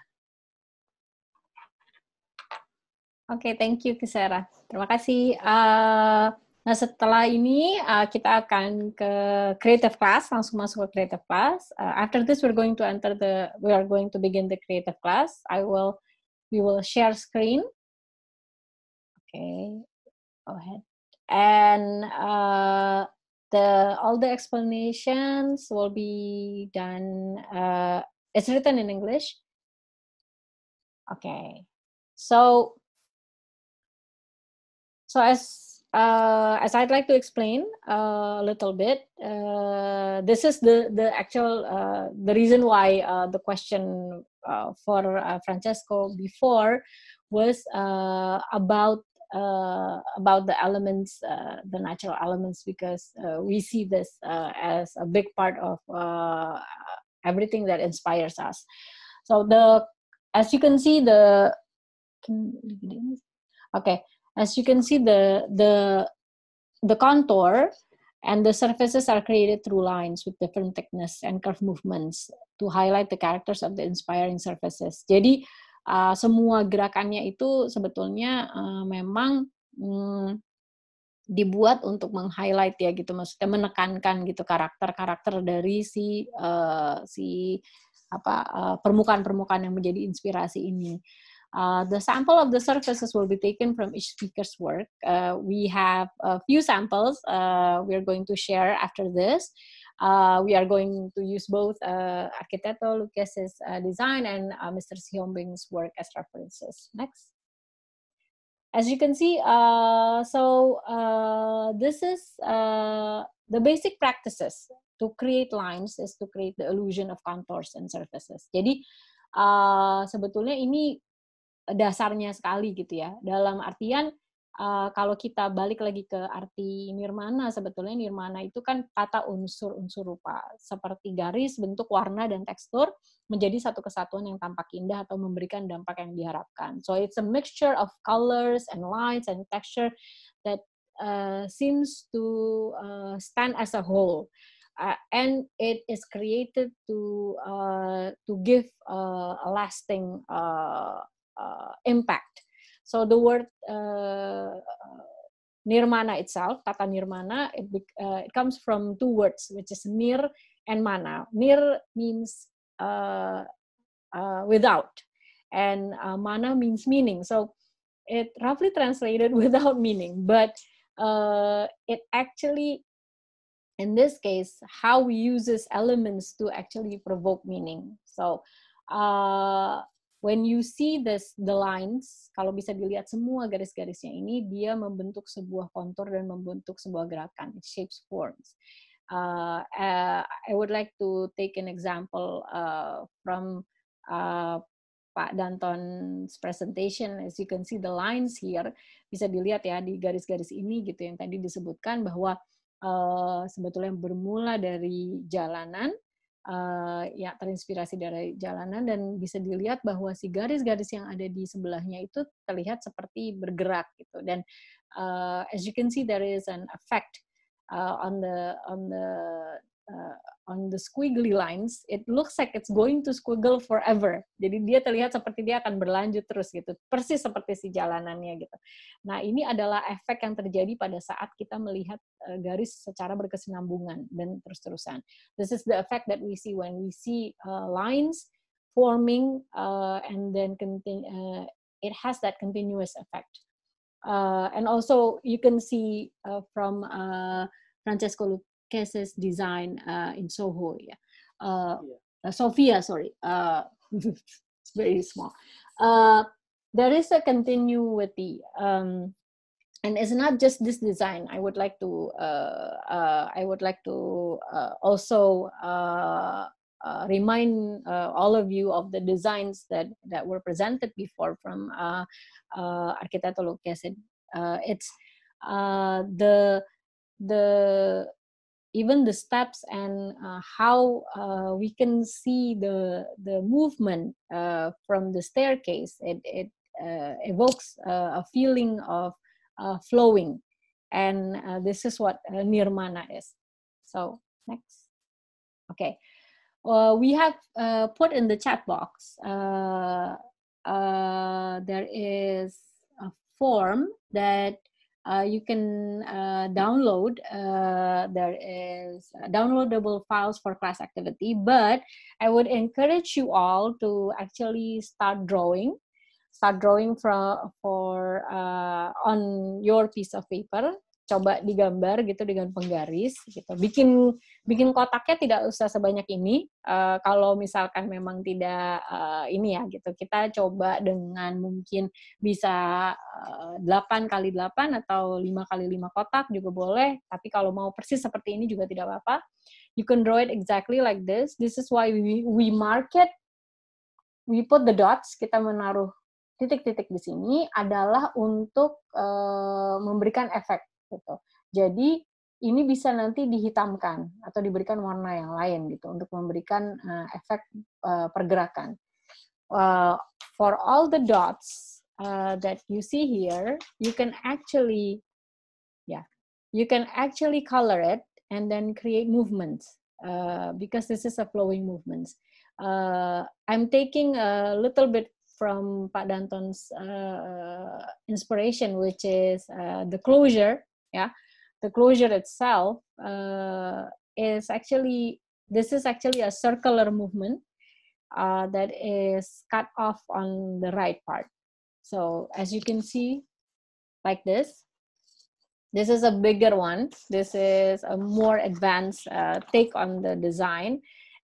Oke, okay, thank you Kisera. Terima kasih. Uh, nah setelah ini uh, kita akan ke creative class, langsung masuk ke creative class. Uh, after this, we're going to enter the, we are going to begin the creative class. I will, we will share screen. Okay, go ahead. And uh, the all the explanations will be done. Uh, it's written in English. Okay, so so as uh, as I'd like to explain uh, a little bit, uh, this is the the actual uh, the reason why uh, the question uh, for Francesco before was about about the elements, the natural elements, because we see this as a big part of everything that inspires us. So the as you can see the okay as you can see the the the contour and the surfaces are created through lines with different thickness and curve movements to highlight the characters of the inspiring surfaces. Jadi uh, semua gerakannya itu sebetulnya uh, memang um, dibuat untuk meng-highlight ya gitu, maksudnya menekankan gitu karakter-karakter dari si uh, si apa uh, permukaan-permukaan yang menjadi inspirasi ini. Uh, the sample of the surfaces will be taken from each speaker's work. Uh, we have a few samples uh, we are going to share after this. Uh, we are going to use both uh, Arquitecto Lucas's design and Mr. Siombing's work as references. Next. As you can see, so this is the basic practices to create lines is to create the illusion of contours and surfaces. Jadi uh, sebetulnya ini dasarnya sekali gitu ya. Dalam artian uh, kalau kita balik lagi ke arti nirmana, sebetulnya nirmana itu kan tata unsur-unsur rupa seperti garis, bentuk, warna dan tekstur menjadi satu kesatuan yang tampak indah atau memberikan dampak yang diharapkan. So it's a mixture of colors and lines and texture that uh, seems to uh, stand as a whole. Uh, and it is created to uh, to give uh, a lasting impact. So the word uh, nirmana itself, tata nirmana, it, uh, it comes from two words, which is nir and mana. Nir means uh, uh, without, and uh, mana means meaning. So it roughly translated without meaning, but it actually in this case how we uses elements to actually provoke meaning so uh, when you see this the lines kalau bisa dilihat semua garis-garisnya ini dia membentuk sebuah kontur dan membentuk sebuah gerakan. It shapes forms. Uh, uh, I would like to take an example uh, from uh, Pak Danton's presentation. As you can see the lines here bisa dilihat ya di garis-garis ini gitu yang tadi disebutkan bahwa uh, sebetulnya bermula dari jalanan uh, ya terinspirasi dari jalanan dan bisa dilihat bahwa si garis-garis yang ada di sebelahnya itu terlihat seperti bergerak gitu. Dan uh, as you can see there is an effect uh, on the on the uh, on the squiggly lines, it looks like it's going to squiggle forever. Jadi dia terlihat seperti dia akan berlanjut terus gitu, persis seperti si jalanannya gitu. Nah ini adalah efek yang terjadi pada saat kita melihat uh, garis secara berkesinambungan dan terus-terusan. This is the effect that we see when we see uh, lines forming uh, and then continue, uh, it has that continuous effect. Uh, and also you can see uh, from uh, Francesco cases design uh, in Soho. Yeah. Uh, uh, Sophia, sorry. Uh, it's very small. Uh, there is a continuity. Um, and it's not just this design. I would like to. Uh, uh, I would like to uh, also uh, uh, remind uh, all of you of the designs that that were presented before from uh, uh, Arquitecto. Uh, it's uh, the the even the steps and uh, how uh, we can see the the movement uh, from the staircase. It, it uh, evokes uh, a feeling of uh, flowing. And this is what nirmana is. So next. Okay. We have put in the chat box there is a form that you can uh, download. Uh, there is downloadable files for class activity, but I would encourage you all to actually start drawing. Start drawing for for uh, on your piece of paper coba digambar gitu dengan penggaris gitu. Bikin bikin kotaknya tidak usah sebanyak ini. Uh, kalau misalkan memang tidak uh, ini ya gitu. Kita coba dengan mungkin bisa uh, 8 kali 8 atau 5 kali 5 kotak juga boleh. Tapi kalau mau persis seperti ini juga tidak apa-apa. You can draw it exactly like this. This is why we we mark it. We put the dots, kita menaruh titik-titik di sini adalah untuk uh, memberikan efek gitu. Jadi ini bisa nanti dihitamkan atau diberikan warna yang lain gitu untuk memberikan uh, efek uh, pergerakan. Uh, for all the dots uh, that you see here, you can actually, yeah, you can actually color it and then create movements uh, because this is a flowing movements. Uh, I'm taking a little bit from Pak Danton's uh, inspiration, which is uh, the closure yeah. The closure itself uh, is actually this is actually a circular movement uh, that is cut off on the right part. So as you can see like this this is a bigger one. This is a more advanced uh, take on the design.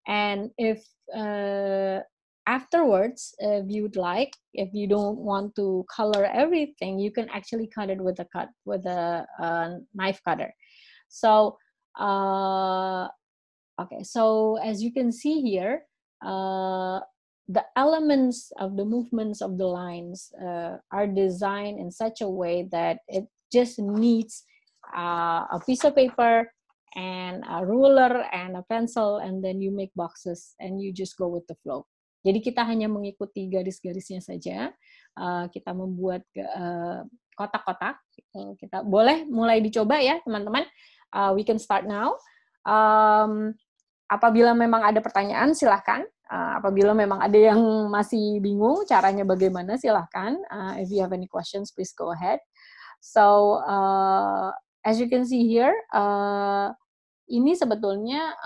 And if uh, afterwards if you'd like if you don't want to color everything you can actually cut it with a cut with a, a knife cutter. So uh, okay so as you can see here uh, the elements of the movements of the lines uh, are designed in such a way that it just needs uh, a piece of paper and a ruler and a pencil and then you make boxes and you just go with the flow Jadi kita hanya mengikuti garis-garisnya saja. Uh, kita membuat uh, kotak-kotak. Uh, kita boleh mulai dicoba ya, teman-teman. We can start now. Apabila memang ada pertanyaan, silahkan. Apabila memang ada yang masih bingung caranya bagaimana, silahkan. If you have any questions, please go ahead. So, as you can see here, ini sebetulnya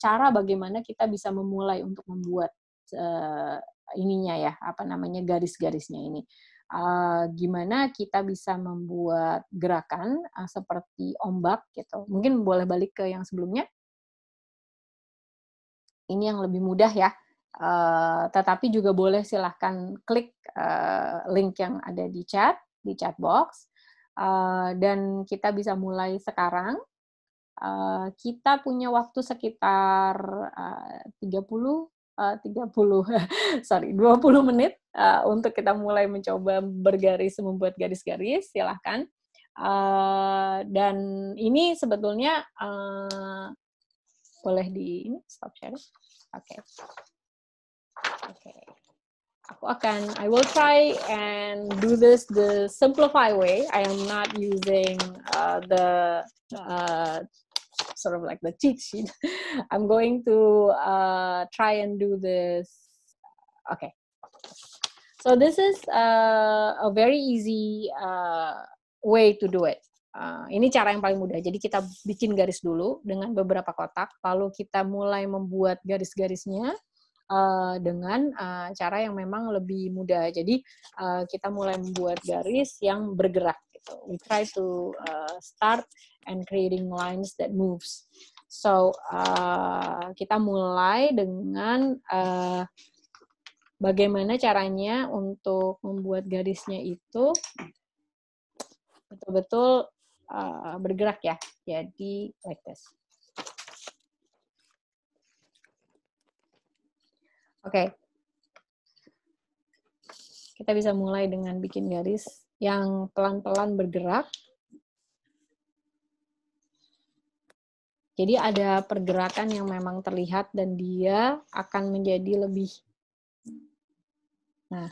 cara bagaimana kita bisa memulai untuk membuat uh, ininya ya apa namanya garis-garisnya ini. Uh, gimana kita bisa membuat gerakan uh, seperti ombak gitu. Mungkin boleh balik ke yang sebelumnya. Ini yang lebih mudah ya. Uh, tetapi juga boleh silahkan klik uh, link yang ada di chat di chat box. Uh, dan kita bisa mulai sekarang. Uh, kita punya waktu sekitar uh, 30 uh, 30 sorry 20 menit uh, untuk kita mulai mencoba bergaris membuat garis-garis silahkan uh, dan ini sebetulnya uh, boleh di ini stop share oke okay. oke okay. aku akan I will try and do this the simplify way I am not using uh, the uh, sort of like the cheat sheet. I'm going to uh, try and do this. Okay. So this is uh, a very easy uh, way to do it. Uh, ini cara yang paling mudah. Jadi kita bikin garis dulu dengan beberapa kotak, lalu kita mulai membuat garis-garisnya uh, dengan uh, cara yang memang lebih mudah. Jadi uh, kita mulai membuat garis yang bergerak. We try to uh, start and creating lines that moves. So uh, kita mulai dengan uh, bagaimana caranya untuk membuat garisnya itu betul-betul uh, bergerak ya. Jadi like this. Oke. Okay. Kita bisa mulai dengan bikin garis yang pelan-pelan bergerak Jadi ada pergerakan yang memang terlihat dan dia akan menjadi lebih. Nah,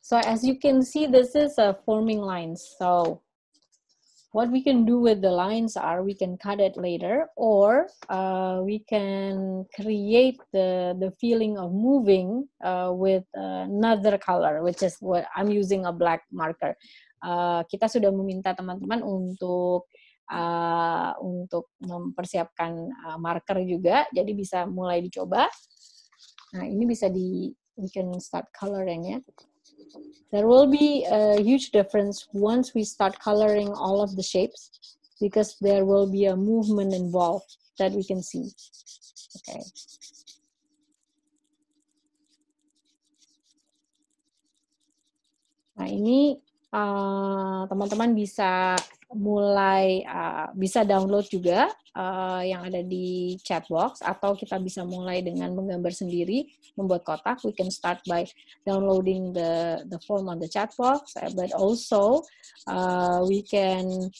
so as you can see, this is a forming lines. So what we can do with the lines are we can cut it later or uh, we can create the, the feeling of moving uh, with another color, which is what I'm using a black marker. uh, kita sudah meminta teman-teman untuk uh, untuk mempersiapkan uh, marker juga, jadi bisa mulai dicoba. Nah, ini bisa di we can start coloring ya. There will be a huge difference once we start coloring all of the shapes because there will be a movement involved that we can see. Okay. Nah, ini eh, teman-teman uh, bisa mulai uh, bisa download juga uh, yang ada di chat box atau kita bisa mulai dengan menggambar sendiri membuat kotak. We can start by downloading the the form on the chat box but also uh, we can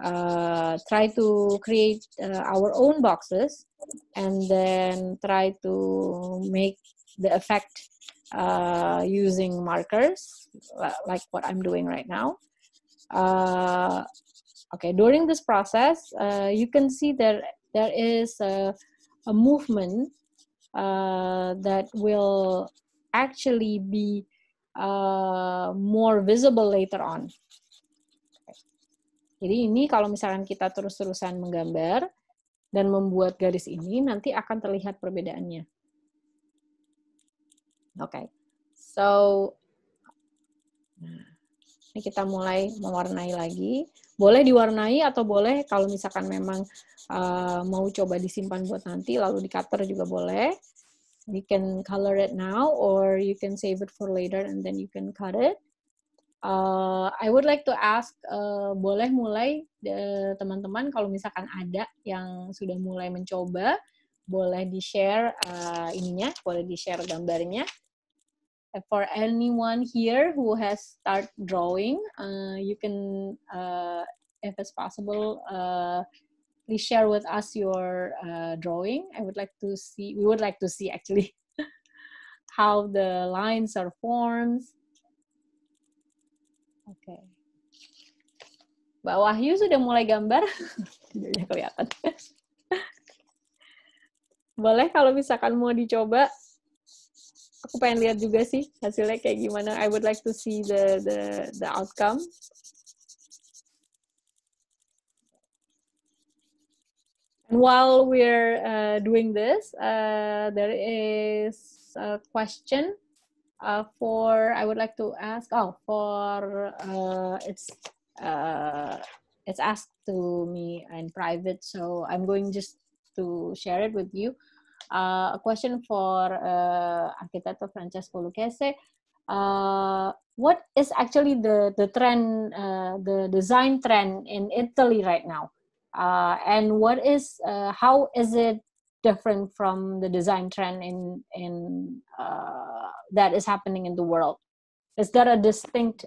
uh, try to create uh, our own boxes and then try to make the effect uh, using markers like what I'm doing right now uh, okay during this process uh, you can see that there is a, a movement uh, that will actually be uh, more visible later on jadi ini kalau misalkan kita terus-terusan menggambar dan membuat garis ini nanti akan terlihat perbedaannya oke okay. so ini kita mulai mewarnai lagi. Boleh diwarnai atau boleh kalau misalkan memang uh, mau coba disimpan buat nanti, lalu di cutter juga boleh. You can color it now or you can save it for later and then you can cut it. Uh, I would like to ask, uh, boleh mulai teman-teman kalau misalkan ada yang sudah mulai mencoba, boleh di-share uh, ininya, boleh di-share gambarnya for anyone here who has start drawing, uh, you can, uh, if it's possible, uh, please share with us your uh, drawing. I would like to see, we would like to see actually how the lines are formed. Okay. Mbak Wahyu sudah mulai gambar? Tidaknya kelihatan. Boleh kalau misalkan mau dicoba, aku pengen lihat juga sih hasilnya kayak gimana. I would like to see the the the outcome. And while we're uh, doing this, uh, there is a question uh, for I would like to ask. Oh, for uh, it's uh, it's asked to me in private, so I'm going just to share it with you. Uh, a question for uh, Arquitecto Francesco Lucchese. Uh, what is actually the the trend, the design trend in Italy right now, and what is how is it different from the design trend in in that is happening in the world? Is there a distinct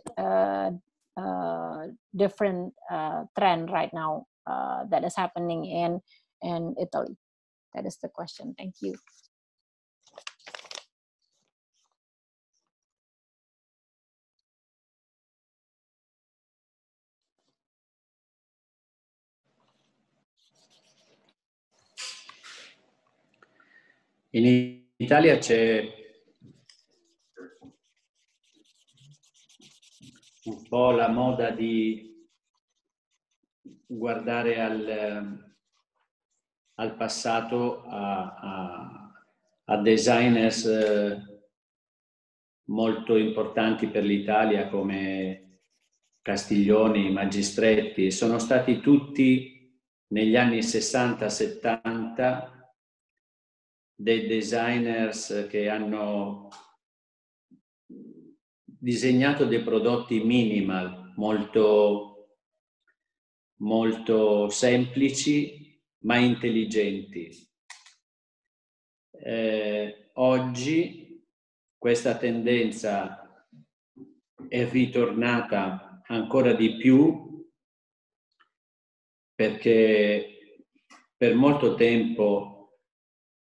uh, different uh, trend right now uh, that is happening in in Italy? That is the question. Thank you. In Italia c'è un po' la moda di guardare al, al passato a, a, a designers eh, molto importanti per l'Italia come Castiglioni, Magistretti, sono stati tutti negli anni 60-70 dei designers che hanno disegnato dei prodotti minimal, molto, molto semplici ma intelligenti. Eh, oggi questa tendenza è ritornata ancora di più perché per molto tempo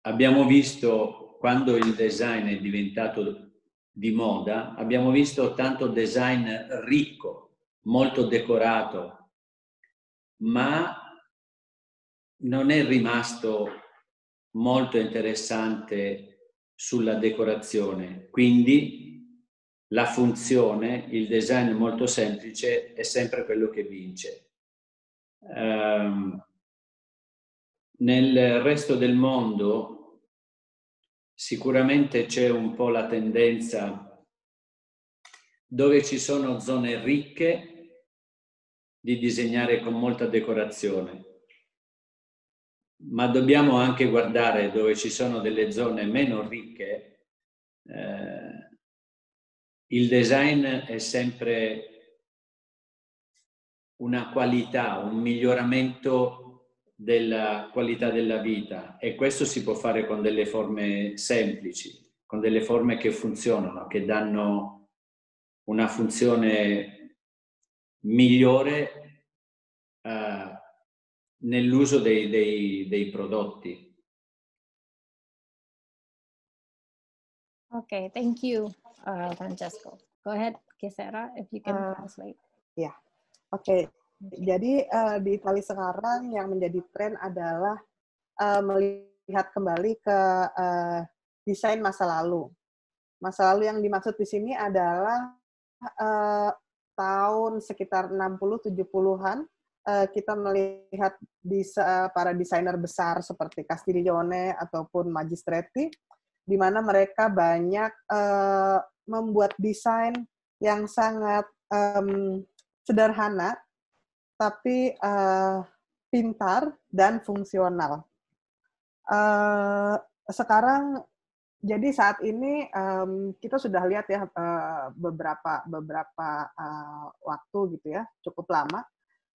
abbiamo visto quando il design è diventato di moda, abbiamo visto tanto design ricco, molto decorato, ma non è rimasto molto interessante sulla decorazione, quindi la funzione, il design molto semplice è sempre quello che vince. Um, nel resto del mondo sicuramente c'è un po' la tendenza dove ci sono zone ricche di disegnare con molta decorazione, ma dobbiamo anche guardare dove ci sono delle zone meno ricche. Eh, il design è sempre una qualità, un miglioramento della qualità della vita e questo si può fare con delle forme semplici, con delle forme che funzionano, che danno una funzione migliore uh, nell'uso dei, dei, dei prodotti. Okay, thank you, uh, Francesco. Go ahead, Kisera, if you can uh, translate. Ya, yeah. oke. Okay. Jadi uh, di Italia sekarang yang menjadi tren adalah uh, melihat kembali ke uh, desain masa lalu. Masa lalu yang dimaksud di sini adalah uh, tahun sekitar 60-70-an uh, kita melihat bisa para desainer besar seperti Castiglione ataupun Magistretti di mana mereka banyak uh, membuat desain yang sangat um, sederhana tapi uh, pintar dan fungsional. Uh, sekarang jadi saat ini um, kita sudah lihat ya uh, beberapa beberapa uh, waktu gitu ya cukup lama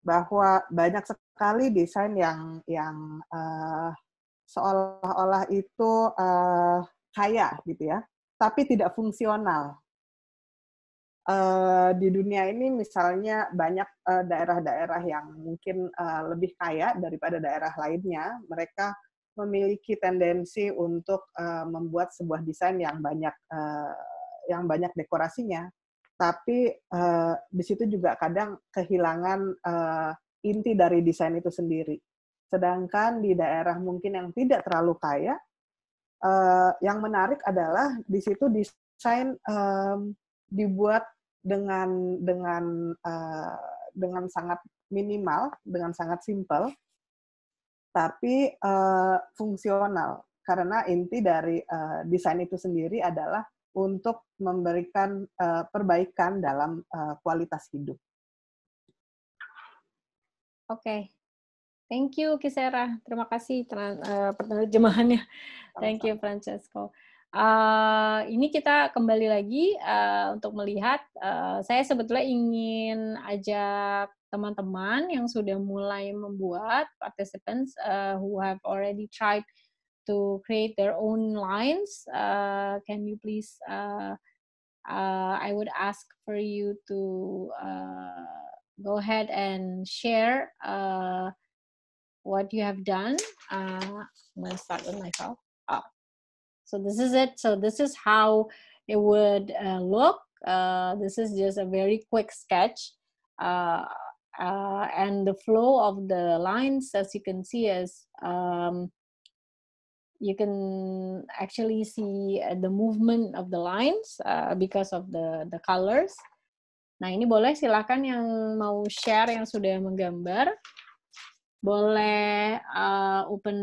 bahwa banyak sekali desain yang yang uh, seolah-olah itu uh, kaya gitu ya tapi tidak fungsional. Uh, di dunia ini misalnya banyak daerah daerah-daerah yang mungkin uh, lebih kaya daripada daerah lainnya, mereka memiliki tendensi untuk uh, membuat sebuah desain yang banyak uh, yang banyak dekorasinya, tapi uh, di situ juga kadang kehilangan uh, inti dari desain itu sendiri. Sedangkan di daerah mungkin yang tidak terlalu kaya, uh, yang menarik adalah di situ desain um, dibuat dengan dengan uh, dengan sangat minimal, dengan sangat simpel, tapi uh, fungsional. Karena inti dari uh, desain itu sendiri adalah untuk memberikan uh, perbaikan dalam uh, kualitas hidup. Oke, okay. thank you Kisera. Terima kasih uh, penerjemahannya. Thank you Francesco. Uh, ini kita kembali lagi uh, untuk melihat. Uh, saya sebetulnya ingin ajak teman-teman yang sudah mulai membuat participants uh, who have already tried to create their own lines. Uh, can you please? Uh, uh, I would ask for you to uh, go ahead and share uh, what you have done. Uh, I'm to start with myself. Oh. So this is it. So this is how it would look. This is just a very quick sketch. Uh and the flow of the lines, as you can see, is um, you can actually see uh, the movement of the lines uh, because of the the colors. Nah ini boleh silakan yang mau share yang sudah menggambar, boleh uh, open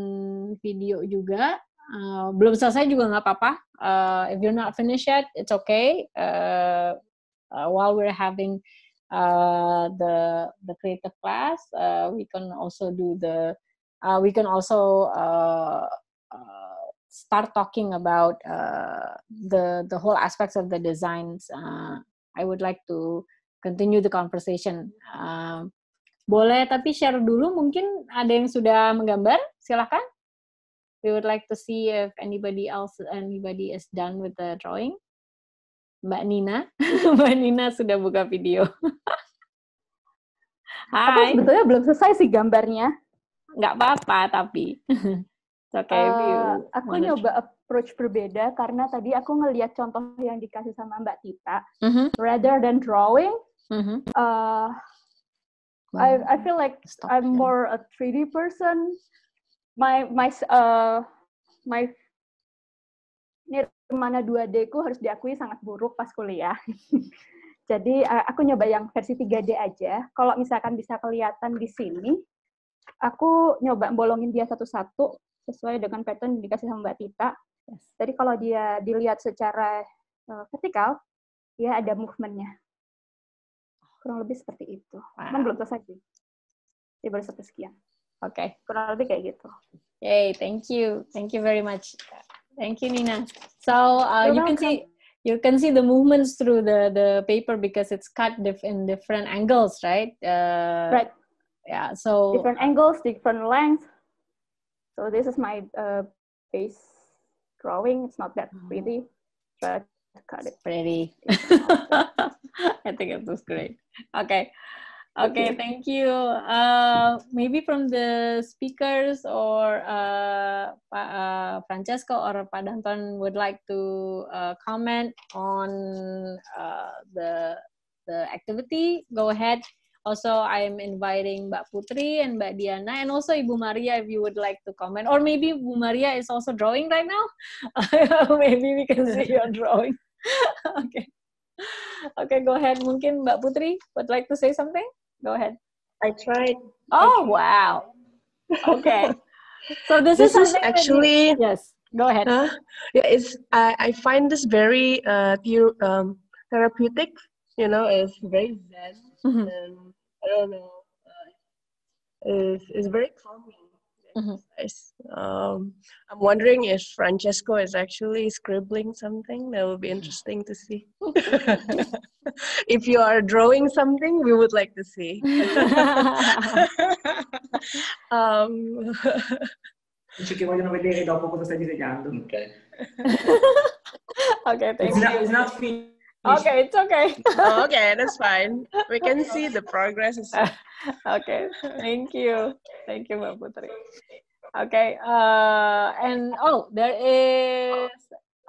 video juga Uh, belum selesai juga nggak apa-apa. Uh, if you're not finished yet, it's okay. Uh, uh, while we're having uh, the the creative class, uh, we can also do the uh, we can also uh, uh, start talking about uh, the the whole aspects of the designs. Uh, I would like to continue the conversation. Uh, boleh tapi share dulu mungkin ada yang sudah menggambar silahkan we would like to see if anybody else anybody is done with the drawing. Mbak Nina, Mbak Nina sudah buka video. Hai. Aku sebetulnya belum selesai sih gambarnya. Nggak apa-apa tapi. okay, uh, aku nyoba approach berbeda karena tadi aku ngelihat contoh yang dikasih sama Mbak Tita. Mm -hmm. Rather than drawing, mm -hmm. uh, wow. I I feel like Stop I'm more a 3D person my my uh my ini mana 2D ku harus diakui sangat buruk pas kuliah. Jadi uh, aku nyoba yang versi 3D aja. Kalau misalkan bisa kelihatan di sini, aku nyoba bolongin dia satu-satu sesuai dengan pattern yang dikasih sama Mbak Tita. Jadi kalau dia dilihat secara uh, vertikal, dia ada movementnya. Kurang lebih seperti itu. Wow. belum selesai sih. Dia baru satu sekian. Oke. Okay. Kurang lebih kayak gitu. Yay, thank you. Thank you very much. Thank you, Nina. So uh, you welcome. can see you can see the movements through the the paper because it's cut diff in different angles, right? Uh, right. Yeah. So different angles, different lengths. So this is my uh, base drawing. It's not that pretty, but cut it. Pretty. I think it was great. Okay. Okay, thank you. Uh, maybe from the speakers or uh, uh, Francesco or Padanton would like to uh, comment on uh, the the activity. Go ahead. Also, I'm inviting Mbak Putri and Mbak Diana, and also Ibu Maria if you would like to comment. Or maybe Ibu Maria is also drawing right now. maybe we can see your drawing. okay. Okay, go ahead. Mungkin Mbak Putri would like to say something? Go ahead. I tried. Oh, wow. Okay. So this, this is, is actually you, yes. Go ahead. Yeah, it's I, I find this very uh, um, therapeutic. You know, it's very zen, mm-hmm. and I don't know, uh, it's, it's very calming. Mm-hmm. Um, I'm wondering if Francesco is actually scribbling something. That would be interesting to see. if you are drawing something, we would like to see. um, Dice che vogliono vedere dopo cosa stai disegnando. Okay. okay, thank it's you. Not, it's not finished. Okay, it's okay. oh, okay, that's fine. We can see the progress. okay, thank you. Thank you, Mbak Putri. Okay, uh, and oh, there is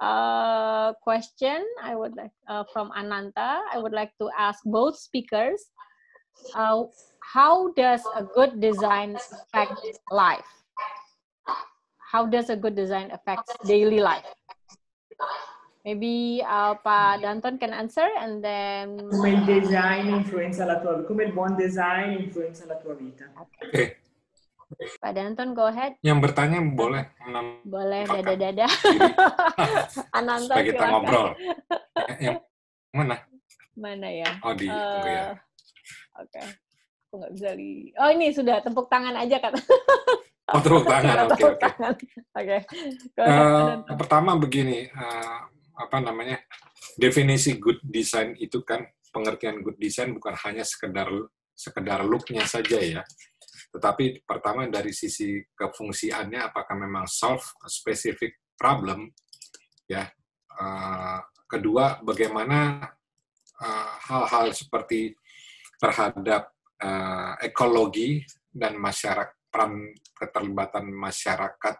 a question I would like uh, from Ananta. I would like to ask both speakers. Uh, how does a good design affect life? How does a good design affect daily life? Maybe Pak Danton can answer and then... Come il design influenza la tua come il buon design influenza la tua vita. Okay. Pak Danton, go ahead. Yang bertanya boleh. Boleh, dada-dada. Ananta, Supaya kita ngobrol. Yang mana? Mana ya? Oh, di, uh, ya. Oke. Okay. Aku nggak bisa li... Oh, ini sudah tepuk tangan aja, kan? Oh, tepuk tangan. Oke, oke. Oke. Eh, pertama begini, uh, apa namanya? Definisi good design itu kan pengertian good design bukan hanya sekedar sekedar looknya saja ya, tetapi pertama dari sisi kefungsiannya apakah memang solve a specific problem ya. Uh, kedua bagaimana uh, hal-hal uh, seperti terhadap uh, ekologi dan masyarakat peran keterlibatan masyarakat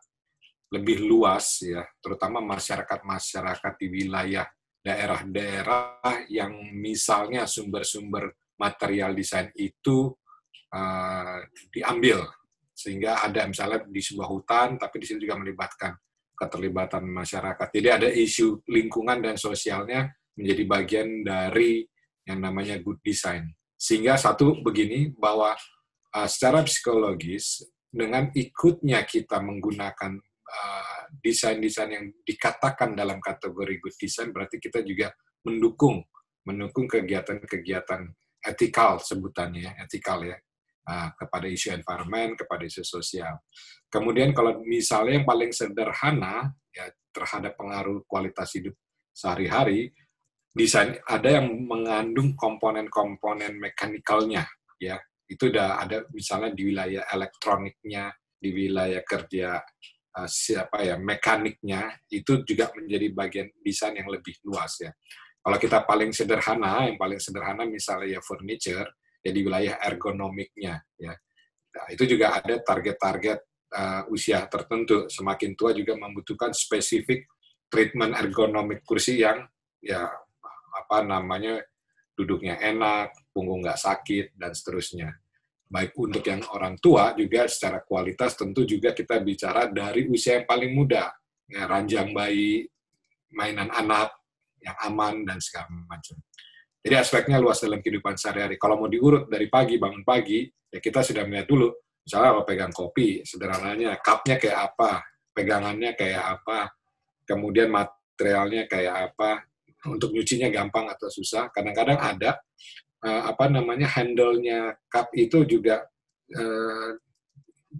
lebih luas ya, terutama masyarakat-masyarakat di wilayah daerah-daerah yang misalnya sumber-sumber material desain itu uh, diambil sehingga ada misalnya di sebuah hutan tapi di sini juga melibatkan keterlibatan masyarakat. Jadi ada isu lingkungan dan sosialnya menjadi bagian dari yang namanya good design. Sehingga satu begini bahwa uh, secara psikologis dengan ikutnya kita menggunakan uh, desain-desain yang dikatakan dalam kategori good design berarti kita juga mendukung mendukung kegiatan-kegiatan etikal sebutannya etikal ya uh, kepada isu environment, kepada isu sosial. Kemudian kalau misalnya yang paling sederhana ya terhadap pengaruh kualitas hidup sehari-hari, desain ada yang mengandung komponen-komponen mekanikalnya ya. Itu udah ada misalnya di wilayah elektroniknya, di wilayah kerja uh, siapa ya mekaniknya itu juga menjadi bagian desain yang lebih luas ya. Kalau kita paling sederhana, yang paling sederhana misalnya ya furniture, ya wilayah ergonomiknya ya. Nah, itu juga ada target-target uh, usia tertentu. Semakin tua juga membutuhkan spesifik treatment ergonomik kursi yang ya apa namanya duduknya enak, punggung nggak sakit dan seterusnya. Baik untuk yang orang tua juga secara kualitas tentu juga kita bicara dari usia yang paling muda, ya, ranjang bayi mainan anak yang aman dan segala macam. Jadi aspeknya luas dalam kehidupan sehari-hari. Kalau mau diurut dari pagi bangun pagi, ya kita sudah melihat dulu. Misalnya kalau pegang kopi, sederhananya cupnya kayak apa, pegangannya kayak apa, kemudian materialnya kayak apa, untuk nyucinya gampang atau susah. Kadang-kadang ada uh, apa namanya handle-nya cup itu juga uh,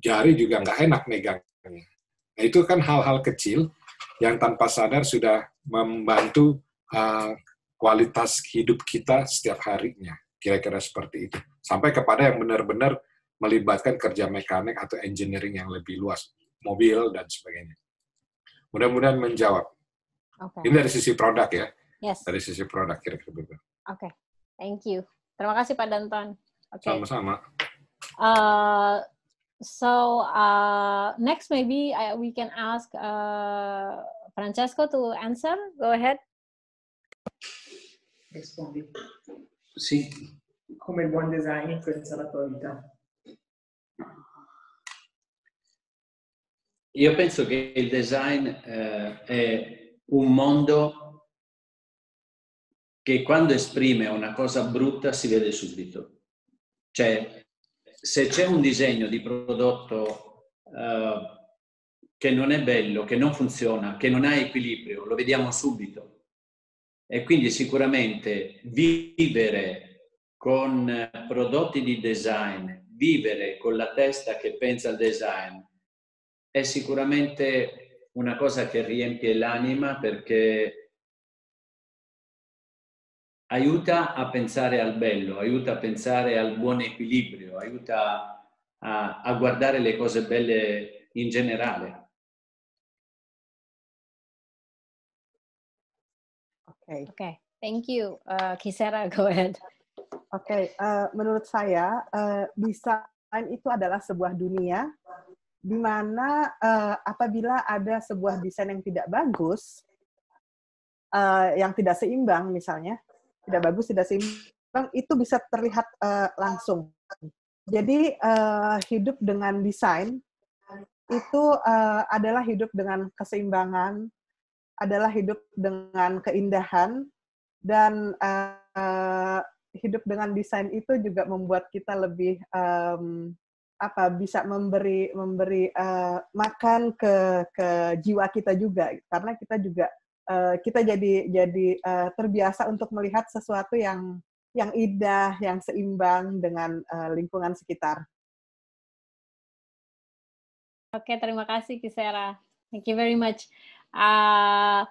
jari juga nggak enak megangnya. Nah itu kan hal-hal kecil yang tanpa sadar sudah membantu uh, kualitas hidup kita setiap harinya. Kira-kira seperti itu. Sampai kepada yang benar-benar melibatkan kerja mekanik atau engineering yang lebih luas. Mobil dan sebagainya. Mudah-mudahan menjawab. Okay. Ini dari sisi produk ya. Yes. Dari sisi produk kira-kira begitu. Oke, okay. Thank you. Terima kasih Pak Danton. Okay. Sama-sama. Uh, so uh, next maybe I, we can ask uh, Francesco to answer. Go ahead. Rispondi. Sì. Come il buon design influenza la tua vita? Io penso che il design eh, è un mondo che quando esprime una cosa brutta si vede subito. Cioè, se c'è un disegno di prodotto eh, che non è bello, che non funziona, che non ha equilibrio, lo vediamo subito. E quindi sicuramente vivere con prodotti di design, vivere con la testa che pensa al design, è sicuramente una cosa che riempie l'anima perché aiuta a pensare al bello, aiuta a pensare al buon equilibrio, aiuta a, a guardare le cose belle in generale. okay. okay. thank you. Uh, Kisera, go ahead. Oke, okay. uh, menurut saya uh, desain itu adalah sebuah dunia di mana uh, apabila ada sebuah desain yang tidak bagus, uh, yang tidak seimbang misalnya, tidak bagus, tidak seimbang, itu bisa terlihat uh, langsung. Jadi uh, hidup dengan desain itu uh, adalah hidup dengan keseimbangan, adalah hidup dengan keindahan dan uh, hidup dengan desain itu juga membuat kita lebih um, apa bisa memberi memberi uh, makan ke ke jiwa kita juga karena kita juga uh, kita jadi jadi uh, terbiasa untuk melihat sesuatu yang yang indah yang seimbang dengan uh, lingkungan sekitar. Oke, terima kasih Kisera. Thank you very much. Uh,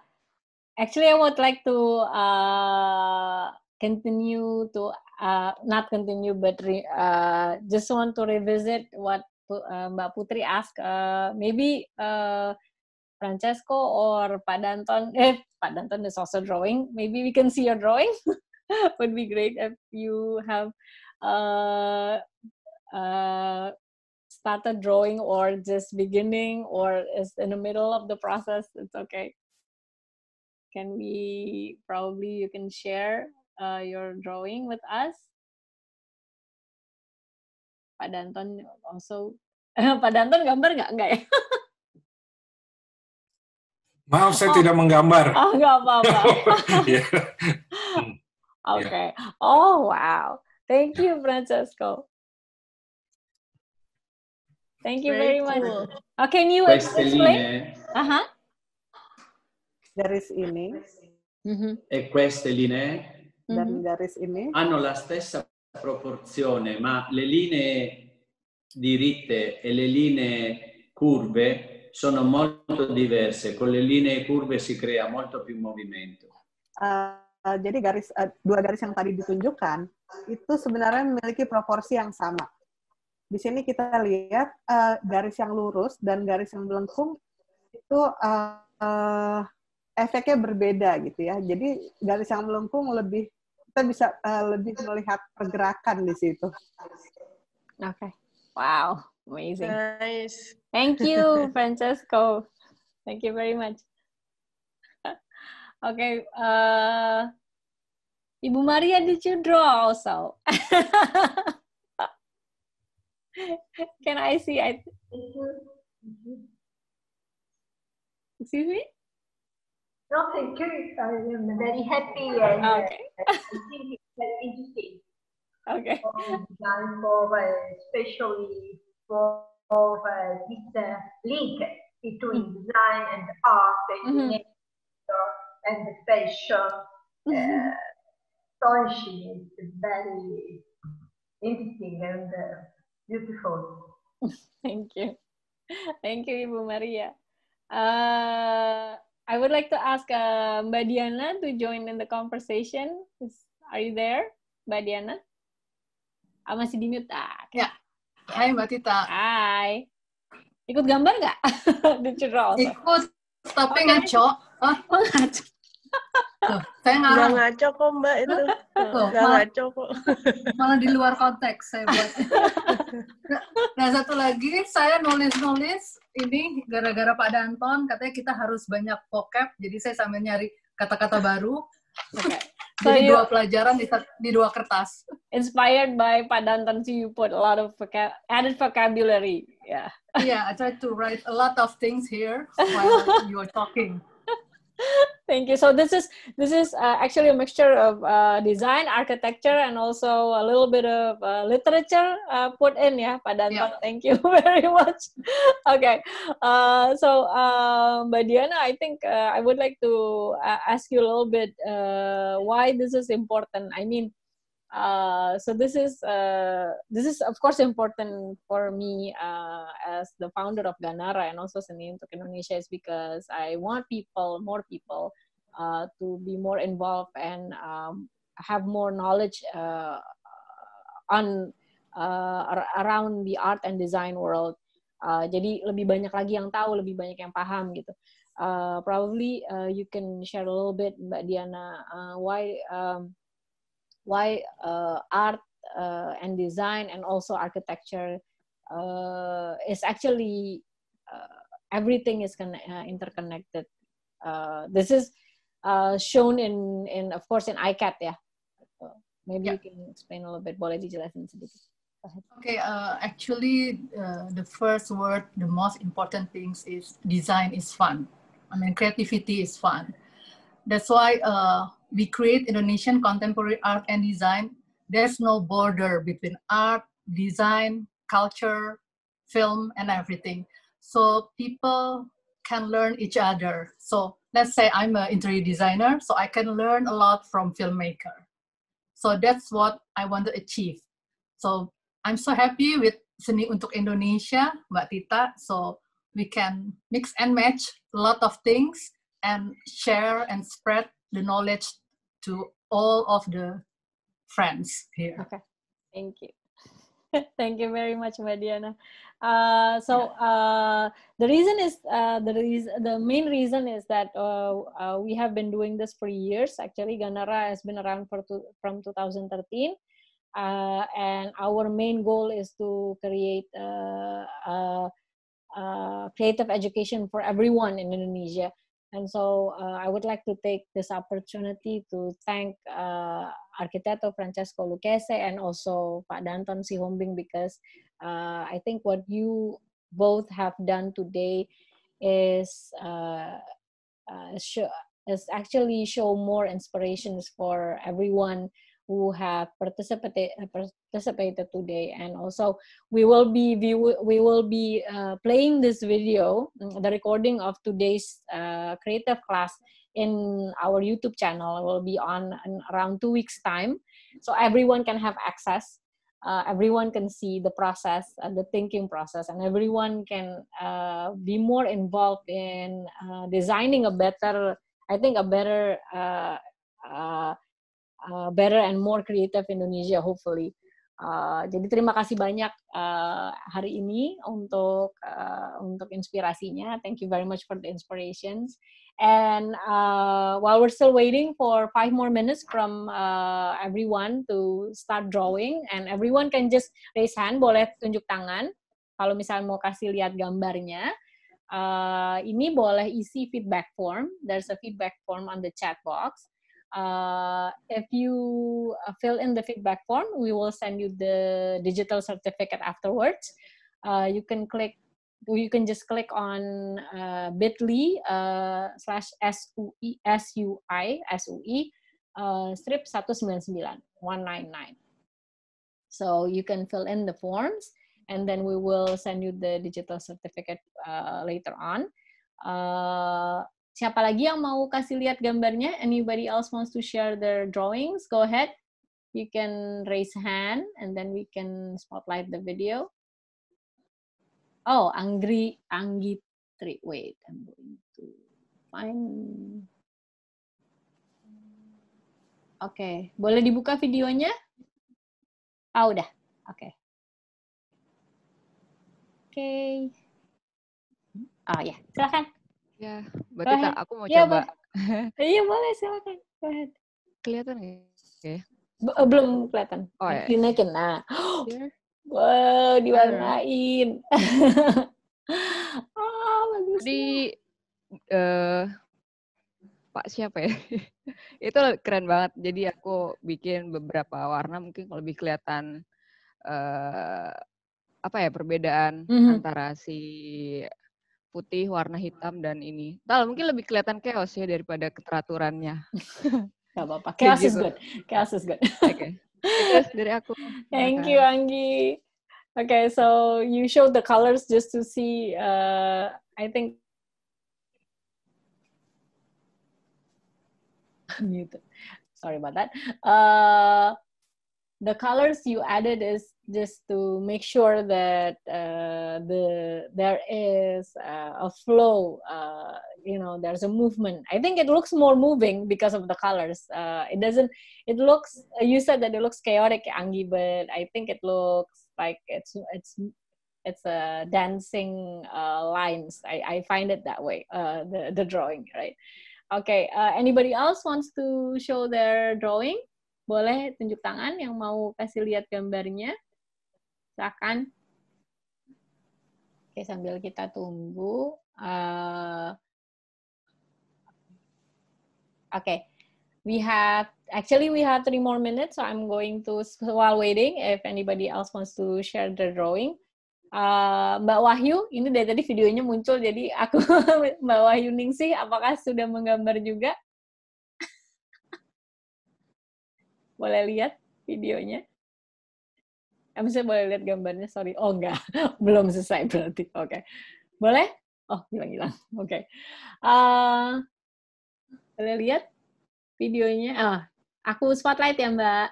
actually, I would like to uh, continue to uh, not continue, but re, uh, just want to revisit what uh, Mbak Putri asked. Uh, maybe uh, Francesco or Pak Danton. If Pak Danton is also drawing, maybe we can see your drawing. would be great if you have uh, uh, started drawing or just beginning or is in the middle of the process, it's okay. Can we probably you can share uh, your drawing with us? Pak Danton also. Pak Danton gambar nggak? Nggak ya? Maaf, saya oh. tidak menggambar. Oh, nggak apa-apa. Iya. Oke. Okay. Oh, wow. Thank you, Francesco. Thank you very, very much. Oh, can you explain? Uh-huh. Garis ini mm-hmm. e queste linee mm-hmm. garis ini hanno la stessa proporzione, ma le linee diritte e le linee curve sono molto diverse. Con le linee curve si crea molto più movimento. Uh, uh, jadi garis uh, dua garis yang tadi ditunjukkan itu sebenarnya memiliki proporsi yang sama. di sini kita lihat uh, garis yang lurus dan garis yang melengkung itu uh, uh, efeknya berbeda gitu ya. Jadi garis yang melengkung lebih kita bisa uh, lebih melihat pergerakan di situ. Oke. Okay. Wow, amazing. Nice. Thank you, Francesco. Thank you very much. Okay, uh, Ibu Maria, did you draw also? Can I see? I excuse me. No, thank you. I am very happy and okay. uh, I think it's very interesting. Okay. For design for uh, especially for, for uh, this uh, link between Mm. design and art and Mhm. nature and the fashion. Uh, astonishing. It's very interesting and uh, beautiful. Thank you. Thank you, Ibu Maria. Uh, I would like to ask uh, Mbak Diana to join in the conversation. Is- Are you there, Mbak Diana? Ah, masih di mute. Ah, okay. Ya. Hai Mbak Tita. Hai. Ikut gambar nggak? Also? Ikut, tapi Oke. ngaco. Ah, Oh, ngaco. tuh, saya Nggak ngarang. ngaco kok mbak itu. Tuh, Nggak malah, ngaco kok. malah di luar konteks saya buat. Nah, satu lagi, saya nulis-nulis ini gara-gara Pak Danton, katanya kita harus banyak vocab, jadi saya sambil nyari kata-kata baru. Okay. So Jadi you dua pelajaran di, di dua kertas. inspired by Pak Danton, so you put a lot of vocab added vocabulary. Yeah. Yeah, I tried to write a lot of things here while you were talking. Thank you. So this is this is uh, actually a mixture of uh, design, architecture, and also a little bit of uh, literature uh, put in. Yeah, Pak Danton. Thank you very much. okay. Uh, so uh, Mbak Diana, I think uh, I would like to uh, ask you a little bit uh, why this is important. I mean, uh, so this is uh, this is of course important for me uh, as the founder of Ganara and also Seni untuk Indonesia is because I want people, more people, uh, to be more involved and um, have more knowledge uh, on around the art and design world. Jadi lebih banyak lagi yang tahu, lebih banyak yang paham gitu. Probably you can share a little bit, Mbak Diana, why um, why uh, art uh, and design and also architecture uh, is actually uh, everything is con- uh, interconnected. Uh, this is uh, shown in in of course in ICAT ya. So maybe you can explain a little bit. Boleh dijelasin sedikit. Okay, uh, actually, uh, the first word, the most important things is design is fun. I mean, creativity is fun. That's why uh, we create Indonesian contemporary art and design. There's no border between art, design, culture, film, and everything. So people can learn each other. So let's say I'm an interior designer, so I can learn a lot from filmmaker. So that's what I want to achieve. So I'm so happy with Seni untuk Indonesia, Mbak Tita. So we can mix and match a lot of things and share and spread the knowledge to all of the friends here. Okay, thank you. Thank you very much, Mbak Diana. Uh, so uh, the reason is uh, the reason, the main reason is that uh, uh, we have been doing this for years. Actually, Ganara has been around for two, from 2013, uh, and our main goal is to create creative education for everyone in Indonesia. And so uh, I would like to take this opportunity to thank uh, Arquitecto Francesco Lucchese and also Pak Danton Sihombing because uh, I think what you both have done today is uh, uh, is actually show more inspirations for everyone who have participated participated today. And also we will be will, we will be uh, playing this video the recording of today's uh, creative class in our youtube channel. It will be on around two weeks time. So everyone can have access. Uh, everyone can see the process uh, the thinking process. And everyone can uh, be more involved in uh, designing a better i think a better uh, better and more creative Indonesia hopefully. Uh, jadi terima kasih banyak uh, hari ini untuk uh, untuk inspirasinya. Thank you very much for the inspirations. And uh, while we're still waiting for five more minutes from uh, everyone to start drawing, and everyone can just raise hand, boleh tunjuk tangan. Kalau misalnya mau kasih lihat gambarnya, uh, ini boleh isi feedback form. There's a feedback form on the chat box. Uh, if you uh, fill in the feedback form, we will send you the digital certificate afterwards. Uh, you can click you can just click on uh, bit.ly uh, slash SUI, SUI, SUI uh, strip 199, 199. So you can fill in the forms and then we will send you the digital certificate uh, later on. Siapa lagi yang mau kasih lihat gambarnya? Anybody else wants to share their drawings? Go ahead. You can raise hand and then we can spotlight the video. Oh, Angri, Anggitri. Wait, I'm going to find. Oke, okay. boleh dibuka videonya? Ah, udah. Oke. Okay. Oke. Okay. Oh ya, silakan. Ya, berarti tak, aku mau ya, coba. Iya, boleh silakan. Kelihatan nggak? Oke. Okay. Belum kelihatan. Oh, ya. Dinaikin. Nah. Wow, diwarnain. oh, bagus. Di uh, Pak siapa ya? itu keren banget. Jadi aku bikin beberapa warna mungkin kalau lebih kelihatan uh, apa ya perbedaan mm -hmm. antara si putih, warna hitam dan ini. Tal mungkin lebih kelihatan chaos ya daripada keteraturannya. Gak apa-apa. Chaos is gitu. good. Chaos is good. Oke. Okay. Dari aku. Thank you, Anggi. Okay, so you showed the colors just to see, uh, I think, Sorry about that. Uh, the colors you added is just to make sure that uh, the there is uh, a flow uh, you know there's a movement. I think it looks more moving because of the colors. Uh, it doesn't it looks you said that it looks chaotic angi but i think it looks like it's it's it's a dancing uh, lines. I, I find it that way uh, the, the drawing right? Okay anybody else wants to show their drawing boleh tunjuk tangan yang mau kasih lihat gambarnya. Silakan. Oke sambil kita tunggu uh, okay we have actually we have three more minutes so i'm going to while waiting if anybody else wants to share the drawing. Uh, Mbak Wahyu ini dari tadi videonya muncul jadi aku Mbak Wahyu Ningsih apakah sudah menggambar juga boleh lihat videonya Eh, saya boleh lihat gambarnya, sorry. Oh, enggak. Belum selesai berarti. Oke. Okay. Boleh? Oh, hilang-hilang. Oke. Okay. Uh, boleh lihat videonya? Ah, aku spotlight ya, Mbak.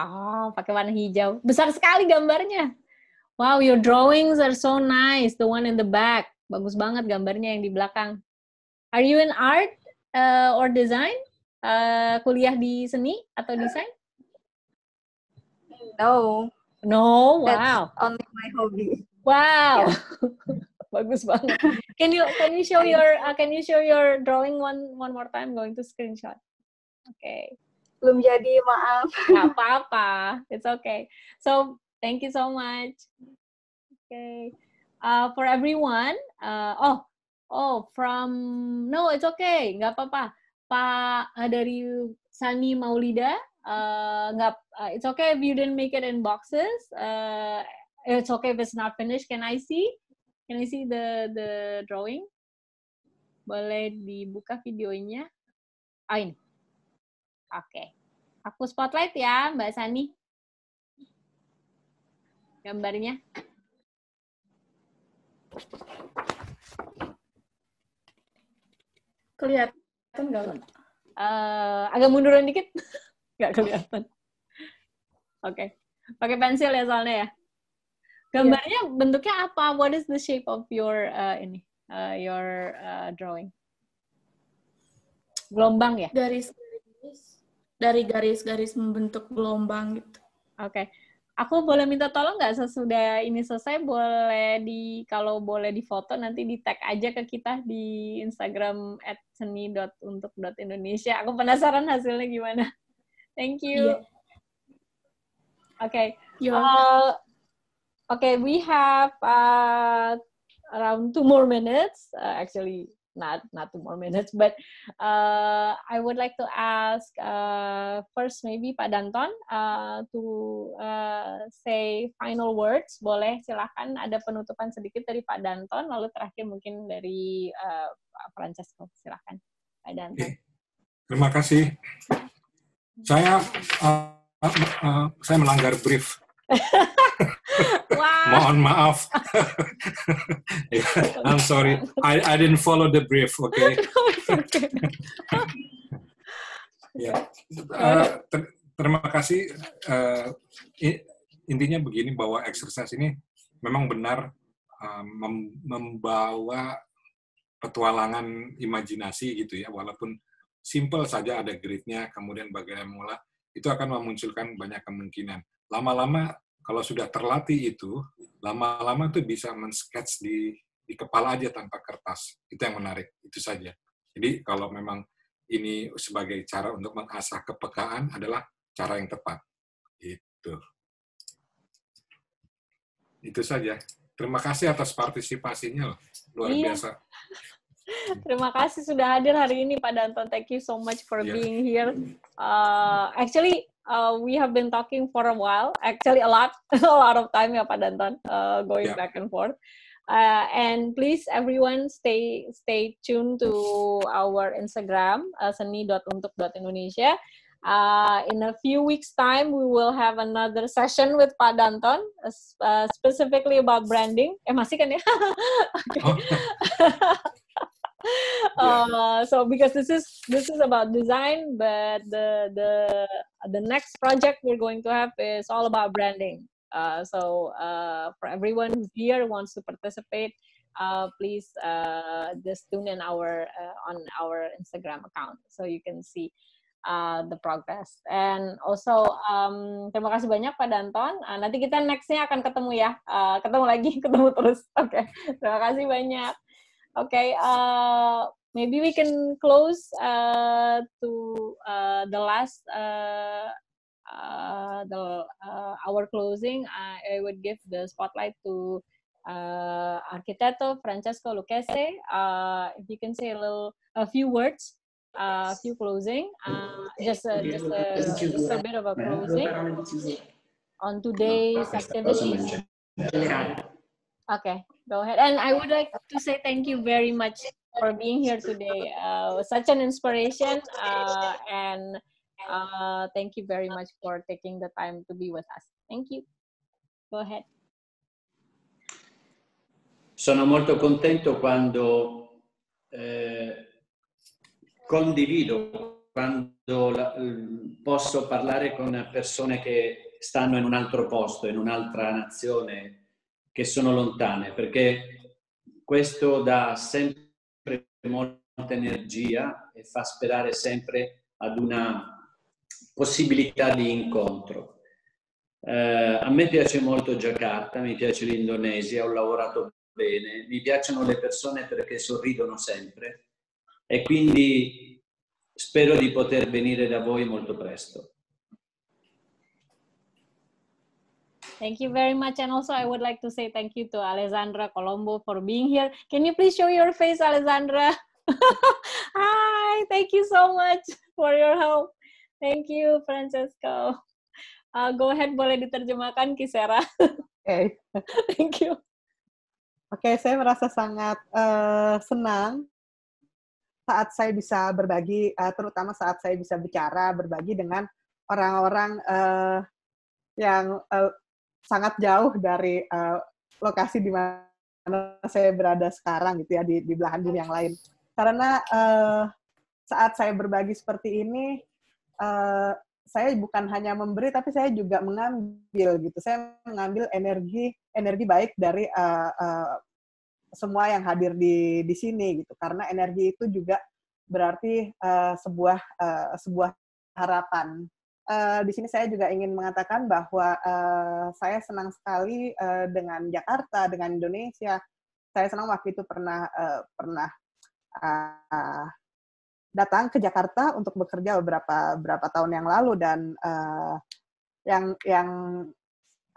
Oh, pakai warna hijau. Besar sekali gambarnya. Wow, your drawings are so nice. The one in the back. Bagus banget gambarnya yang di belakang. Are you in art uh, or design? Uh, kuliah di seni atau desain? No. No, wow. That's only my hobby. Wow. Yeah. Bagus banget. Can you can you show your uh, can you show your drawing one one more time? going to screenshot. Okay. Belum jadi, maaf. Gak apa-apa. It's okay. So, thank you so much. Okay. Uh, for everyone, uh, oh, oh, from, no, it's okay. Gak apa-apa. Pak, uh, dari Sani Maulida, uh, nggak uh, it's okay if you didn't make it in boxes uh, it's okay if it's not finished. Can I see? Can I see the the drawing? Boleh dibuka videonya? Ah ini oke. Okay. aku spotlight ya Mbak Sani. Gambarnya. Kelihatan nggak uh, agak munduran dikit nggak kelihatan. Oke, okay. pakai pensil ya soalnya ya. Gambarnya yeah. bentuknya apa? What is the shape of your uh, ini uh, your uh, drawing? Gelombang ya? Garis dari garis-garis membentuk gelombang gitu. Oke. Okay. Aku boleh minta tolong nggak sesudah ini selesai boleh di kalau boleh di foto nanti di tag aja ke kita di Instagram @seni.untuk.indonesia. Aku penasaran hasilnya gimana. Thank you. Yeah. Okay. Uh, okay, we have uh, around two more minutes. Uh, actually, not not two more minutes. But uh, I would like to ask uh, first maybe Pak Danton uh, to uh, say final words. Boleh silahkan ada penutupan sedikit dari Pak Danton, lalu terakhir mungkin dari uh, Francesco. Silahkan Pak Danton. Terima kasih. Saya uh, uh, uh, saya melanggar brief. Mohon maaf. I'm sorry. I, I didn't follow the brief, okay? ya. Uh, ter terima kasih. Uh, intinya begini bahwa exercise ini memang benar uh, mem membawa petualangan imajinasi gitu ya, walaupun simple saja ada gridnya, kemudian bagaimana mula, itu akan memunculkan banyak kemungkinan. Lama-lama kalau sudah terlatih itu, lama-lama tuh bisa men-sketch di, di kepala aja tanpa kertas. Itu yang menarik, itu saja. Jadi kalau memang ini sebagai cara untuk mengasah kepekaan adalah cara yang tepat. Itu. Itu saja. Terima kasih atas partisipasinya loh. Luar iya. biasa. Terima kasih sudah hadir hari ini Pak Danton. Thank you so much for yeah. being here. Uh, actually, uh, we have been talking for a while, actually a lot, a lot of time ya Pak Danton, uh, going yeah. back and forth. Uh, and please everyone stay stay tuned to our Instagram uh, seni.untuk.indonesia. Uh, in a few weeks time, we will have another session with Pak Danton, uh, specifically about branding. Eh masih kan ya? oh. uh, so because this is this is about design but the the the next project we're going to have is all about branding uh, so uh, for everyone who's here wants to participate uh, please uh, just tune in our uh, on our instagram account so you can see uh, the progress. And also um, terima kasih banyak Pak Danton. Uh, nanti kita nextnya akan ketemu ya, uh, ketemu lagi, ketemu terus. Oke, okay. terima kasih banyak. Okay, uh, maybe we can close uh, to uh, the last uh, uh, the uh, our closing. I, I would give the spotlight to uh, Arquitecto Francesco Lucchese. Uh, if you can say a little, a few words, a uh, few closing, uh, just a, just a, just a bit of a closing on today's activities. Okay, go ahead. And I would like to say thank you very much for being here today. Uh, such an inspiration, uh, and uh, thank you very much for taking the time to be with us. Thank you. Go ahead. Sono molto contento quando eh, condivido, quando la, posso parlare con persone che stanno in un altro posto, in un'altra nazione, che sono lontane, perché questo dà sempre molta energia e fa sperare sempre ad una possibilità di incontro. Eh, a me piace molto Giacarta, mi piace l'Indonesia, ho lavorato bene, mi piacciono le persone perché sorridono sempre e quindi spero di poter venire da voi molto presto. Thank you very much. And also, I would like to say thank you to Alessandra Colombo for being here. Can you please show your face, Alessandra? Hi, thank you so much for your help. Thank you, Francesco. Uh, go ahead, boleh diterjemahkan, Kisera. Oke. Okay. thank you. Oke, okay, saya merasa sangat uh, senang saat saya bisa berbagi, uh, terutama saat saya bisa bicara, berbagi dengan orang-orang uh, yang uh, sangat jauh dari uh, lokasi di mana saya berada sekarang gitu ya di, di belahan dunia yang lain. Karena uh, saat saya berbagi seperti ini, uh, saya bukan hanya memberi tapi saya juga mengambil gitu. Saya mengambil energi energi baik dari uh, uh, semua yang hadir di di sini gitu. Karena energi itu juga berarti uh, sebuah uh, sebuah harapan uh, di sini saya juga ingin mengatakan bahwa uh, saya senang sekali uh, dengan Jakarta, dengan Indonesia. Saya senang waktu itu pernah uh, pernah uh, datang ke Jakarta untuk bekerja beberapa beberapa tahun yang lalu dan uh, yang yang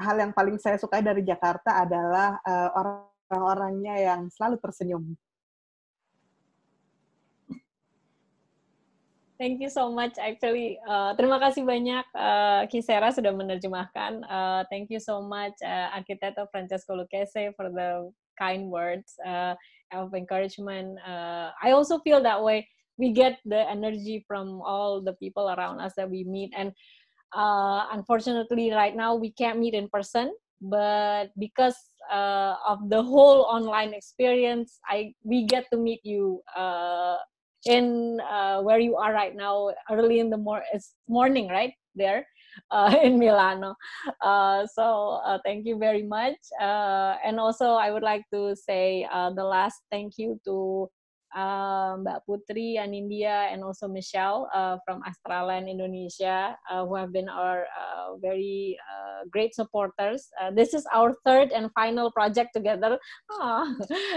hal yang paling saya sukai dari Jakarta adalah uh, orang-orangnya yang selalu tersenyum. Thank you so much. Actually, uh, terima kasih banyak uh, Kisera sudah menerjemahkan. Uh, thank you so much uh, Arquitecto Francesco Lucchese for the kind words uh, of encouragement. Uh, I also feel that way. We get the energy from all the people around us that we meet, and uh, unfortunately, right now we can't meet in person. But because uh, of the whole online experience, I we get to meet you uh, in uh, where you are right now early in the mor- it's morning right there uh, in Milano. Uh, so uh, thank you very much. Uh, and also I would like to say uh, the last thank you to uh, Mbak Putri and India and also Michelle uh, from Astraland Indonesia uh, who have been our uh, very uh, great supporters. Uh, this is our third and final project together. Oh.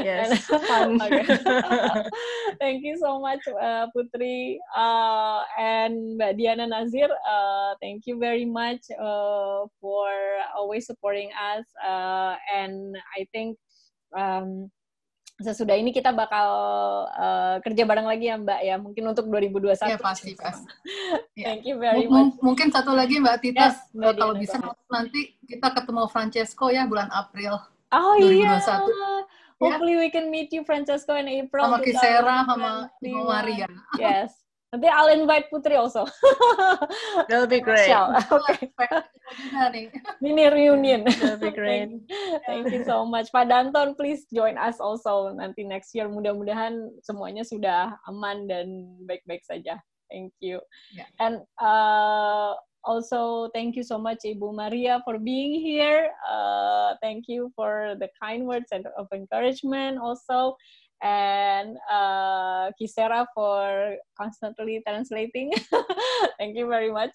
Yes, fun. Thank you so much, uh, Putri uh, and Mbak Diana Nazir. Uh, thank you very much uh, for always supporting us. Uh, and I think um, sesudah ini kita bakal uh, kerja bareng lagi ya Mbak ya. Mungkin untuk 2021 ya pasti pasti. Thank you very M much. mungkin satu lagi Mbak Tita yes, Mbak kalau Diana, bisa nanti kita ketemu Francesco ya bulan April oh 2021 iya. Ya. hopefully we can meet you Francesco in April. Sama Kisera sama Maria. Yes Nanti I'll invite Putri also. That'll be great. Okay. Mini reunion. That'll be great. Thank you so much. Pak Danton, please join us also nanti next year. Mudah-mudahan semuanya sudah aman dan baik-baik saja. Thank you. Yeah. And uh, also thank you so much Ibu Maria for being here. Uh, thank you for the kind words and of encouragement also and uh, Kisera for constantly translating. thank you very much.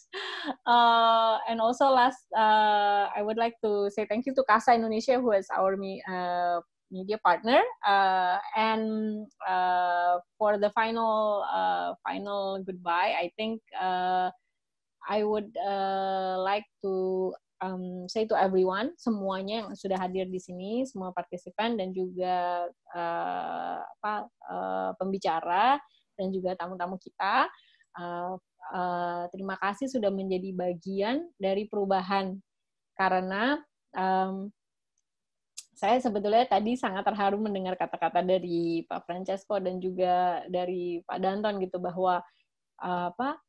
Uh, and also last, uh, I would like to say thank you to Casa Indonesia, who is our me, uh, media partner. Uh, and uh, for the final final goodbye, I think I would like to um, say to everyone, semuanya yang sudah hadir di sini, semua partisipan dan juga uh, apa uh, pembicara dan juga tamu-tamu kita. Uh, uh, terima kasih sudah menjadi bagian dari perubahan karena um, saya sebetulnya tadi sangat terharu mendengar kata-kata dari Pak Francesco dan juga dari Pak Danton gitu bahwa uh, apa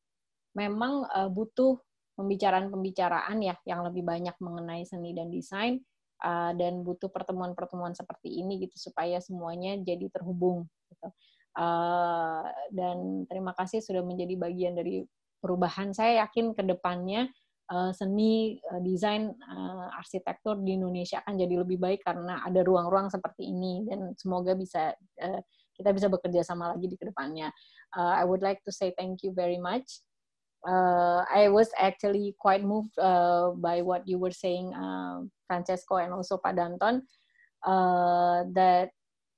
memang uh, butuh pembicaraan-pembicaraan ya yang lebih banyak mengenai seni dan desain uh, dan butuh pertemuan-pertemuan seperti ini gitu supaya semuanya jadi terhubung gitu. Uh, dan terima kasih sudah menjadi bagian dari perubahan. Saya yakin ke depannya uh, seni, uh, desain, uh, arsitektur di Indonesia akan jadi lebih baik karena ada ruang-ruang seperti ini dan semoga bisa uh, kita bisa bekerja sama lagi di ke depannya. Uh, I would like to say thank you very much uh, I was actually quite moved uh, by what you were saying, uh, Francesco, and also Padanton, uh, that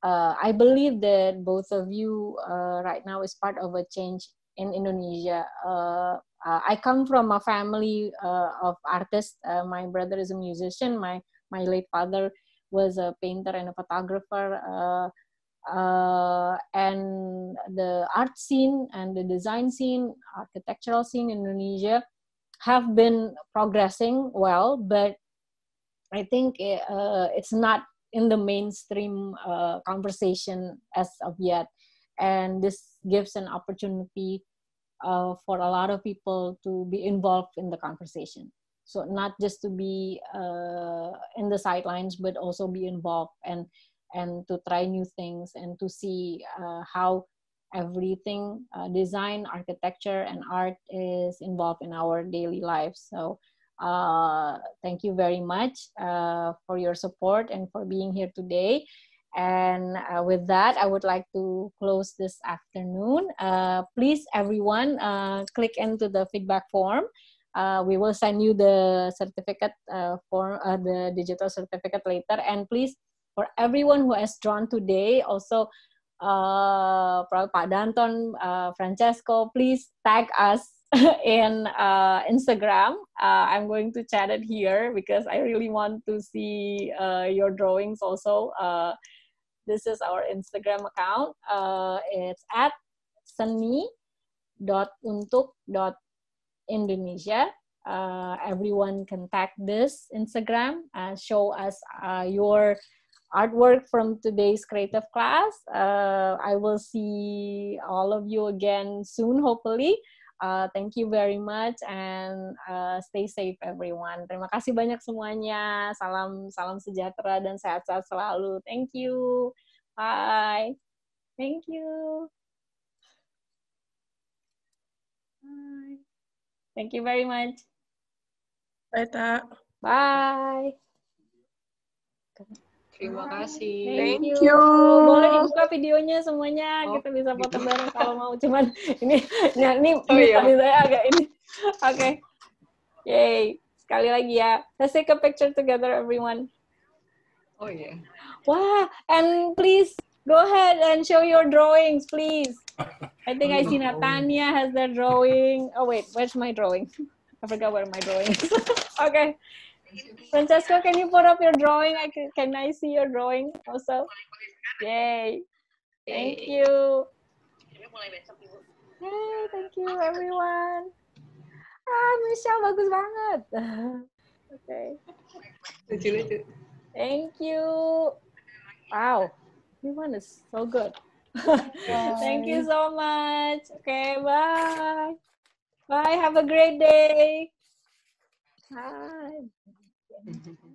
uh, I believe that both of you uh, right now is part of a change in Indonesia. I come from a family of artists. my brother is a musician. My my late father was a painter and a photographer uh, and the art scene and the design scene, architectural scene in Indonesia have been progressing well, but I think uh, it's not in the mainstream uh, conversation as of yet. And this gives an opportunity uh, for a lot of people to be involved in the conversation. So not just to be uh, in the sidelines, but also be involved and and to try new things and to see uh, how everything uh, design architecture and art is involved in our daily lives so uh, thank you very much uh, for your support and for being here today. And uh, with that i would like to close this afternoon. Uh, please everyone click into the feedback form. We will send you the certificate for the digital certificate later. And please for everyone who has drawn today. Also, uh, Pak Danton, uh, Francesco, please tag us in uh, Instagram. Uh, I'm going to chat it here because I really want to see uh, your drawings also. Uh, this is our Instagram account. Uh, it's at Seni dot untuk dot Indonesia. Uh, everyone can tag this Instagram and show us uh, your artwork from today's creative class. Uh, I will see all of you again soon, hopefully. Uh, thank you very much and uh, stay safe everyone. Terima kasih banyak semuanya. Salam salam sejahtera dan sehat-sehat selalu. Thank you. Bye. Thank you. Bye. Thank you very much. Bye, Tak. Bye. Terima kasih. Thank, you. you. Boleh dibuka videonya semuanya. Oh, Kita bisa foto gitu. bareng kalau mau. Cuman ini ini oh, iya. saya agak ini. Oke. Okay. Yay. Sekali lagi ya. Let's take a picture together everyone. Oh iya. Yeah. Wah, and please go ahead and show your drawings, please. I think I see Natania has their drawing. Oh wait, where's my drawing? I forgot where my drawing is. okay. Francesco, can you put up your drawing? I can, can I see your drawing also? Yay. Thank you. Hey, thank you everyone. Ah, Michelle bagus banget. okay. Thank you. Wow, everyone is so good. thank you so much. Okay, bye. Bye. Have a great day. Bye. Mm-hmm.